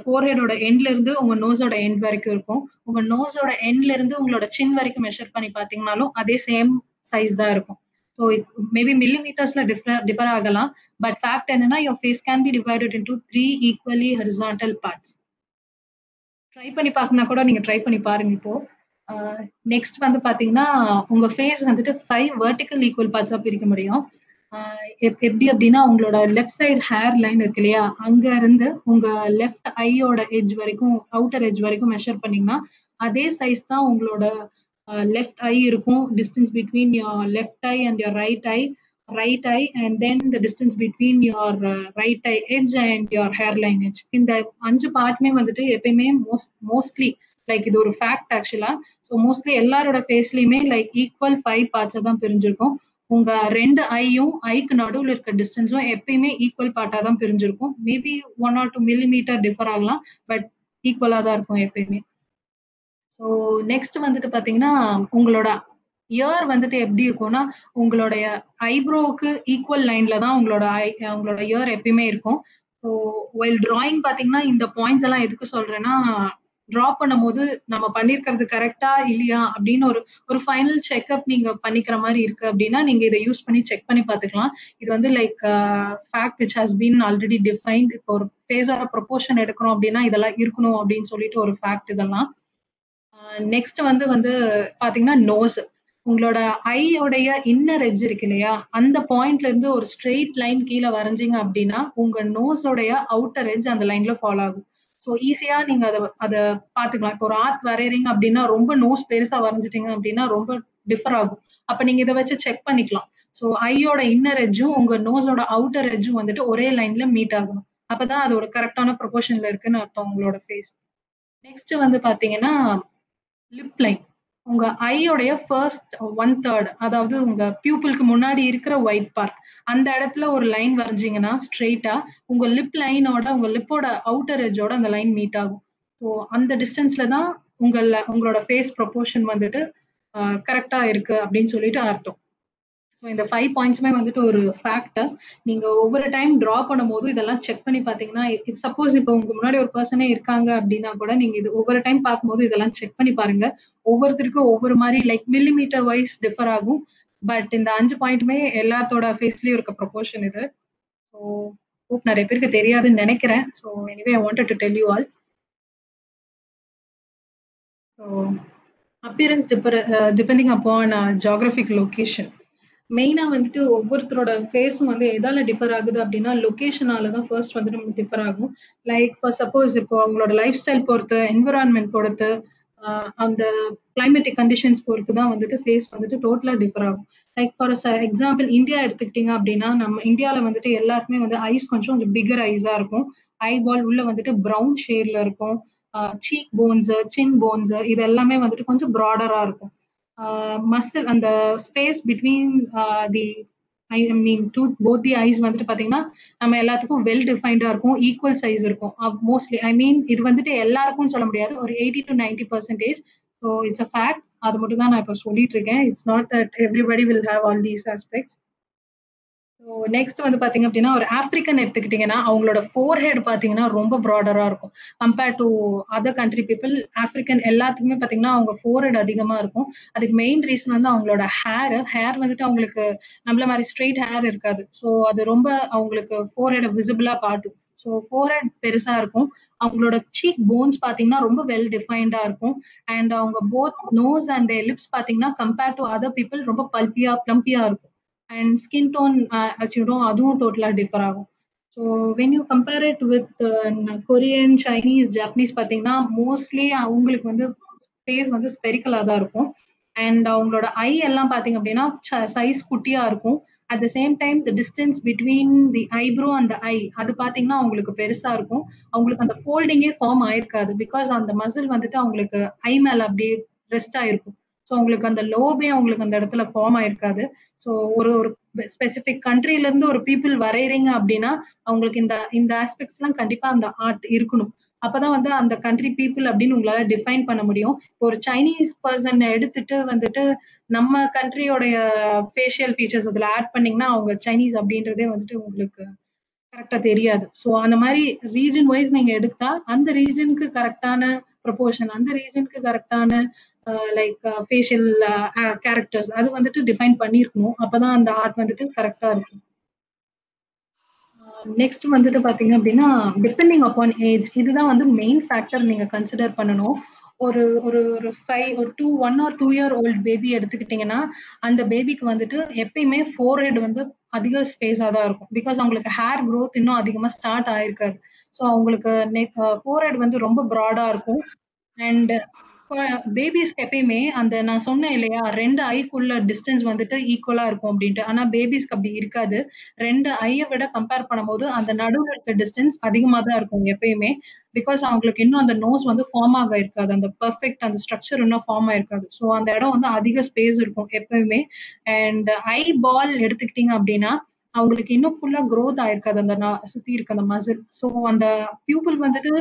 ஃபோர்ஹெடோட எண்ட்ல இருந்து உங்க நோஸோட எண்ட் வரைக்கும் இருக்கும். உங்க நோஸோட எண்ட்ல இருந்து உங்களோட சின் வரைக்கும் மெஷர் பண்ணி பார்த்தீங்கனாலும் அதே சேம் சைஸ் தான் இருக்கும். ஸோ மேபி மில்லிமீட்டர்ஸ்ல டிஃபர் டிஃபர் ஆகலாம். பட் ஃபேக்ட் என்னன்னா your face can be divided into three equally horizontal parts try பண்ணி பார்க்கனா கூட நீங்க ட்ரை பண்ணி பாருங்க இப்போ. நெக்ஸ்ட் வந்து பாத்தீங்கன்னா உங்க ஃபேஸ் வந்துட்டு ஃபைவ் வெர்டிக்கல் ஈக்குவல் பார்ட்ஸா பிரிக்க முடியும். எப்படி அப்படின்னா உங்களோட லெஃப்ட் சைடு ஹேர் லைன் இருக்கு இல்லையா? அங்க இருந்து உங்க லெஃப்ட் ஐயோட எஜ் வரைக்கும் அவுட்டர் எஜ் வரைக்கும் மெஷர் பண்ணீங்கன்னா அதே சைஸ் தான் உங்களோட லெஃப்ட் ஐ இருக்கும். Distance between your left eye and your right eye right eye and then the distance between your right eye edge and your hair line edge இந்த அஞ்சு பார்ட்டுமே வந்துட்டு எப்பயுமே மோஸ்ட் மோஸ்ட்லி லைக் இது ஒரு fact ஆக்சுவலா so mostly எல்லாரோட ஃபேஸ்லயுமே like equal five பார்ட்ஸை தான் பிரிஞ்சிருக்கும். உங்க ரெண்டு ஐயும் ஐக்கு நடுவில் இருக்க டிஸ்டன்ஸும் எப்பயுமே ஈக்குவல் பார்ட்டா தான் பிரிஞ்சிருக்கும். Maybe one or two millimeter differ ஆகலாம் பட் ஈக்குவலா தான் இருக்கும் எப்பயுமே. ஸோ நெக்ஸ்ட் வந்துட்டு பாத்தீங்கன்னா உங்களோட இயர் வந்துட்டு எப்படி இருக்கும்னா உங்களுடைய ஐப்ரோவுக்கு ஈக்குவல் லைன்ல தான் உங்களோட ஐ உங்களோட இயர் எப்பயுமே இருக்கும். ஸோ ஒயில் டிராயிங் பாத்தீங்கன்னா இந்த பாயிண்ட்ஸ் எல்லாம் எதுக்கு சொல்றேன்னா டிரா பண்ணும்போது நம்ம பண்ணிருக்கிறது கரெக்டா இல்லையா அப்படின்னு ஒரு ஒரு ஃபைனல் செக்அப் நீங்க பண்ணிக்கிற மாதிரி இருக்கு அப்படின்னா நீங்க இதை யூஸ் பண்ணி செக் பண்ணி பாத்துக்கலாம் இது வந்து like fact which has been already defined இப்போ ஒரு ஃபேஸோட ப்ரொபோர்ஷன் எடுக்கிறோம் அப்படின்னா இதெல்லாம் இருக்கணும் அப்படின்னு சொல்லிட்டு ஒரு ஃபேக்ட் இதெல்லாம். நெக்ஸ்ட் வந்து வந்து பாத்தீங்கன்னா நோஸ் உங்களோட ஐயோடைய இன்னர் எஜ் இருக்கு இல்லையா? அந்த பாயிண்ட்ல இருந்து ஒரு ஸ்ட்ரெயிட் லைன் கீழே வரைஞ்சிங்க அப்படின்னா உங்க நோஸோடைய அவுட்டர் எஜ் அந்த லைன்ல ஃபாலோ ஆகும். ஸோ ஈஸியா நீங்க அதை அதை பாத்துக்கலாம். இப்போ ஒரு ஆர்ட் வரைகிறீங்க அப்படின்னா ரொம்ப நோஸ் பெருசா வரைஞ்சிட்டீங்க அப்படின்னா ரொம்ப டிஃபர் ஆகும். அப்ப நீங்க இதை வச்சு செக் பண்ணிக்கலாம். ஸோ ஐயோட இன்னர் எஜ்ஜும் உங்க நோஸோட அவுட்டர் எஜ்ஜும் வந்துட்டு ஒரே லைன்ல மீட் ஆகணும். அப்பதான் அதோட கரெக்டான ப்ரொபோர்ஷன்ல இருக்குன்னு அர்த்தம் உங்களோட ஃபேஸ் நெக்ஸ்ட் வந்து பாத்தீங்கன்னா லிப் லைன் உங்க ஐயோடைய ஃபர்ஸ்ட் ஒன் தேர்ட் அதாவது உங்க பியூப்புளுக்கு முன்னாடி இருக்கிற ஒயிட் பார்ட் அந்த இடத்துல ஒரு லைன் வரைஞ்சிங்கன்னா ஸ்ட்ரெயிட்டா உங்க லிப் லைனோட உங்க லிப்போட அவுட்டர் எஜோட அந்த லைன் மீட் ஆகும். ஸோ அந்த டிஸ்டன்ஸ்ல தான் உங்கள உங்களோட ஃபேஸ் ப்ரொபோர்ஷன் வந்துட்டு கரெக்டா இருக்கு அப்படின்னு சொல்லிட்டு அர்த்தம். ஸோ இந்த ஃபைவ் பாயிண்ட்ஸுமே வந்துட்டு ஒரு ஃபேக்டர் நீங்க ஒவ்வொரு டைம் ட்ரா பண்ணும் போது இதெல்லாம் செக் பண்ணி பாத்தீங்கன்னா சப்போஸ் இப்போ உங்க முன்னாடி ஒரு பர்சனே இருக்காங்க அப்படின்னா கூட நீங்க இது ஒவ்வொரு டைம் பார்க்கும்போது இதெல்லாம் செக் பண்ணி பாருங்க. ஒவ்வொருத்தருக்கும் ஒவ்வொரு மாதிரி லைக் மில்லிமீட்டர் வைஸ் டிஃபர் ஆகும். பட் இந்த அஞ்சு பாயிண்ட்டுமே எல்லாத்தோட ஃபேஸ்லயும் இருக்க ப்ரொபோர்ஷன் இது. ஸோ ஹோப் நிறைய பேருக்கு தெரியாதுன்னு நினைக்கிறேன். So anyway I wanted to tell you all so appearance differ depending upon geographic location மெயினா வந்துட்டு ஒவ்வொருத்தரோட ஃபேஸும் வந்து எதால டிஃபர் ஆகுது அப்படின்னா லொக்கேஷனால தான் ஃபர்ஸ்ட் வந்து நமக்கு டிஃபர் ஆகும். லைக் ஃபார் சப்போஸ் இப்போ அவங்களோட லைஃப் ஸ்டைல் பொறுத்து என்விரான்மெண்ட் பொறுத்து அந்த கிளைமேட்டிக் கண்டிஷன்ஸ் பொறுத்து தான் வந்துட்டு ஃபேஸ் வந்துட்டு டோட்டலா டிஃபர் ஆகும். லைக் ஃபார் எக்ஸாம்பிள் இந்தியா எடுத்துக்கிட்டீங்க அப்படின்னா நம்ம இந்தியாவில் வந்துட்டு எல்லாருக்குமே வந்து ஐஸ் கொஞ்சம் கொஞ்சம் பிகர் ஐஸா இருக்கும். ஐ பால் உள்ள வந்துட்டு ப்ரௌன் ஷேட்ல இருக்கும். சீக் போன்ஸ் சின் போன்ஸ் இது எல்லாமே வந்துட்டு கொஞ்சம் ப்ராடரா இருக்கும். மசில் அந்த space between the I mean to both the eyes வந்துட்டு பாத்தீங்கன்னா நம்ம எல்லாத்துக்கும் வெல் டிஃபைன்டாக இருக்கும் ஈக்குவல் சைஸ் இருக்கும். மோஸ்ட்லி ஐ மீன் இது வந்துட்டு எல்லாருக்கும் சொல்ல முடியாது ஒரு eighty to ninety percentage so it's a fact அது மட்டும் தான் நான் இப்போ சொல்லிட்டு இருக்கேன். It's not that everybody will have all these aspects so next வந்து பாத்தீங்க அப்படின்னா ஒரு ஆப்பிரிக்கன் எடுத்துக்கிட்டீங்கன்னா அவங்களோட ஃபோர் ஹெட் பாத்தீங்கன்னா ரொம்ப ப்ராடரா இருக்கும். Compared to other country people African எல்லாத்துக்குமே பாத்தீங்கன்னா அவங்க ஃபோர் ஹெட் அதிகமா இருக்கும். அதுக்கு மெயின் ரீசன் வந்து அவங்களோட ஹேர் ஹேர் வந்துட்டு அவங்களுக்கு நம்மள மாதிரி ஸ்ட்ரெயிட் ஹேர் இருக்காது. ஸோ அது ரொம்ப அவங்களுக்கு ஃபோர் ஹெட் விசிபிளா காட்டும். ஸோ ஃபோர் ஹெட் பெருசா இருக்கும். அவங்களோட சீக் போன்ஸ் பாத்தீங்கன்னா ரொம்ப வெல் டிஃபைன்டா இருக்கும். அண்ட் அவங்க போத் நோஸ் அண்ட் லிப்ஸ் பாத்தீங்கன்னா கம்பேர்ட் டு அதர் பீப்புள் ரொம்ப பல்பியா பிளம்பியா இருக்கும். And skin tone as you know அதுவும் டோட்டலா டிஃபர் ஆகும். So when you compare it with Korean Chinese Japanese பார்த்தீங்கன்னா மோஸ்ட்லி அவங்களுக்கு வந்து ஃபேஸ் வந்து ஸ்பெரிக்கலாக தான் இருக்கும். அண்ட் அவங்களோட ஐ எல்லாம் பார்த்தீங்க அப்படின்னா சைஸ் குட்டியா இருக்கும். At the same time the distance between the eyebrow அந்த ஐ அது பார்த்தீங்கன்னா அவங்களுக்கு பெருசா இருக்கும். அவங்களுக்கு அந்த ஃபோல்டிங்கே ஃபார்ம் ஆயிருக்காது. பிகாஸ் அந்த மசில் வந்துட்டு அவங்களுக்கு ஐ மேல அப்படியே ரெஸ்ட் ஆயிருக்கும். ஸோ உங்களுக்கு அந்த லோபே அவங்களுக்கு அந்த இடத்துல ஃபார்ம் ஆயிருக்காது. ஸோ ஒரு ஒரு ஸ்பெசிஃபிக் கண்ட்ரில இருந்து ஒரு பீப்புள் வரைகிறீங்க அப்படின்னா அவங்களுக்கு இந்த இந்த ஆஸ்பெக்ட்ஸ் எல்லாம் கண்டிப்பா அந்த ஆர்ட் இருக்கணும். அப்பதான் வந்து அந்த கண்ட்ரி பீப்புள் அப்படின்னு உங்களால டிஃபைன் பண்ண முடியும். ஒரு சைனீஸ் பர்சன் எடுத்துட்டு வந்துட்டு நம்ம கண்ட்ரியோடைய ஃபேஷியல் ஃபீச்சர்ஸ் அதுல ஆட் பண்ணீங்கன்னா அவங்க சைனீஸ் அப்படின்றதே வந்துட்டு உங்களுக்கு கரெக்டா தெரியாது. ஸோ அந்த மாதிரி ரீஜன் வைஸ் நீங்க எடுத்தா அந்த ரீஜனுக்கு கரெக்டான ப்ரொபோர்ஷன் அந்த ரீஜனுக்கு கரெக்டான லைக் ஃபேஷியல் கேரக்டர்ஸ் அது வந்துட்டு டிஃபைன் பண்ணியிருக்கணும் அப்பதான் அந்த ஆர்ட் வந்துட்டு கரெக்டா இருக்கும். நெக்ஸ்ட் வந்துட்டு பாத்தீங்க அப்படின்னா டிபெண்டிங் அப்பான் ஏஜ் இதுதான் வந்து மெயின் ஃபேக்டர் நீங்க கன்சிடர் பண்ணணும். ஒரு ஒரு ஒரு ஃபைவ் ஒரு two one or two year old baby எடுத்துக்கிட்டிங்கன்னா அந்த பேபிக்கு வந்துட்டு எப்பயுமே ஃபோர் ஹெட் வந்து அதிக ஸ்பேஸாக தான் இருக்கும். பிகாஸ் அவங்களுக்கு ஹேர் க்ரோத் இன்னும் அதிகமாக ஸ்டார்ட் ஆயிருக்காரு ஸோ அவங்களுக்கு ஃபோர் ஹெட் வந்து ரொம்ப ப்ராடாக இருக்கும். அண்ட் பேபிஸ்க்கு எப்பயுமே அந்த நான் சொன்னேன் இல்லையா ரெண்டு ஐக்குள்ள டிஸ்டன்ஸ் வந்துட்டு ஈக்குவலா இருக்கும் அப்படின்ட்டு. ஆனா பேபிஸ்க்கு அப்படி இருக்காது. ரெண்டு ஐயை விட கம்பேர் பண்ணும்போது அந்த நடுவில் இருக்க டிஸ்டன்ஸ் அதிகமா தான் இருக்கும் எப்பயுமே. பிகாஸ் அவங்களுக்கு இன்னும் அந்த நோஸ் வந்து ஃபார்ம் ஆக இருக்காது. அந்த பர்ஃபெக்ட் அந்த ஸ்ட்ரக்சர் இன்னும் ஃபார்ம் ஆயிருக்காது. ஸோ அந்த இடம் வந்து அதிக ஸ்பேஸ் இருக்கும் எப்பயுமே. அண்ட் ஐ பால் எடுத்துக்கிட்டீங்க அப்படின்னா அவங்களுக்கு இன்னும் ஃபுல்லா க்ரோத் ஆயிருக்காது அந்த சுத்தி இருக்க அந்த மசில் ஸோ அந்த பியூபிள் வந்துட்டு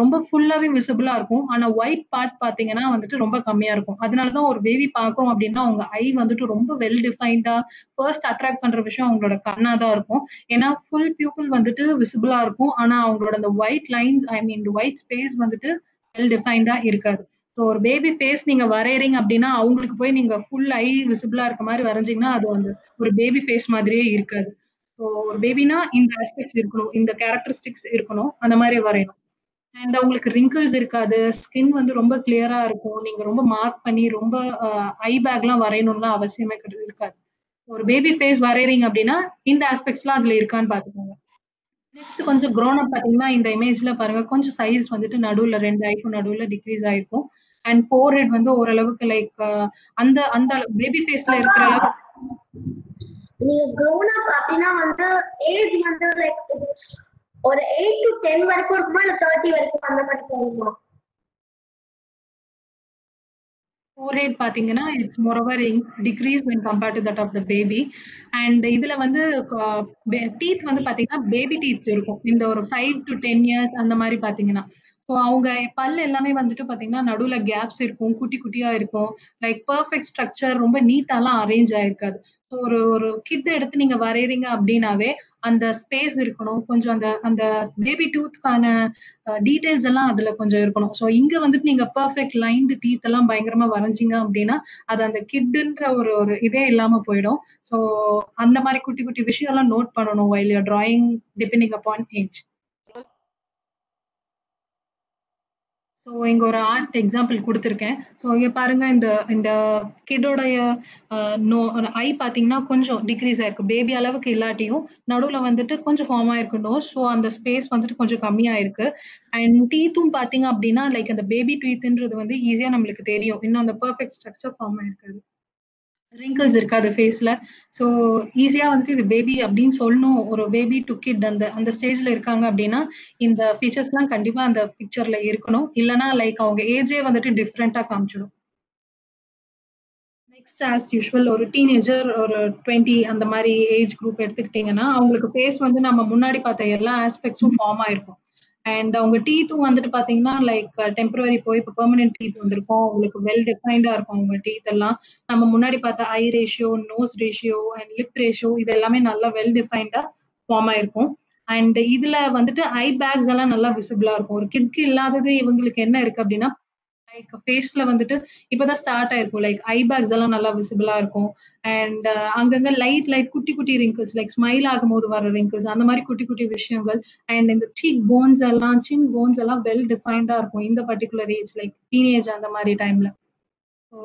ரொம்ப ஃபுல்லாவே விசிபிளா இருக்கும். ஆனா ஒயிட் பார்ட் பாத்தீங்கன்னா வந்துட்டு ரொம்ப கம்மியா இருக்கும். அதனாலதான் ஒரு பேபி பாக்குறோம் அப்படின்னா அவங்க ஐ வந்துட்டு ரொம்ப வெல் டிஃபைன்டா ஃபர்ஸ்ட் அட்ராக்ட் பண்ற விஷயம் அவங்களோட கண்ணா தான் இருக்கும். ஏன்னா ஃபுல் பியூபிள் வந்துட்டு விசிபிளா இருக்கும். ஆனா அவங்களோட அந்த white lines I mean white space வந்துட்டு வெல் டிஃபைன்டா இருக்காது. ஸோ ஒரு பேபி ஃபேஸ் நீங்க வரையறீங்க அப்படின்னா அவங்களுக்கு போய் நீங்க ஃபுல் ஐ விசிபிளா இருக்க மாதிரி வரைஞ்சீங்கன்னா அது வந்து ஒரு பேபி ஃபேஸ் மாதிரியே இருக்காது. ஒரு பேபினா இந்த ஆஸ்பெக்ட்ஸ் இருக்கணும் இந்த கேரக்டரிஸ்டிக்ஸ் இருக்கணும் அந்த மாதிரி வரையணும். அண்ட் அவங்களுக்கு ரிங்கிள்ஸ் இருக்காது ஸ்கின் வந்து ரொம்ப கிளியரா இருக்கும். நீங்க ரொம்ப மார்க் பண்ணி ரொம்ப ஐ பேக்லாம் வரையணும்லாம் அவசியமே இருக்காது. ஒரு பேபி ஃபேஸ் வரைகிறீங்க அப்படின்னா இந்த ஆஸ்பெக்ட்ஸ்லாம் அதுல இருக்கான்னு பாத்துக்கோங்க நெக்ஸ்ட் கொஞ்சம் க்ரோன் அப் பாத்தீங்கன்னா இந்த இமேஜ்ல பாருங்க கொஞ்சம் சைஸ் வந்துட்டு நடுவுல ரெண்டு ஐக்கும் நடுவுல டிக்ரீஸ் ஆயிருக்கும். அண்ட் ஃபோர் ஹெட் வந்து ஓரளவுக்கு லைக் அந்த அந்த பேபி ஃபேஸ்ல இருக்கிற அளவுக்கு நீங்க க்ரோன் அப் அப்படின்னா வந்து ஏஜ் வந்து லைக் ஒரு எயிட் டு டென் வரைக்கும் இருக்குமா இல்ல தேர்ட்டி வரைக்கும் அந்த மாதிரி போகுமா ஃபோர் ரேட் பாத்தீங்கன்னா it's moreover decrease when compared to that of the baby and இதில் வந்து uh, டீத் வந்து பார்த்தீங்கன்னா பேபி டீத் இருக்கும். இந்த ஒரு ஃபைவ் டு டென் இயர்ஸ் அந்த மாதிரி பார்த்தீங்கன்னா. ஸோ அவங்க பல் எல்லாமே வந்துட்டு பாத்தீங்கன்னா நடுவுல கேப்ஸ் இருக்கும் குட்டி குட்டியா இருக்கும். லைக் பர்ஃபெக்ட் ஸ்ட்ரக்சர் ரொம்ப நீட்டாலாம் அரேஞ்ச் ஆயிருக்காது. ஸோ ஒரு ஒரு கிட் எடுத்து நீங்க வரைகிறீங்க அப்படின்னாவே அந்த ஸ்பேஸ் இருக்கணும். கொஞ்சம் அந்த அந்த பேபி டூத்துக்கான டீட்டெயில்ஸ் எல்லாம் அதுல கொஞ்சம் இருக்கணும். ஸோ இங்க வந்துட்டு நீங்க பர்ஃபெக்ட் லைன்டு டீத் எல்லாம் பயங்கரமா வரைஞ்சிங்க அப்படின்னா அது அந்த கிட்டுன்ற ஒரு ஒரு இதே இல்லாம போயிடும். ஸோ அந்த மாதிரி குட்டி குட்டி விஷயம் எல்லாம் நோட் பண்ணணும் while your drawing depending upon age so இங்கே ஒரு ஆர்ட் எக்ஸாம்பிள் கொடுத்துருக்கேன். ஸோ இங்கே பாருங்க இந்த இந்த கிட்டோடைய நோ ஐ பார்த்தீங்கன்னா கொஞ்சம் டிக்ரீஸ் ஆயிருக்கு. பேபி அளவுக்கு இல்லாட்டியும் நடுவில் வந்துட்டு கொஞ்சம் ஃபார்ம் ஆயிருக்கு நோஸ் ஸோ அந்த ஸ்பேஸ் வந்துட்டு கொஞ்சம் கம்மியாயிருக்கு. அண்ட் டீத்தும் பார்த்தீங்க அப்படின்னா லைக் அந்த பேபி டீத்துன்றது வந்து ஈஸியாக நம்மளுக்கு தெரியும். இன்னும் அந்த பர்ஃபெக்ட் ஸ்ட்ரக்சர் ஃபார்ம் ஆயிருக்காது ரிங்கிள்ஸ் இருக்காது ஃபேஸ்ல ஸோ ஈஸியா வந்துட்டு இது பேபி அப்படின்னு சொல்லணும். ஒரு பேபி டு கிட் அந்த அந்த ஸ்டேஜ்ல இருக்காங்க அப்படின்னா இந்த ஃபீச்சர்ஸ்லாம் கண்டிப்பா அந்த பிக்சர்ல இருக்கணும். இல்லைன்னா லைக் அவங்க ஏஜே வந்துட்டு டிஃப்ரெண்டா காமிச்சிடும். நெக்ஸ்ட் ஆஸ் யூஷுவல் ஒரு டீனேஜர் ஒரு டுவெண்ட்டி அந்த மாதிரி ஏஜ் குரூப் எடுத்துக்கிட்டிங்கன்னா அவங்களுக்கு ஃபேஸ் வந்து நம்ம முன்னாடி பார்த்த எல்லா ஆஸ்பெக்ட்ஸும் ஃபார்ம் ஆயிருக்கும். அண்ட் அவங்க டீத்தும் வந்துட்டு பாத்தீங்கன்னா லைக் டெம்பரரி போய் இப்போ பெர்மனன்ட் டீத் வந்திருக்கும். அவங்களுக்கு வெல் டிஃபைன்டா இருக்கும் அவங்க டீத் எல்லாம். நம்ம முன்னாடி பார்த்த eye ratio nose ratio and lip ratio இது எல்லாமே நல்லா வெல் டிஃபைன்டா ஃபார்ம் ஆயிருக்கும். அண்ட் இதுல வந்துட்டு ஐ பேக்ஸ் எல்லாம் நல்லா விசிபிளா இருக்கும். ஒரு கிட்க்கு இல்லாதது இவங்களுக்கு என்ன இருக்கு அப்படின்னா லைக் ஃபேஸ்ல வந்துட்டு இப்போதான் ஸ்டார்ட் ஆயிருக்கும் லைக் ஐ பேக்ஸ் எல்லாம் நல்லா விசிபிளா இருக்கும். அண்ட் uh, அங்கங்க லைட் லைட் குட்டி குட்டி ரிங்கிள்ஸ் லைக் ஸ்மைல் ஆகும்போது வர ரிங்கிள்ஸ் அந்த மாதிரி குட்டி குட்டி விஷயங்கள். அண்ட் இந்த சீக் போன்ஸ் எல்லாம் சின் போன்ஸ் எல்லாம் வெல் டிஃபைன்டா இருக்கும். இந்த பர்டிகுலர் ஏஜ் லைக் டீனேஜ் அந்த மாதிரி டைம்ல ஸோ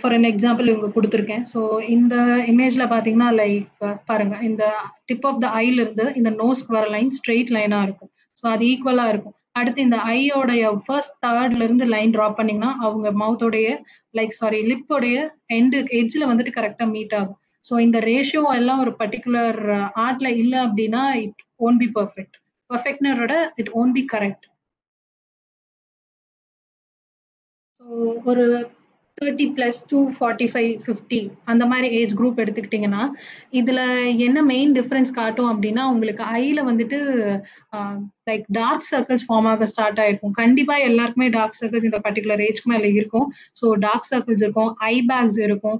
ஃபார் அன் எக்ஸாம்பிள் இவங்க கொடுத்துருக்கேன். ஸோ இந்த இமேஜ்ல பாத்தீங்கன்னா லைக் uh, பாருங்க. இந்த டிப் ஆஃப் த ஐல இருந்து இந்த நோஸ்க்கு வர லைன் ஸ்ட்ரெயிட் லைனா இருக்கும். ஸோ அது ஈக்குவலா இருக்கும். அடுத்து இந்த ஐயோடைய ஃபர்ஸ்ட் தேர்ட்ல இருந்து லைன் ட்ரா பண்ணீங்கன்னா அவங்க மவுத்தோடைய லைக் சாரி லிப்போடைய எண்டு எட்ஜ்ல வந்துட்டு கரெக்டாக மீட் ஆகும். ஸோ இந்த ரேஷியோ எல்லாம் ஒரு பர்டிகுலர் ஆர்ட்ல இல்லை அப்படின்னா it won't be perfect பர்ஃபெக்ட்னரோட it won't be correct so ஒரு thirty plus two forty five fifty அந்த மாதிரி ஏஜ் குரூப் எடுத்துக்கிட்டிங்கன்னா இதில் என்ன மெயின் டிஃப்ரென்ஸ் காட்டும் அப்படின்னா உங்களுக்கு ஐயில் வந்துட்டு லைக் டார்க் சர்க்கிள்ஸ் ஃபார்ம் ஆக ஸ்டார்ட் ஆகிருக்கும் கண்டிப்பாக எல்லாருக்குமே டார்க் சர்க்கிள்ஸ் இந்த பர்டிகுலர் ஏஜ்க்கு மேலே இருக்கும். ஸோ டார்க் சர்க்கிள்ஸ் இருக்கும் ஐ பேக்ஸ் இருக்கும்.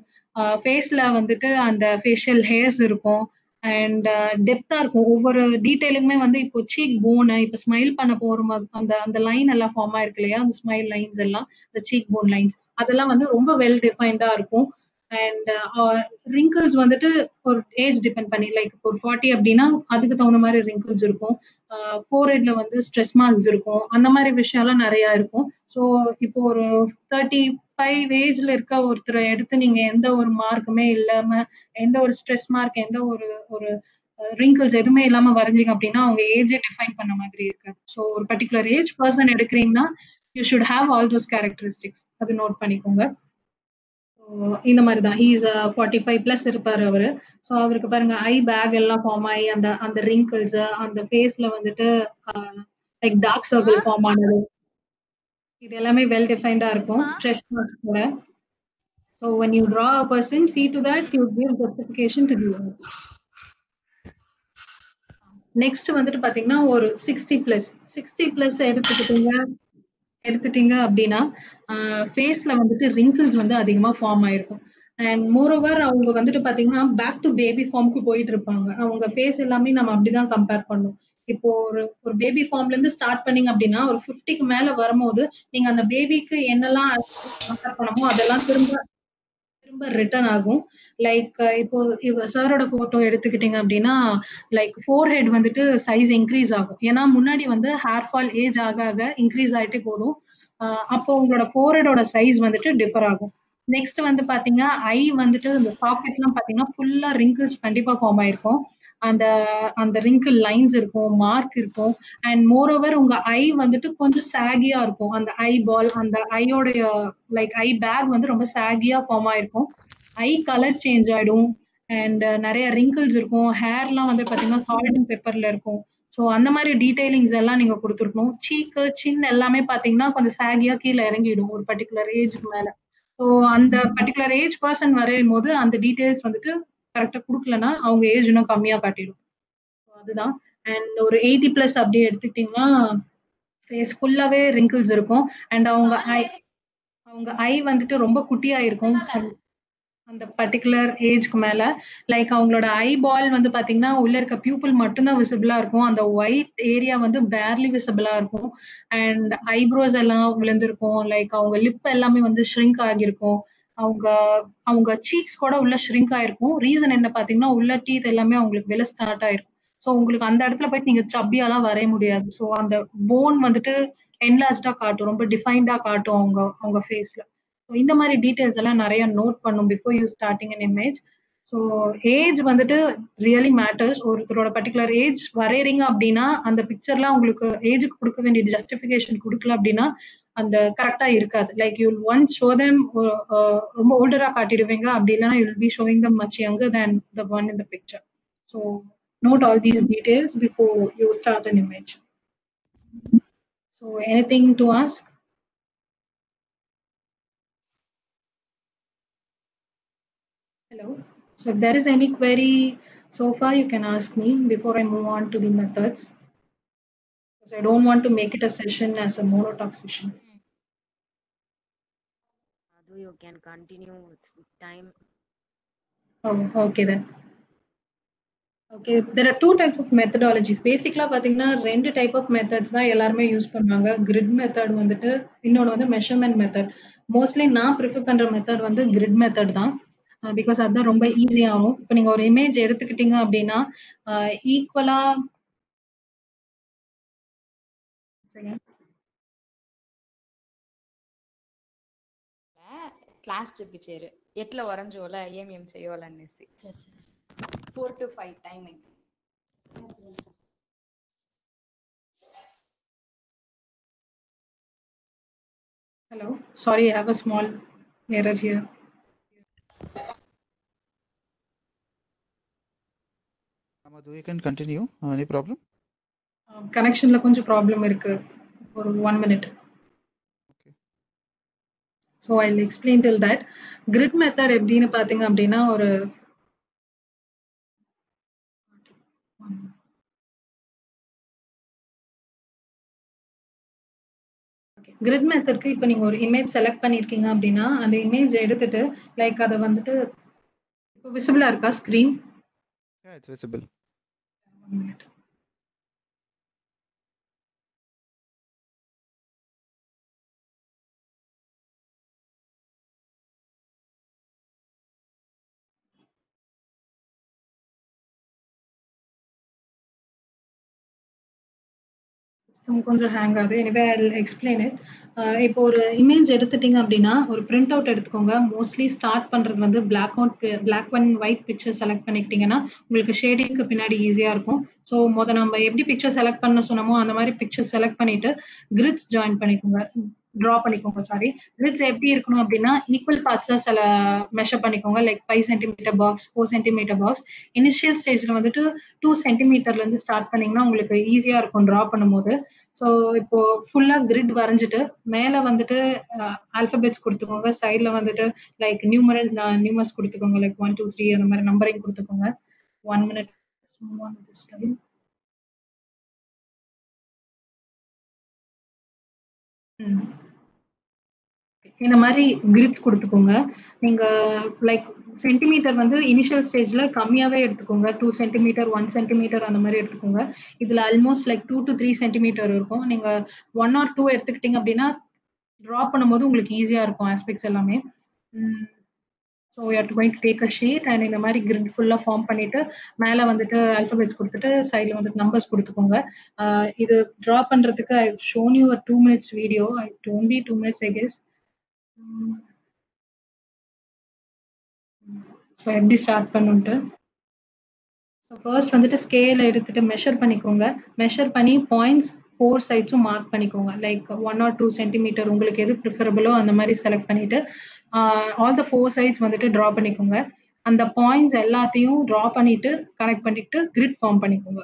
ஃபேஸில் வந்துட்டு அந்த ஃபேஷியல் ஹேர்ஸ் இருக்கும். அண்ட் டெப்தா uh, இருக்கும். ஒவ்வொரு டீட்டெயிலுமே வந்து இப்போ சீக் போன் இப்போ ஸ்மைல் பண்ண போற அந்த அந்த லைன் எல்லாம் ஃபார்ம் ஆயிருக்கு இல்லையா? அந்த ஸ்மைல் லைன்ஸ் எல்லாம் இந்த சீக் போன் லைன்ஸ் அதெல்லாம் வந்து ரொம்ப வெல் டிஃபைன்டா இருக்கும். அண்ட் ரிங்கிள்ஸ் uh, வந்துட்டு ஒரு ஏஜ் டிபெண்ட் பண்ணி லைக் ஒரு ஃபார்ட்டி அப்படின்னா அதுக்கு தகுந்த மாதிரி ரிங்கிள்ஸ் இருக்கும். Uh, ஃபோர் ஹெட்ல வந்து ஸ்ட்ரெஸ் மார்க்ஸ் இருக்கும். அந்த மாதிரி விஷயம்லாம் நிறைய இருக்கும். ஸோ இப்போ ஒரு தேர்ட்டி ஃபைவ் ஏஜ்ல இருக்க ஒருத்தரை எடுத்து நீங்க எந்த ஒரு மார்க்குமே இல்லாம எந்த ஒரு ஸ்ட்ரெஸ் மார்க் எந்த ஒரு ஒரு uh, ரிங்கிள்ஸ் எதுவுமே இல்லாம வரைஞ்சிங்க அப்படின்னா அவங்க ஏஜே டிஃபைன் பண்ண மாதிரி இருக்கு ஸோ ஒரு பர்டிகுலர் ஏஜ் பர்சன் எடுக்கிறீங்கன்னா you should have all those characteristics அது நோட் பண்ணிக்கோங்க. இந்த மாதிரி தான் he's forty five uh, plus இருப்பார் அவரு. ஸோ அவருக்கு பாருங்க ஐ பேக் எல்லாம் ஃபார்ம் ஆகி அந்த அந்த ரிங்கிள்ஸ் அந்த ஃபேஸ்ல வந்துட்டு லைக் டார்க் சர்க்கிள் ஃபார்ம் ஆனது. இது எல்லாமே வெல் டிஃபைன்டா இருக்கும். ஸ்ட்ரெஸ் மார்க்ஸ் கூட. So when you draw a person see to that you give justification to give next வந்துட்டு பாத்தீங்கன்னா ஒரு சிக்ஸ்டி பிளஸ் சிக்ஸ்டி பிளஸ் எடுத்துக்கிட்டீங்க. எடுத்துட்டீங்க அப்படின்னா ஃபேஸ்ல வந்துட்டு ரிங்கிள்ஸ் வந்து அதிகமா ஃபார்ம் ஆயிருக்கும். அண்ட் மோர் ஓவர் அவங்க வந்துட்டு பாத்தீங்கன்னா பேக் டு பேபி ஃபார்முக்கு போயிட்டு இருப்பாங்க. அவங்க ஃபேஸ் எல்லாமே நம்ம அப்படிதான் கம்பேர் பண்ணும். இப்போ ஒரு ஒரு பேபி ஃபார்ம்ல இருந்து ஸ்டார்ட் பண்ணீங்க அப்படின்னா ஒரு ஃபிஃப்டிக்கு மேல வரும்போது நீங்க அந்த பேபிக்கு என்னெல்லாம் கம்பேர் பண்ணமோ அதெல்லாம் திரும்ப திரும்ப ரிட்டர்ன் ஆகும். லைக் இப்போ இவ சாரோட போட்டோ எடுத்துக்கிட்டீங்க அப்படின்னா லைக் ஃபோர் ஹெட் வந்துட்டு சைஸ் இன்க்ரீஸ் ஆகும். ஏன்னா முன்னாடி வந்து ஹேர் ஃபால் ஏஜ் ஆக ஆக இன்க்ரீஸ் ஆயிட்டே போதும். அப்போ உங்களோட ஃபோர் ஹெடோட சைஸ் வந்துட்டு டிஃபர் ஆகும். நெக்ஸ்ட் வந்து பாத்தீங்கன்னா ஐ வந்துட்டு இந்த பாக்கெட்லாம் பாத்தீங்கன்னா ஃபுல்லா ரிங்கிள்ஸ் கண்டிப்பா ஃபார்ம் ஆயிருக்கும். அந்த அந்த ரிங்கிள் லைன்ஸ் இருக்கும் மார்க் இருக்கும். அண்ட் மோர் ஓவர் உங்க ஐ வந்துட்டு கொஞ்சம் சாகியா இருக்கும். அந்த ஐ பால் அந்த ஐயோடைய லைக் ஐ பேக் வந்து ரொம்ப சாகியா ஃபார்ம் ஆயிருக்கும். ஐ கலர் சேஞ்ச் ஆயிடும். அண்ட் uh, நிறைய ரிங்கிள்ஸ் இருக்கும். ஹேர்லாம் வந்து பாத்தீங்கன்னா சால்ட் அண்ட் பெப்பர்ல இருக்கும். ஸோ அந்த மாதிரி டீடைலிங்ஸ் எல்லாம் நீங்க கொடுத்துருக்கணும். சீக்கு சின் எல்லாமே பாத்தீங்கன்னா கொஞ்சம் சாகியா கீழே இறங்கிடும் ஒரு பர்டிகுலர் ஏஜ்க்கு மேல. ஸோ அந்த பர்டிகுலர் ஏஜ் பர்சன் வரையும் போது அந்த டீடைல்ஸ் வந்துட்டு கரெக்டா கொடுக்கலன்னா அவங்க ஏஜ் இன்னும் கம்மியா காட்டிடும். அதுதான். அண்ட் ஒரு எயிட்டி பிளஸ் அப்படியே எடுத்துக்கிட்டீங்கன்னா ஃபேஸ் ஃபுல்லாவே ரிங்கிள்ஸ் இருக்கும். அண்ட் அவங்க ஐ அவங்க ஐ வந்துட்டு ரொம்ப குட்டியா இருக்கும் அந்த பர்டிகுலர் ஏஜ்க்கு மேல. லைக் அவங்களோட ஐ பால் வந்து பாத்தீங்கன்னா உள்ள இருக்க பியூப்பிள் மட்டும்தான் விசிபிளா இருக்கும். அந்த ஒயிட் ஏரியா வந்து பேர்லி விசிபிளா இருக்கும். அண்ட் ஐப்ரோஸ் எல்லாம் விழுந்திருக்கும். லைக் அவங்க லிப் எல்லாமே வந்து ஷ்ரிங்க் ஆகியிருக்கும். அவங்க அவங்க சீக்ஸ் கூட உள்ள ஷ்ரிங்க் ஆயிருக்கும். ரீசன் என்ன பாத்தீங்கன்னா உள்ள டீத் எல்லாமே அவங்களுக்கு வெளில ஸ்டார்ட் ஆயிருக்கும். ஸோ உங்களுக்கு அந்த இடத்துல போயிட்டு நீங்க சப்பியாலாம் வரைய முடியாது. ஸோ அந்த போன் வந்துட்டு என்லாஸ்டா காட்டும். ரொம்ப டிஃபைன்டா காட்டும் அவங்க அவங்க ஃபேஸ்ல ஸோ இந்த மாதிரி டீட்டெயில்ஸ் எல்லாம் நிறைய நோட் பண்ணும் before you starting an image so age வந்துட்டு ரியலி மேட்டர்ஸ் ஒருத்தரோட பர்டிகுலர் ஏஜ் வரையறீங்க அப்படின்னா அந்த பிக்சர்ல உங்களுக்கு ஏஜுக்கு கொடுக்க வேண்டிய ஜஸ்டிஃபிகேஷன் கொடுக்கல அப்படின்னா அந்த கரெக்டா இருக்காது like you once show them ரொம்ப ஓல்டரா காட்டிடுவீங்க அப்படி இல்லைன்னா you will be showing them much younger than the one in the picture so note all these details before you start an image so anything to ask hello so if there is any query so far you can ask me before i move on to the methods because i don't want to make it a session as a monotalk session Madhu, You can continue with time. Oh, okay then. Okay there are two type of methodologies பேசிக்கலாக பார்த்தீங்கன்னா ரெண்டு type of methods தான் எல்லாருமே use பண்ணுவாங்க. Grid method வந்துட்டு இன்னொன்று வந்து measurement method mostly நான் ப்ரிஃபர் பண்ணுற மெத்தட் வந்து கிரிட் மெத்தட் தான். Uh, பிகாஸ் அதுதான் ரொம்ப ஈஸியாகும் இப்போ நீங்கள் ஒரு இமேஜ் எடுத்துக்கிட்டீங்க அப்படின்னா uh, ஈக்குவலாக క్లాస్ చెప్పించారు ఎట్లా వరంజోలా ఏమేం చేయాలనేసి four to five timing Hello. Sorry, I have a small error here. Amadou, you can continue. Uh, any problem? கனெக்ஷன்ல கொஞ்சம் ப்ராப்ளம் இருக்கு ஒரு one minute Okay. so I explain till that grid method எப்படின்னு பார்த்தீங்க அப்படின்னா ஒரு கிரிட் மெத்தட்க்கு இப்போ நீங்கள் ஒரு இமேஜ் செலக்ட் பண்ணியிருக்கீங்க அப்படின்னா அந்த இமேஜ் எடுத்துட்டு லைக் அதை வந்துட்டு இப்போ விசிபிளாக இருக்கா screen it's visible. One minute கொஞ்சம் ஹேங் ஆகுது. எனவே ஐ எக்ஸ்பிளைன் இட் இப்போ ஒரு இமேஜ் எடுத்துட்டீங்க அப்படின்னா ஒரு பிரிண்ட் அவுட் எடுத்துக்கோங்க. மோஸ்ட்லி ஸ்டார்ட் பண்றது வந்து black out black and white picture select பண்ணிக்கிட்டீங்கன்னா உங்களுக்கு ஷேடிங்க்கு பின்னாடி ஈஸியா இருக்கும். ஸோ முத நம்ம எப்படி பிக்சர் செலக்ட் பண்ண சொன்னோமோ அந்த மாதிரி பிக்சர் செலக்ட் பண்ணிட்டு கிரிட்ஸ் ஜாயின் பண்ணிக்கோங்க. ட்ரா பண்ணிக்கோங்க சாரி கிரிட்ஸ் எப்படி இருக்கணும் அப்படின்னா ஈக்குவல் பார்ட்ஸா சில மெஷர் பண்ணிக்கோங்க. Like five centimeter box four centimeter box initial ஸ்டேஜ்ல வந்துட்டு டூ சென்டிமீட்டர்ல இருந்து ஸ்டார்ட் பண்ணீங்கன்னா உங்களுக்கு ஈஸியா இருக்கும் ட்ரா பண்ணும்போது. ஸோ இப்போ ஃபுல்லா கிரிட் வரைஞ்சிட்டு மேல வந்துட்டு ஆல்பபெட்ஸ் கொடுத்துக்கோங்க. சைட்ல வந்துட்டு லைக் நியூமரல் நியூமர்ஸ் கொடுத்துக்கோங்க. லைக் ஒன் டூ த்ரீ அந்த மாதிரி நம்பரிங் கொடுத்துக்கோங்க. ஒன் மினிட் இந்த மாதிரி கிரிட்ஸ் கொடுத்துக்கோங்க. நீங்க லைக் சென்டிமீட்டர் வந்து இனிஷியல் ஸ்டேஜ்ல கம்மியாவே எடுத்துக்கோங்க. டூ சென்டிமீட்டர் ஒன் சென்டிமீட்டர் அந்த மாதிரி எடுத்துக்கோங்க. இதுல almost like two to three centimeter இருக்கும். நீங்க ஒன் ஆர் டூ எடுத்துக்கிட்டீங்க அப்படின்னா ட்ரா பண்ணும்போது உங்களுக்கு ஈஸியா இருக்கும் ஆஸ்பெக்ட்ஸ் எல்லாமே. So you are going to take a sheet and இந்த மாதிரி கிரிட் ஃபுல்லாக ஃபார்ம் பண்ணிட்டு மேலே வந்துட்டு அல்ஃபபெட்ஸ் கொடுத்துட்டு சைடில் வந்துட்டு நம்பர்ஸ் கொடுத்துக்கோங்க. இது ட்ரா பண்ணுறதுக்கு I shown you two minutes video I don't be two minutes I guess so எப்படி ஸ்டார்ட் பண்ணுன்ட்டு. ஸோ ஃபர்ஸ்ட் வந்துட்டு ஸ்கேல் எடுத்துட்டு மெஷர் பண்ணிக்கோங்க. மெஷர் பண்ணி பாயிண்ட்ஸ் ஃபோர் சைட்ஸும் மார்க் பண்ணிக்கோங்க. Like one or two centimetre உங்களுக்கு எது ப்ரிஃபரபிளோ அந்த மாதிரி செலக்ட் பண்ணிட்டு ஆல் த ஃபோர் சைட்ஸ் வந்துட்டு ட்ரா பண்ணிக்கோங்க. அந்த பாயிண்ட்ஸ் எல்லாத்தையும் ட்ரா பண்ணிட்டு கனெக்ட் பண்ணிட்டு கிரிட் ஃபார்ம் பண்ணிக்கோங்க.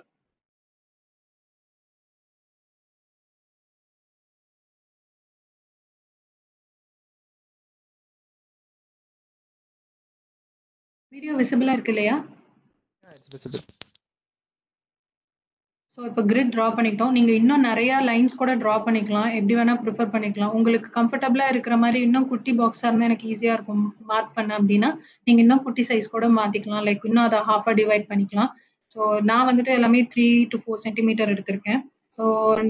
வீடியோ விசிபிளா இருக்கு இல்லையா? ஸோ இப்போ கிரிட் ட்ரா பண்ணிட்டோம் நீங்கள் இன்னும் நிறையா லைன்ஸ் கூட ட்ரா பண்ணிக்கலாம். எப்படி வேணால் ப்ரிஃபர் பண்ணிக்கலாம். உங்களுக்கு கம்ஃபர்டபுளாக இருக்கிற மாதிரி இன்னும் குட்டி பாக்ஸாக இருந்தால் எனக்கு ஈஸியாக இருக்கும். மார்க் பண்ண அப்படின்னா நீங்கள் இன்னும் குட்டி சைஸ் கூட மாற்றிக்கலாம் லைக் இன்னும் அதை ஹாஃபாக டிவைட் பண்ணிக்கலாம். ஸோ நான் வந்துட்டு எல்லாமே த்ரீ டு ஃபோர் சென்டிமீட்டர் எடுத்திருக்கேன். ஸோ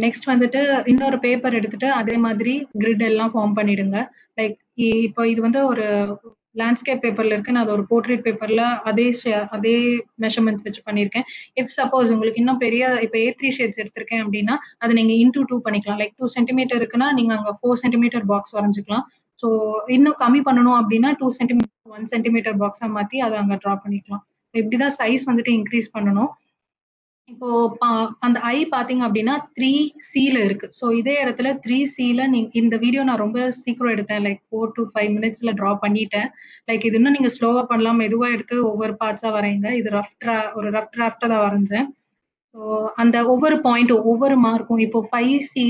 நெக்ஸ்ட் வந்துட்டு இன்னொரு பேப்பர் எடுத்துட்டு அதே மாதிரி கிரிட் எல்லாம் ஃபார்ம் பண்ணிடுங்க. லைக் இப்போ இது வந்து ஒரு லேண்ட்ஸ்கேப் பேப்பர்ல இருக்கு. நான் அது ஒரு போர்ட்ரேட் பேப்பர்ல அதே அதே மெஷர்மெண்ட் வச்சு பண்ணியிருக்கேன். இஃப் சப்போஸ் உங்களுக்கு இன்னும் பெரிய இப்போ ஏ த்ரீ ஷேட்ஸ் எடுத்திருக்கேன் அப்படின்னா அதை நீங்க இன்டூ டூ பண்ணிக்கலாம். லைக் டூ சென்டிமீட்டர் இருக்குன்னா நீங்க அங்க ஃபோர் சென்டிமீட்டர் பாக்ஸ் வரைஞ்சிக்கலாம். ஸோ இன்னும் கம்மி பண்ணணும் அப்படின்னா டூ சென்டிமீட்டர் ஒன் சென்டிமீட்டர் பாக்ஸா மாத்தி அதை அங்க ட்ரா பண்ணிக்கலாம். இப்படிதான் சைஸ் வந்துட்டு இன்க்ரீஸ் பண்ணணும். இப்போ பா- அந்த ஐ பாத்தீங்க அப்படின்னா த்ரீ சில இருக்கு. ஸோ இதே இடத்துல த்ரீ சில நீங்க இந்த வீடியோ நான் ரொம்ப சீக்கிரம் எடுத்தேன். லைக் ஃபோர் டு ஃபைவ் மினிட்ஸ்ல டிரா பண்ணிட்டேன். லைக் இது இன்னும் நீங்க ஸ்லோவா பண்ணலாம். மெதுவா எடுத்து ஒவ்வொரு பார்ட்ஸா வரைங்க இது ரஃப் ட்ரா ஒரு ரஃப் டிராஃப்டா தான் வரைஞ்சேன். ஸோ அந்த ஒவ்வொரு பாயிண்ட்டும் ஒவ்வொரு மார்க்கும் இப்போ ஃபைவ் சி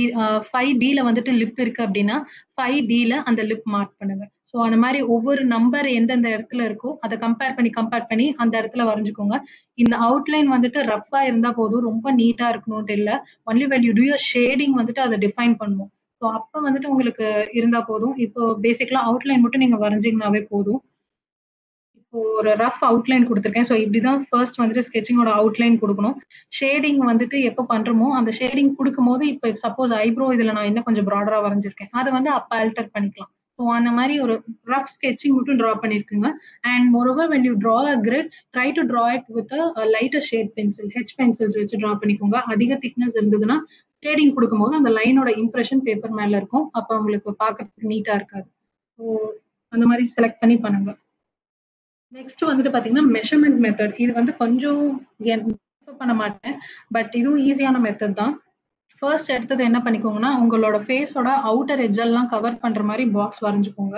ஃபைவ் டில வந்துட்டு லிப் இருக்கு அப்படின்னா ஃபைவ் டில அந்த லிப் மார்க் பண்ணுங்க. ஸோ அந்த மாதிரி ஒவ்வொரு நம்பர் எந்தெந்த இடத்துல இருக்கோ அதை கம்பேர் பண்ணி கம்பேர் பண்ணி அந்த இடத்துல வரைஞ்சுக்கோங்க. இந்த அவுட்லைன் வந்துட்டு ரஃபா இருந்தா போதும் ரொம்ப நீட்டா இருக்கணும்ட்டு இல்லை. Only when you do your shading வந்துட்டு அதை டிஃபைன் பண்ணுவோம். ஸோ அப்ப வந்துட்டு உங்களுக்கு இருந்தா போதும். இப்போ பேசிக்கலா அவுட்லைன் மட்டும் நீங்க வரைஞ்சிங்கனாவே போதும். இப்போ ஒரு ரஃப் அவுட்லைன் கொடுத்துருக்கேன். ஸோ இப்படிதான் ஃபர்ஸ்ட் வந்துட்டு ஸ்கெச்சிங்கோட அவுட்லைன் கொடுக்கணும். ஷேடிங் வந்துட்டு எப்போ பண்றோமோ அந்த ஷேடிங் கொடுக்கும்போது இப்போ சப்போஸ் ஐப்ரோ இதுல நான் இன்னும் கொஞ்சம் ப்ராடரா வரைஞ்சிருக்கேன். அதை வந்து அப்ப ஆல்டர் பண்ணிக்கலாம். ஸோ அந்த மாதிரி ஒரு ரஃப் ஸ்கெட்சிங் மட்டும் draw பண்ணிருக்குங்க. And moreover when you draw a grid try to draw it with lighter shade pencil H pencils வச்சு ட்ரா பண்ணிக்கோங்க. அதிக திக்னஸ் இருந்ததுன்னா ஷேடிங் கொடுக்கும்போது அந்த லைனோட இம்ப்ரெஷன் பேப்பர் மேல இருக்கும். அப்போ உங்களுக்கு பார்க்கறதுக்கு நீட்டா இருக்காது. ஸோ அந்த மாதிரி செலக்ட் பண்ணி பண்ணுங்க. நெக்ஸ்ட் வந்துட்டு பாத்தீங்கன்னா மெஷர்மெண்ட் மெத்தட் இது வந்து கொஞ்சம் பண்ண மாட்டேன். பட் இதுவும் ஈஸியான மெத்தட் தான். ஃபர்ஸ்ட் எடுத்தது என்ன பண்ணிக்கோங்கன்னா உங்களோட ஃபேஸோட அவுட்டர் எஜ்ஜெல்லாம் கவர் பண்ற மாதிரி பாக்ஸ் வரைஞ்சுக்கோங்க.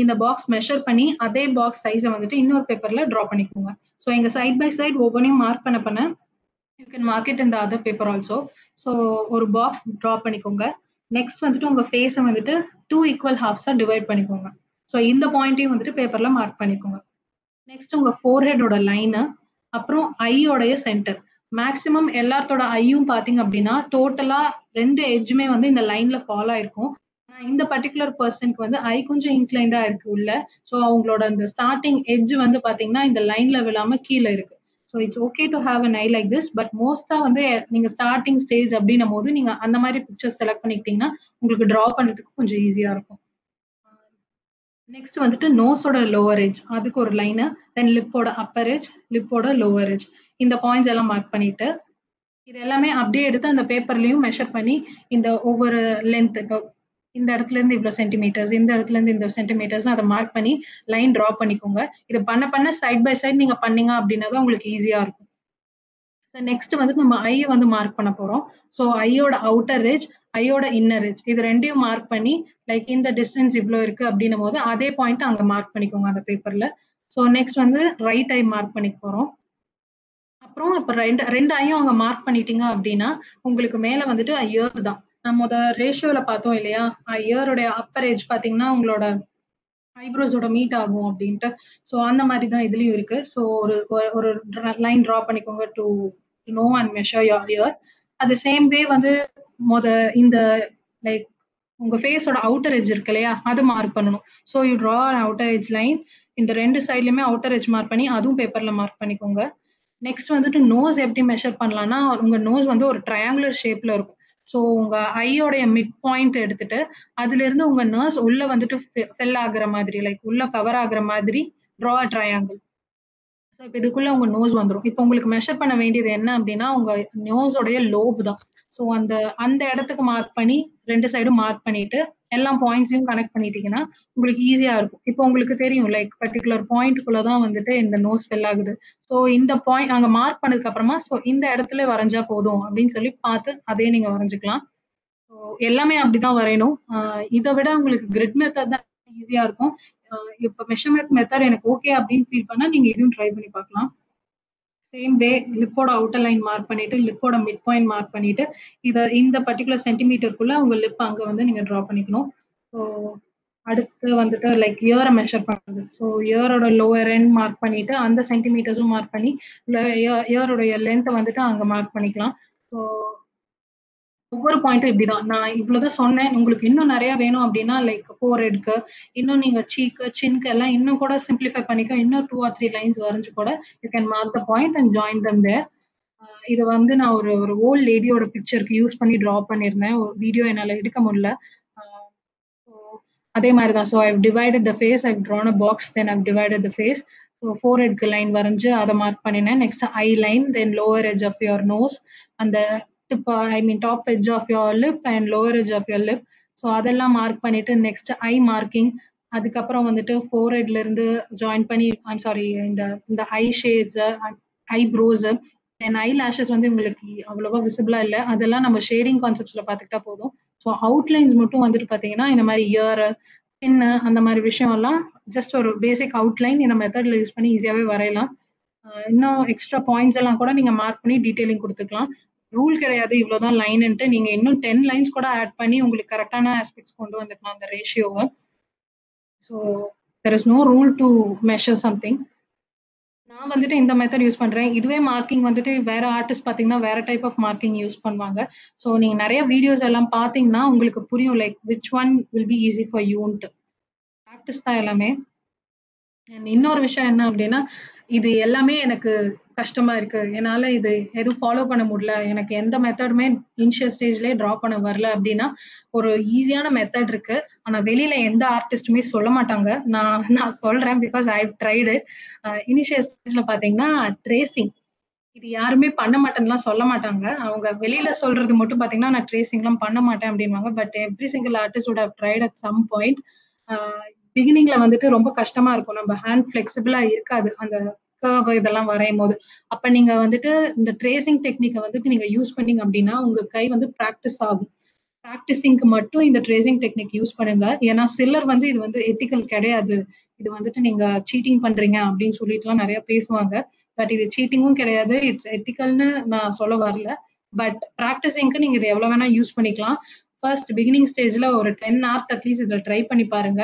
இந்த பாக்ஸ் மெஷர் பண்ணி அதே பாக்ஸ் சைஸை வந்துட்டு இன்னொரு பேப்பர்ல ட்ரா பண்ணிக்கோங்க. ஸோ எங்க சைட் பை சைட் ஒவ்வொன்றையும் மார்க் பண்ண பண்ண யூ கேன் மார்க்கெட் இந்த அதர் பேப்பர் ஆல்சோ ஸோ ஒரு பாக்ஸ் ட்ரா பண்ணிக்கோங்க. நெக்ஸ்ட் வந்துட்டு உங்க ஃபேஸை வந்துட்டு டூ ஈக்குவல் ஹாஃப்ஸா டிவைட் பண்ணிக்கோங்க. ஸோ இந்த பாயிண்ட்டையும் வந்துட்டு பேப்பர்ல மார்க் பண்ணிக்கோங்க. நெக்ஸ்ட் உங்க ஃபோர்ஹெடோட லைனு அப்புறம் ஐயோடைய சென்டர் மேக்சிமம் எல்லாத்தோட ஐயும் பாத்தீங்க அப்படின்னா டோட்டலா ரெண்டு எட்ஜுமே வந்து இந்த லைன்ல ஃபாலோ ஆயிருக்கும். இந்த பர்டிகுலர் பர்சனுக்கு வந்து ஐ கொஞ்சம் இன்க்ளைண்டா இருக்கு உள்ள. ஸோ அவங்களோட அந்த ஸ்டார்டிங் எட்ஜ் வந்து பாத்தீங்கன்னா இந்த லைன்ல விழாம கீழே இருக்கு. So it's okay to have an eye like this but மோஸ்டா வந்து நீங்க ஸ்டார்டிங் ஸ்டேஜ் அப்படின்னும் போது நீங்க அந்த மாதிரி பிக்சர் செலக்ட் பண்ணிக்கிட்டீங்கன்னா உங்களுக்கு டிரா பண்றதுக்கு கொஞ்சம் ஈஸியா இருக்கும். நெக்ஸ்ட் வந்துட்டு நோஸோட லோவர் ஏஜ் அதுக்கு ஒரு லைனு தென் லிப்போட அப்பர் ஏஜ் லிப்போட லோவர் ஏஜ் இந்த பாயிண்ட்ஸ் எல்லாம் மார்க் பண்ணிட்டு இது எல்லாமே அப்படியே எடுத்து அந்த பேப்பர்லயும் மெஷர் பண்ணி இந்த ஒவ்வொரு லென்த் இப்போ இந்த இடத்துல இருந்து இவ்வளோ சென்டிமீட்டர்ஸ் இந்த இடத்துல இருந்து இந்த சென்டிமீட்டர்ஸ் அதை மார்க் பண்ணி லைன் ட்ரா பண்ணிக்கோங்க. இது பண்ண பண்ண சைட் பை சைட் நீங்க பண்ணீங்க அப்படின்னா தான் உங்களுக்கு ஈஸியா இருக்கும். ஸோ நெக்ஸ்ட் வந்து நம்ம ஐயை வந்து மார்க் பண்ண போறோம். ஸோ ஐயோட அவுட்டர் ரிச் ஐயோட இன்னர் ஏஜ் இது ரெண்டையும் மார்க் பண்ணி லைக் இந்த டிஸ்டன்ஸ் இவ்வளோ இருக்கு அப்படின்னும் போது அதே பாயிண்ட் அங்க மார்க் பண்ணிக்கோங்க அந்த பேப்பர்ல ஸோ நெக்ஸ்ட் வந்து ரைட் ஐ மார்க் பண்ணிக்க போறோம். அப்புறம் அப்ப ரெண்டு ரெண்டு ஐயும் அங்க மார்க் பண்ணிட்டீங்க அப்படின்னா உங்களுக்கு மேல வந்துட்டு இயர் தான். நம்ம முத ரேஷியோல பார்த்தோம் இல்லையா? ஐயருடைய அப்பர் ஏஜ் பாத்தீங்கன்னா உங்களோட ஐப்ரோஸோட மீட் ஆகும் அப்படின்ட்டு. ஸோ அந்த மாதிரி தான் இதுலயும் இருக்கு. ஸோ ஒரு ஒரு லைன் ட்ரா பண்ணிக்கோங்க to know and measure your ear அது சேம் வே வந்து மொத இந்த லைக் உங்க ஃபேஸோட அவுட்டர் எஜ் இருக்கு இல்லையா? அது மார்க் பண்ணணும். So you draw outer edge line இந்த ரெண்டு சைட்லயுமே அவுட்டர் எஜ் மார்க் பண்ணி அதுவும் பேப்பர்ல மார்க் பண்ணிக்கோங்க. நெக்ஸ்ட் வந்துட்டு நோஸ் எப்படி மெஷர் பண்ணலாம்னா உங்க நோஸ் வந்து ஒரு ட்ரையாங்குலர் ஷேப்ல இருக்கும். ஸோ உங்க ஐயோடைய மிட் பாயிண்ட் எடுத்துட்டு அதுல இருந்து உங்க நர்ஸ் உள்ள வந்துட்டு ஃபெல் ஆகுற மாதிரி லைக் உள்ள கவர் ஆகுற மாதிரி ட்ரா ட்ரையாங்கிள் ஸோ இப்போ இதுக்குள்ள உங்க நோஸ் வந்துடும் இப்போ உங்களுக்கு மெஷர் பண்ண வேண்டியது என்ன அப்படின்னா உங்க நோஸோடைய லோப் தான். ஸோ அந்த அந்த இடத்துக்கு மார்க் பண்ணி ரெண்டு சைடும் மார்க் பண்ணிட்டு எல்லா பாயிண்ட்ஸையும் கனெக்ட் பண்ணிட்டீங்கன்னா உங்களுக்கு ஈஸியா இருக்கும். இப்போ உங்களுக்கு தெரியும் லைக் பர்டிகுலர் பாயிண்ட்டுக்குள்ள தான் வந்துட்டு இந்த நோஸ் ஃபெல் ஆகுது. ஸோ இந்த பாயிண்ட் அங்கே மார்க் பண்ணதுக்கு அப்புறமா ஸோ இந்த இடத்துல வரைஞ்சா போதும் அப்படின்னு சொல்லி பார்த்து அதே நீங்க வரைஞ்சிக்கலாம். ஸோ எல்லாமே அப்படிதான் வரையணும். இதை விட உங்களுக்கு கிரிட் மெத்தட் தான் ஈஸியா இருக்கும். இப்போ மெஷர்மெண்ட் மெத்தட் எனக்கு ஓகே அப்படின்னு ஃபீல் பண்ணா நீங்க இதுவும் ட்ரை பண்ணி பார்க்கலாம். சேம் வே லிப்போட அவுட்டர் லைன் மார்க் பண்ணிட்டு லிப்போட மிட் பாயிண்ட் மார்க் பண்ணிட்டு இதை இந்த பர்டிகுலர் சென்டிமீட்டருக்குள்ள உங்க லிப் அங்க வந்து நீங்க ட்ரா பண்ணிக்கணும். ஸோ அடுத்து வந்துட்டு லைக் இயரை மெஷர் பண்ணுறது ஸோ இயரோட லோவர் எண்ட் மார்க் பண்ணிட்டு அந்த சென்டிமீட்டர்ஸும் மார்க் பண்ணி இயரோடைய லென்த்தை வந்துட்டு அங்க மார்க் பண்ணிக்கலாம். ஸோ ஒவ்வொரு பாயிண்ட்டும் இப்படிதான். நான் இவ்வளவுதான் சொன்னேன். உங்களுக்கு இன்னும் நிறைய வேணும் அப்படின்னா லைக் ஃபோர் ஹெட்க்கு இன்னும் நீங்க சீக்கு சின்க்கு எல்லாம் இன்னும் கூட சிம்பிளிஃபை பண்ணிக்க இன்னும் டூ ஆர் த்ரீ லைன்ஸ் வரைஞ்சு கூட you can mark the point and join them there இது வந்து நான் ஒரு ஒரு ஓல்ட் லேடியோட பிக்சருக்கு யூஸ் பண்ணி ட்ரா பண்ணியிருந்தேன். ஒரு வீடியோ என்னால் எடுக்க முடியல. அதே மாதிரி தான் so I've divided the face I've drawn a box then I've divided the face so four ஹெட்க்கு line வரைஞ்சு அதை மார்க் பண்ணினேன். Next I line then lower edge of your nose அந்த tip I mean top edge of your lip and lower edge of your lip so அதெல்லாம் mark பண்ணிட்டு next I marking அதுக்கப்புறம் வந்துட்டு four இருந்து join பண்ணி I'm sorry இந்த இந்த eye shades eyebrows and eyelashes வந்து உங்களுக்கு அவ்வளோவா விசிபிளா இல்லை. அதெல்லாம் நம்ம ஷேடிங் கான்செப்ட்ஸ்ல பார்த்துக்கிட்டா போதும். ஸோ அவுட்லைன்ஸ் மட்டும் வந்துட்டு பார்த்தீங்கன்னா இந்த மாதிரி இயர் பின்னு அந்த மாதிரி விஷயம் எல்லாம் ஜஸ்ட் ஒரு பேசிக் அவுட்லைன் இந்த மெத்தட்ல யூஸ் பண்ணி ஈஸியாகவே வரையலாம். இன்னும் எக்ஸ்ட்ரா பாயிண்ட்ஸ் எல்லாம் கூட நீங்க மார்க் பண்ணி டீடைலிங் கொடுத்துக்கலாம். ரூல் கிடையாது. இவ்வளோதான் லைன்ட்டு நீங்கள் இன்னும் டென் லைன்ஸ் கூட ஆட் பண்ணி உங்களுக்கு கரெக்டான ஆஸ்பெக்ட்ஸ் கொண்டு வந்துக்கலாம் அந்த ரேஷியோவை so there is no rule to measure something நான் வந்துட்டு இந்த மெத்தட் யூஸ் பண்றேன். இதுவே மார்க்கிங் வந்துட்டு வேற ஆர்டிஸ்ட் பார்த்தீங்கன்னா வேற டைப் ஆஃப் மார்க்கிங் யூஸ் பண்ணுவாங்க. ஸோ நீங்க நிறைய வீடியோஸ் எல்லாம் பார்த்தீங்கன்னா உங்களுக்கு புரியும் like which one will be easy for யூன்ட்டு practice தான் எல்லாமே. அண்ட் இன்னொரு விஷயம் என்ன அப்படின்னா இது எல்லாமே எனக்கு கஷ்டமா இருக்கு. என்னால இது எதுவும் ஃபாலோ பண்ண முடியல. எனக்கு எந்த மெத்தடுமே இனிஷியல் ஸ்டேஜ்லயே ட்ரா பண்ண வரல அப்படின்னா ஒரு ஈஸியான மெத்தட் இருக்கு. ஆனா வெளியில எந்த ஆர்டிஸ்டுமே சொல்ல மாட்டாங்க. நான் நான் சொல்றேன் பிகாஸ் ஐ ட்ரைடு இனிஷியல் ஸ்டேஜ்ல பாத்தீங்கன்னா ட்ரேசிங் இது யாருமே பண்ண மாட்டேன்னுலாம் சொல்ல மாட்டாங்க. அவங்க வெளியில சொல்றது மட்டும் பாத்தீங்கன்னா நான் ட்ரேசிங்லாம் பண்ண மாட்டேன் அப்படின்வாங்க but every single artist would have tried at some point பிகினிங்ல வந்துட்டு ரொம்ப கஷ்டமா இருக்கும். நம்ம ஹேண்ட் ஃபிளெக்சிபிளா இருக்காது. அந்த கர்வ் இதெல்லாம் வரையும் போது அப்ப நீங்க வந்துட்டு இந்த ட்ரேசிங் டெக்னிக்கை வந்துட்டு நீங்க யூஸ் பண்ணீங்க அப்படின்னா உங்க கை வந்து ப்ராக்டிஸ் ஆகும். ப்ராக்டிஸிங்க்கு மட்டும் இந்த ட்ரேசிங் டெக்னிக் யூஸ் பண்ணுங்க. ஏன்னா சிலர் வந்து இது வந்து எத்திக்கல் கிடையாது. இது வந்துட்டு நீங்க சீட்டிங் பண்றீங்க அப்படின்னு சொல்லிட்டுலாம் நிறைய பேசுவாங்க. பட் இது சீட்டிங்கும் கிடையாது. இட்ஸ் எத்திக்கல்னு நான் சொல்ல வரல. பட் ப்ராக்டிஸிங்க்கு நீங்க இது எவ்வளவு வேணா யூஸ் பண்ணிக்கலாம். ஃபர்ஸ்ட் பிகினிங் ஸ்டேஜ்ல ஒரு டென் ஹவர்ஸ் அட்லீஸ்ட் இதில் ட்ரை பண்ணி பாருங்க.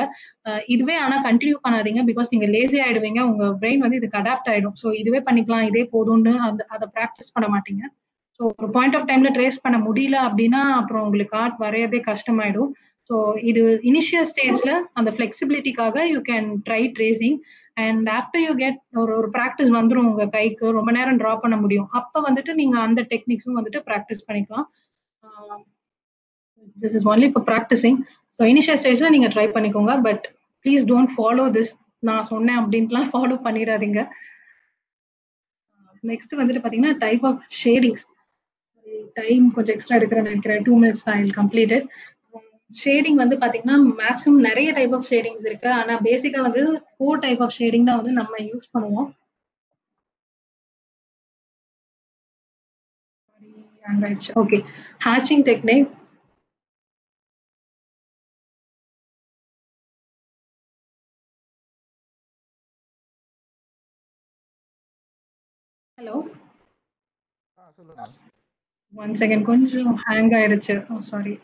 இதுவே ஆனா கண்டினியூ பண்ணாதீங்க பிகாஸ் நீங்க லேசி ஆயிடுவீங்க உங்க பிரெயின் வந்து இதுக்கு அடாப்ட் ஆயிடும். ஸோ இதுவே பண்ணிக்கலாம் இதே போதும்னு அந்த அதை ப்ராக்டிஸ் பண்ண மாட்டீங்க. ஸோ ஒரு பாயிண்ட் ஆஃப் டைம்ல ட்ரேஸ் பண்ண முடியல அப்படின்னா அப்புறம் உங்களுக்கு ஆர்ட் வரையதே கஷ்டமாயிடும். ஸோ இது இனிஷியல் ஸ்டேஜ்ல அந்த ஃபிளெக்சிபிலிட்டிக்காக you can try tracing and after you get ஒரு ஒரு ப்ராக்டிஸ் வந்துடும் உங்க கைக்கு ரொம்ப நேரம் ட்ரா பண்ண முடியும். அப்போ வந்துட்டு நீங்க அந்த டெக்னிக்ஸும் வந்துட்டு ப்ராக்டிஸ் பண்ணிக்கலாம். This is only for practicing so initial ஸ்டேஜ்ல நீங்க ட்ரை பண்ணிக்கோங்க. But please don't follow this நான் சொன்னேன் அப்படின்ட்டுலாம் ஃபாலோ பண்ணிடாதீங்க. நெக்ஸ்ட் வந்துட்டு பார்த்தீங்கன்னா டைப் ஆஃப் ஷேடிங்ஸ் டைம் கொஞ்சம் எக்ஸ்ட்ரா எடுக்கிறேன் நினைக்கிறேன். Two minutes I completed shading வந்து பாத்தீங்கன்னா மேக்ஸிமம் நிறைய டைப் ஆஃப் ஷேடிங்ஸ் இருக்கு. ஆனா பேசிக்கா வந்து ஃபோர் டைப் ஆஃப் ஷேடிங் தான் வந்து நம்ம யூஸ் பண்ணுவோம். ஓகே ஹேச்சிங் டெக்னிக் சொல்லுங்க. ஒன் செகண்ட் கொஞ்சம் ஹேங் ஆயிடுச்சு சாரி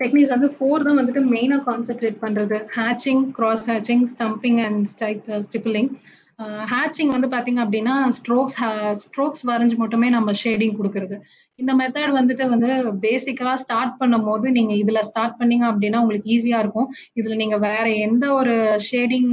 டெக்னிக்ஸ் வந்து ஃபோர் தான் வந்துட்டு மெயினாக கான்சென்ட்ரேட் பண்ணுறது hatching cross hatching stumping and stippling hatching வந்து பாத்தீங்க அப்படின்னா ஸ்ட்ரோக்ஸ் ஸ்ட்ரோக்ஸ் வரைஞ்சு மட்டுமே நம்ம ஷேடிங் கொடுக்கறது. இந்த மெத்தட் வந்துட்டு வந்து பேசிக்கலா ஸ்டார்ட் பண்ணும் போது நீங்க இதுல ஸ்டார்ட் பண்ணீங்க அப்படின்னா உங்களுக்கு ஈஸியா இருக்கும். இதுல நீங்க வேற எந்த ஒரு ஷேடிங்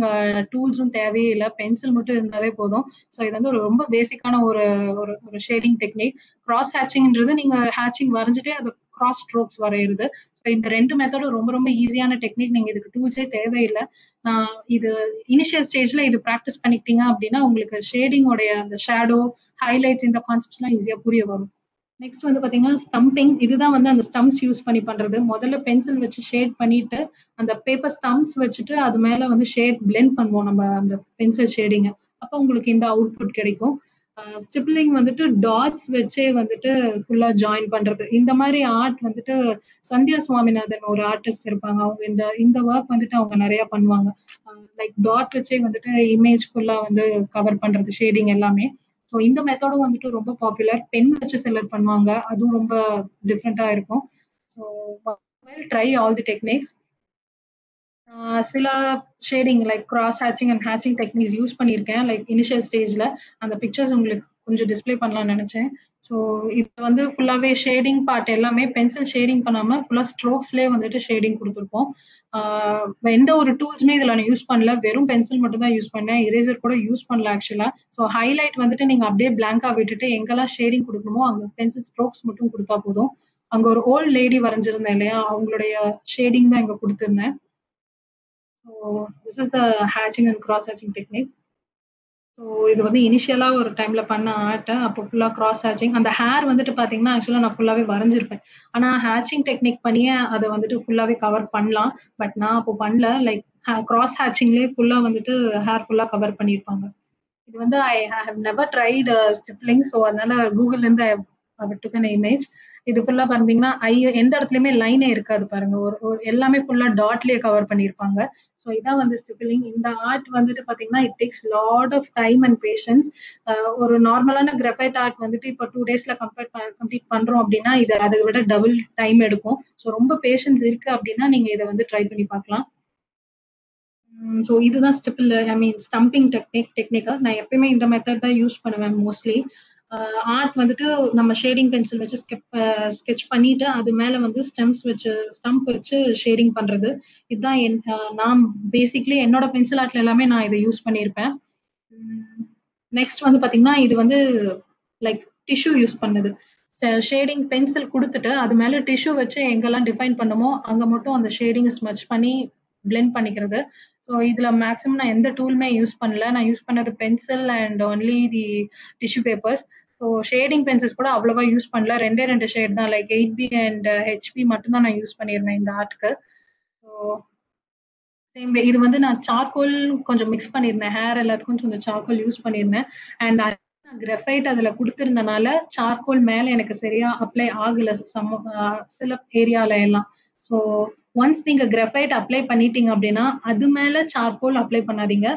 டூல்ஸும் தேவையே இல்லை. பென்சில் மட்டும் இருந்தாவே போதும். ஸோ இது வந்து ஒரு ரொம்ப பேசிக்கான ஒரு ஒரு ஷேடிங் டெக்னிக் கிராஸ் ஹேச்சிங்ன்றது நீங்க ஹேச்சிங் வரைஞ்சிட்டே அது கிராஸ் ஸ்ட்ரோக்ஸ் வரைகிறது ஸோ இந்த ரெண்டு மெத்தடும் ரொம்ப ரொம்ப ஈஸியான டெக்னிக் நீங்க இதுக்கு டூல்ஸே தேவையில்லை. நான் இது இனிஷியல் ஸ்டேஜ்ல இது ப்ராக்டிஸ் பண்ணிக்கிட்டீங்க அப்படின்னா உங்களுக்கு ஷேடிங்கோடைய அந்த ஷேடோ ஹைலைட்ஸ் இந்த கான்செப்ட்ஸ்லாம் ஈஸியா புரிய வரும். நெக்ஸ்ட் வந்து பாத்தீங்கன்னா ஸ்டம்பிங் இதுதான் வந்து அந்த ஸ்டம்ப்ஸ் யூஸ் பண்ணி பண்றது. முதல்ல பென்சில் வச்சு ஷேட் பண்ணிட்டு அந்த பேப்பர் ஸ்டம்ப்ஸ் வச்சுட்டு அது மேல வந்து ஷேட் பிளெண்ட் பண்ணுவோம் நம்ம அந்த பென்சில் ஷேடிங்க அப்போ உங்களுக்கு இந்த அவுட்புட் கிடைக்கும். ஸ்டிப்ளிங் வந்துட்டு டாட்ஸ் வச்சே வந்துட்டு ஃபுல்லா ஜாயின் பண்றது. இந்த மாதிரி ஆர்ட் வந்துட்டு சந்தியா சுவாமிநாதன் ஒரு ஆர்டிஸ்ட் இருப்பாங்க. அவங்க இந்த இந்த ஒர்க் வந்துட்டு அவங்க நிறைய பண்ணுவாங்க. லைக் டாட் வச்சே வந்துட்டு இமேஜ் ஃபுல்லா வந்து கவர் பண்றது ஷேடிங் எல்லாமே. ஸோ இந்த மெத்தடும் வந்துட்டு ரொம்ப பாப்புலர் பென் வச்சு சிலர் பண்ணுவாங்க. அதுவும் ரொம்ப டிஃப்ரெண்டா இருக்கும். So try all the techniques சில shading like cross hatching and hatching techniques use பண்ணியிருக்கேன். லைக் இனிஷியல் ஸ்டேஜ்ல அந்த பிக்சர்ஸ் உங்களுக்கு கொஞ்சம் டிஸ்பிளே பண்ணலாம்னு நினச்சேன். ஸோ இப்போ வந்து ஃபுல்லாகவே ஷேடிங் பார்ட் எல்லாமே பென்சில் ஷேடிங் பண்ணாமல் ஃபுல்லாக ஸ்ட்ரோக்ஸ்லேயே வந்துட்டு ஷேடிங் கொடுத்துருப்போம். எந்த ஒரு டூல்ஸுமே இதில் நான் யூஸ் பண்ணல. வெறும் பென்சில் மட்டும் தான் யூஸ் பண்ணேன். இரேசர் கூட யூஸ் பண்ணல ஆக்சுவலாக ஸோ ஹைலைட் வந்துட்டு நீங்கள் அப்படியே பிளாங்காக விட்டுட்டு எங்கெல்லாம் ஷேடிங் கொடுக்கணுமோ அங்கே பென்சில் ஸ்ட்ரோக்ஸ் மட்டும் கொடுத்தா போதும். அங்கே ஒரு ஓல்ட் லேடி வரைஞ்சிருந்தேன் இல்லையா? அவங்களுடைய ஷேடிங் தான் இங்கே கொடுத்துருந்தேன். So this is the hatching and cross hatching technique so இது வந்து இனிஷியலா ஒரு டைம்ல பண்ண ஆர்ட் அப்போ ஃபுல்லா கிராஸ் ஹேச்சிங் அந்த ஹேர் வந்துட்டு பாத்தீங்கன்னா ஆக்சுவலா நான் ஃபுல்லாவே வரைஞ்சிருப்பேன். ஆனா ஹேச்சிங் டெக்னிக் பண்ணியே அதை வந்துட்டு ஃபுல்லாவே கவர் பண்ணலாம். பட் நான் அப்போ பண்ணல. லைக் கிராஸ் ஹேட்சிங்லேயே ஃபுல்லாக வந்துட்டு ஹேர் ஃபுல்லாக கவர் பண்ணியிருப்பாங்க. இது வந்து I have never tried stippling so அதனால கூகுள்லேருந்து இருந்து டுக் அன் இமேஜ் இது ஃபுல்லா பார்த்தீங்கன்னா ஐ எந்த இடத்துலயுமே லைனே இருக்காது பாருங்க. ஒரு ஒரு எல்லாமே ஃபுல்லா டாட்லயே கவர் பண்ணியிருப்பாங்க. ஸோ இதான் வந்து ஸ்டிப்பிளிங் இந்த ஆர்ட் வந்துட்டு பாத்தீங்கன்னா it takes lot of time and patience ஒரு நார்மலான கிரஃபைட் ஆர்ட் வந்துட்டு இப்போ டூ டேஸ்ல கம்ப்ளீட் கம்ப்ளீட் பண்றோம் அப்படின்னா இது அதை விட டபுள் டைம் எடுக்கும். ஸோ ரொம்ப பேஷன்ஸ் இருக்கு அப்படின்னா நீங்க இதை வந்து ட்ரை பண்ணி பார்க்கலாம். ஸோ இதுதான் stipple I mean stumping technique டெக்னிக்கா நான் எப்பயுமே இந்த மெத்தட் தான் யூஸ் பண்ணுவேன் மோஸ்ட்லி ஆர்ட் வந்துட்டு நம்ம ஷேடிங் பென்சில் வச்சு ஸ்கெச் பண்ணிட்டு அது மேல வந்து ஸ்டெம்ஸ் வச்சு ஸ்டம்ப் வச்சு ஷேடிங் பண்றது. இதுதான் என் நான் பேசிக்லி என்னோட பென்சில் ஆர்ட்ல எல்லாமே நான் இதை யூஸ் பண்ணியிருப்பேன். நெக்ஸ்ட் வந்து பாத்தீங்கன்னா இது வந்து லைக் டிஷ்யூ யூஸ் பண்ணுது. ஷேடிங் பென்சில் கொடுத்துட்டு அது மேல டிஷ்யூ வச்சு எங்கெல்லாம் டிஃபைன் பண்ணுமோ அங்க மட்டும் அந்த ஷேடிங் ஸ்மச் பண்ணி பிளெண்ட் பண்ணிக்கிறது. ஸோ இதில் மேக்ஸிமம் நான் எந்த டூலுமே யூஸ் பண்ணல. நான் யூஸ் பண்ணது pencil and only the tissue papers so shading pencils கூட அவ்வளோவா யூஸ் பண்ணல. ரெண்டே ரெண்டு ஷேட் தான். Like eight B and HB மட்டும்தான் நான் யூஸ் பண்ணியிருந்தேன் இந்த ஆர்ட்க்கு ஸோ சேம் இது வந்து நான் சார்கோல் கொஞ்சம் மிக்ஸ் பண்ணியிருந்தேன் ஹேர் எல்லாத்துக்கும் கொஞ்சம் சார்கோல் யூஸ் பண்ணியிருந்தேன் அண்ட் கிரஃபைட் அதில் கொடுத்துருந்தனால சார்கோல் மேலே எனக்கு சரியா அப்ளை ஆகல. சம சில ஏரியால எல்லாம். ஸோ ஒன்ஸ் நீங்க கிரஃபைட் அப்ளை பண்ணிட்டீங்க அப்படின்னா அது மேல சார்கோல் அப்ளை பண்ணாதீங்க.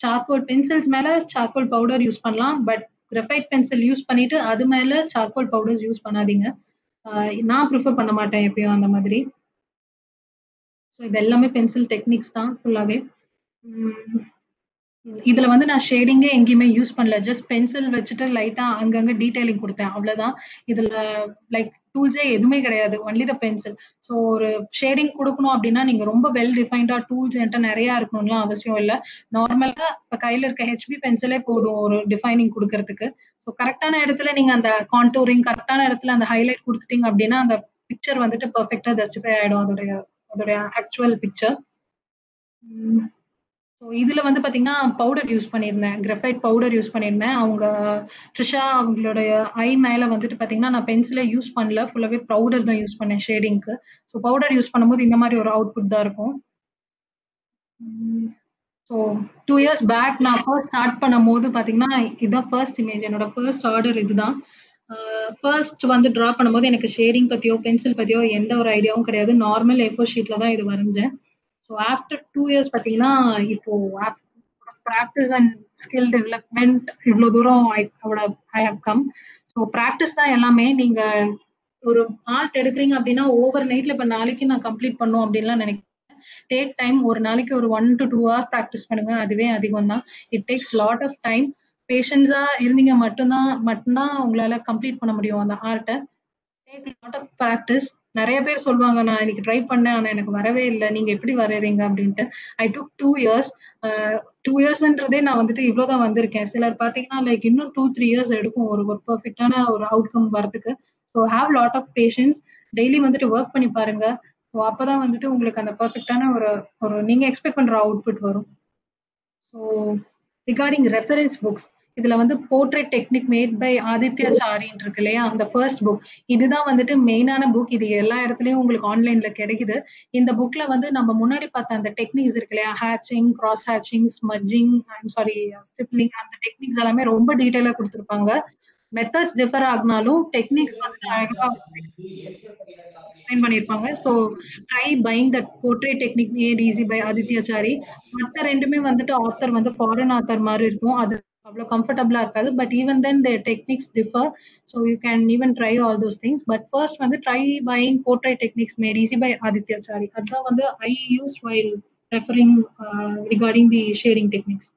சார்கோல் பென்சில்ஸ் மேல சார்கோல் பவுடர் யூஸ் பண்ணலாம் பட் கிரஃபைட் பென்சில் யூஸ் பண்ணிட்டு அது மேல சார்கோல் பவுடர்ஸ் யூஸ் பண்ணாதீங்க. நான் ப்ரிஃபர் பண்ண மாட்டேன் எப்பயும் அந்த மாதிரி. ஸோ இது எல்லாமே பென்சில் டெக்னிக்ஸ் தான் ஃபுல்லாகவே இதுல வந்து நான் ஷேடிங்கே எங்கேயுமே யூஸ் பண்ணல. ஜஸ்ட் பென்சில் வச்சுட்டு லைட்டா அங்கங்க டீடைலிங் கொடுத்தேன். அவ்வளவுதான். இதுல லைக் டூல்ஸே எதுவுமே கிடையாது. ஒன்லி த பென்சில் ஸோ ஒரு ஷேடிங் கொடுக்கணும் அப்படின்னா நீங்க ரொம்ப வெல் டிஃபைன்டா டூல்ஸ் என்கிட்ட நிறைய இருக்கணும்லாம் அவசியம் இல்லை. நார்மலா இப்ப கையில இருக்க ஹெச்பி பென்சிலே போதும் ஒரு டிஃபைனிங் கொடுக்கறதுக்கு. ஸோ கரெக்டான இடத்துல நீங்க அந்த கான்டூரிங் கரெக்டான இடத்துல அந்த ஹைலைட் கொடுத்துட்டீங்க அப்படின்னா அந்த பிக்சர் வந்துட்டு பர்ஃபெக்டா ஜஸ்டிஃபை ஆயிடும். அதோடைய அதோடைய ஆக்சுவல் பிக்சர் ஸோ இதுல வந்து பாத்தீங்கன்னா பவுடர் யூஸ் பண்ணியிருந்தேன். கிரஃபைட் பவுடர் யூஸ் பண்ணியிருந்தேன். அவங்க ட்ரிஷா அவங்களுடைய ஐ மேல வந்துட்டு பாத்தீங்கன்னா நான் பென்சிலே யூஸ் பண்ணல. ஃபுல்லாவே பவுடர் தான் யூஸ் பண்ணேன் ஷேடிங்க்கு ஸோ பவுடர் யூஸ் பண்ணும்போது இந்த மாதிரி ஒரு அவுட்புட் தான் இருக்கும். ஸோ டூ இயர்ஸ் பேக் நான் ஃபர்ஸ்ட் ஸ்டார்ட் பண்ணும் போது பாத்தீங்கன்னா இதுதான் ஃபர்ஸ்ட் இமேஜ் என்னோட ஃபர்ஸ்ட் ஆர்டர் இதுதான். ஃபர்ஸ்ட் வந்து ட்ரா பண்ணும்போது எனக்கு ஷேடிங் பத்தியோ பென்சில் பத்தியோ எந்த ஒரு ஐடியாவும் கிடையாது. நார்மல் ஏஃபோர் ஷீட்ல தான் இது வரைஞ்சேன். ஸோ ஆஃப்டர் டூ இயர்ஸ் பார்த்தீங்கன்னா இப்போ ப்ராக்டிஸ் அண்ட் ஸ்கில் டெவலப்மெண்ட் இவ்வளோ தூரம் I I have come so practice தான் எல்லாமே. நீங்கள் ஒரு ஆர்ட் எடுக்கிறீங்க அப்படின்னா ஓவர் நைட்ல இப்போ நாளைக்கு நான் கம்ப்ளீட் பண்ணும் அப்படின்லாம் நினைக்கிறேன் டேக் டைம் ஒரு நாளைக்கு ஒரு one to two hour practice பண்ணுங்க. அதுவே அதிகம் தான். It takes lot of time பேஷன்ஸா இருந்தீங்க மட்டும்தான் மட்டும்தான் உங்களால கம்ப்ளீட் பண்ண முடியும் அந்த ஆர்ட்டை டேக் லாட் ஆஃப் ப்ராக்டிஸ் நிறைய பேர் சொல்லுவாங்க நான் இன்னைக்கு ட்ரை பண்ணேன் ஆனா எனக்கு வரவே இல்லை. நீங்க எப்படி வரைறீங்க அப்படின்ட்டு. I took two years two இயர்ஸ்ன்றதே நான் வந்துட்டு இவ்வளவுதான் வந்திருக்கேன். சிலர் பாத்தீங்கன்னா லைக் இன்னும் டூ த்ரீ இயர்ஸ் எடுக்கும் ஒரு ஒரு பர்ஃபெக்டான ஒரு அவுட்கம் வரதுக்கு. So have lot of patience daily வந்துட்டு ஒர்க் பண்ணி பாருங்க. ஸோ அப்பதான் வந்துட்டு உங்களுக்கு அந்த பர்ஃபெக்டான ஒரு ஒரு நீங்க எக்ஸ்பெக்ட் பண்ற அவுட்புட் வரும். ஸோ ரிகார்டிங் ரெஃபரன்ஸ் புக்ஸ் இதுல வந்து portrait technique made by Aditya சாரின்னு இருக்கு இல்லையா? அந்த ஃபர்ஸ்ட் புக் இதுதான் வந்துட்டு மெயினான புக் இது எல்லா இடத்துலயும் உங்களுக்கு ஆன்லைன்ல கிடைக்குது. இந்த புக்ல வந்து நம்ம முன்னாடி பார்த்த அந்த டெக்னிக்ஸ் இருக்கு இல்லையா? Hatching cross hatching smudging I'm sorry stippling அந்த டெக்னிக்ஸ் எல்லாமே ரொம்ப டீட்டெயிலா கொடுத்துருப்பாங்க. மெத்தட்ஸ் டிஃபர் ஆகினாலும் டெக்னிக்ஸ் வந்து அழகா எக்ஸ்பிளைன் பண்ணியிருப்பாங்க. So trying that portrait technique made easy by Adityachari மற்ற ரெண்டுமே வந்துட்டு ஆத்தர் வந்து ஃபாரின் ஆத்தர் மாதிரி இருக்கும். அது அவ்வளோ கம்ஃபர்டபுளாக இருக்காது. But even then the techniques differ so you can even try all those things but first வந்து try buying portrait techniques made easy by Aditya Chari அதுதான் வந்து I use while referring regarding the shading techniques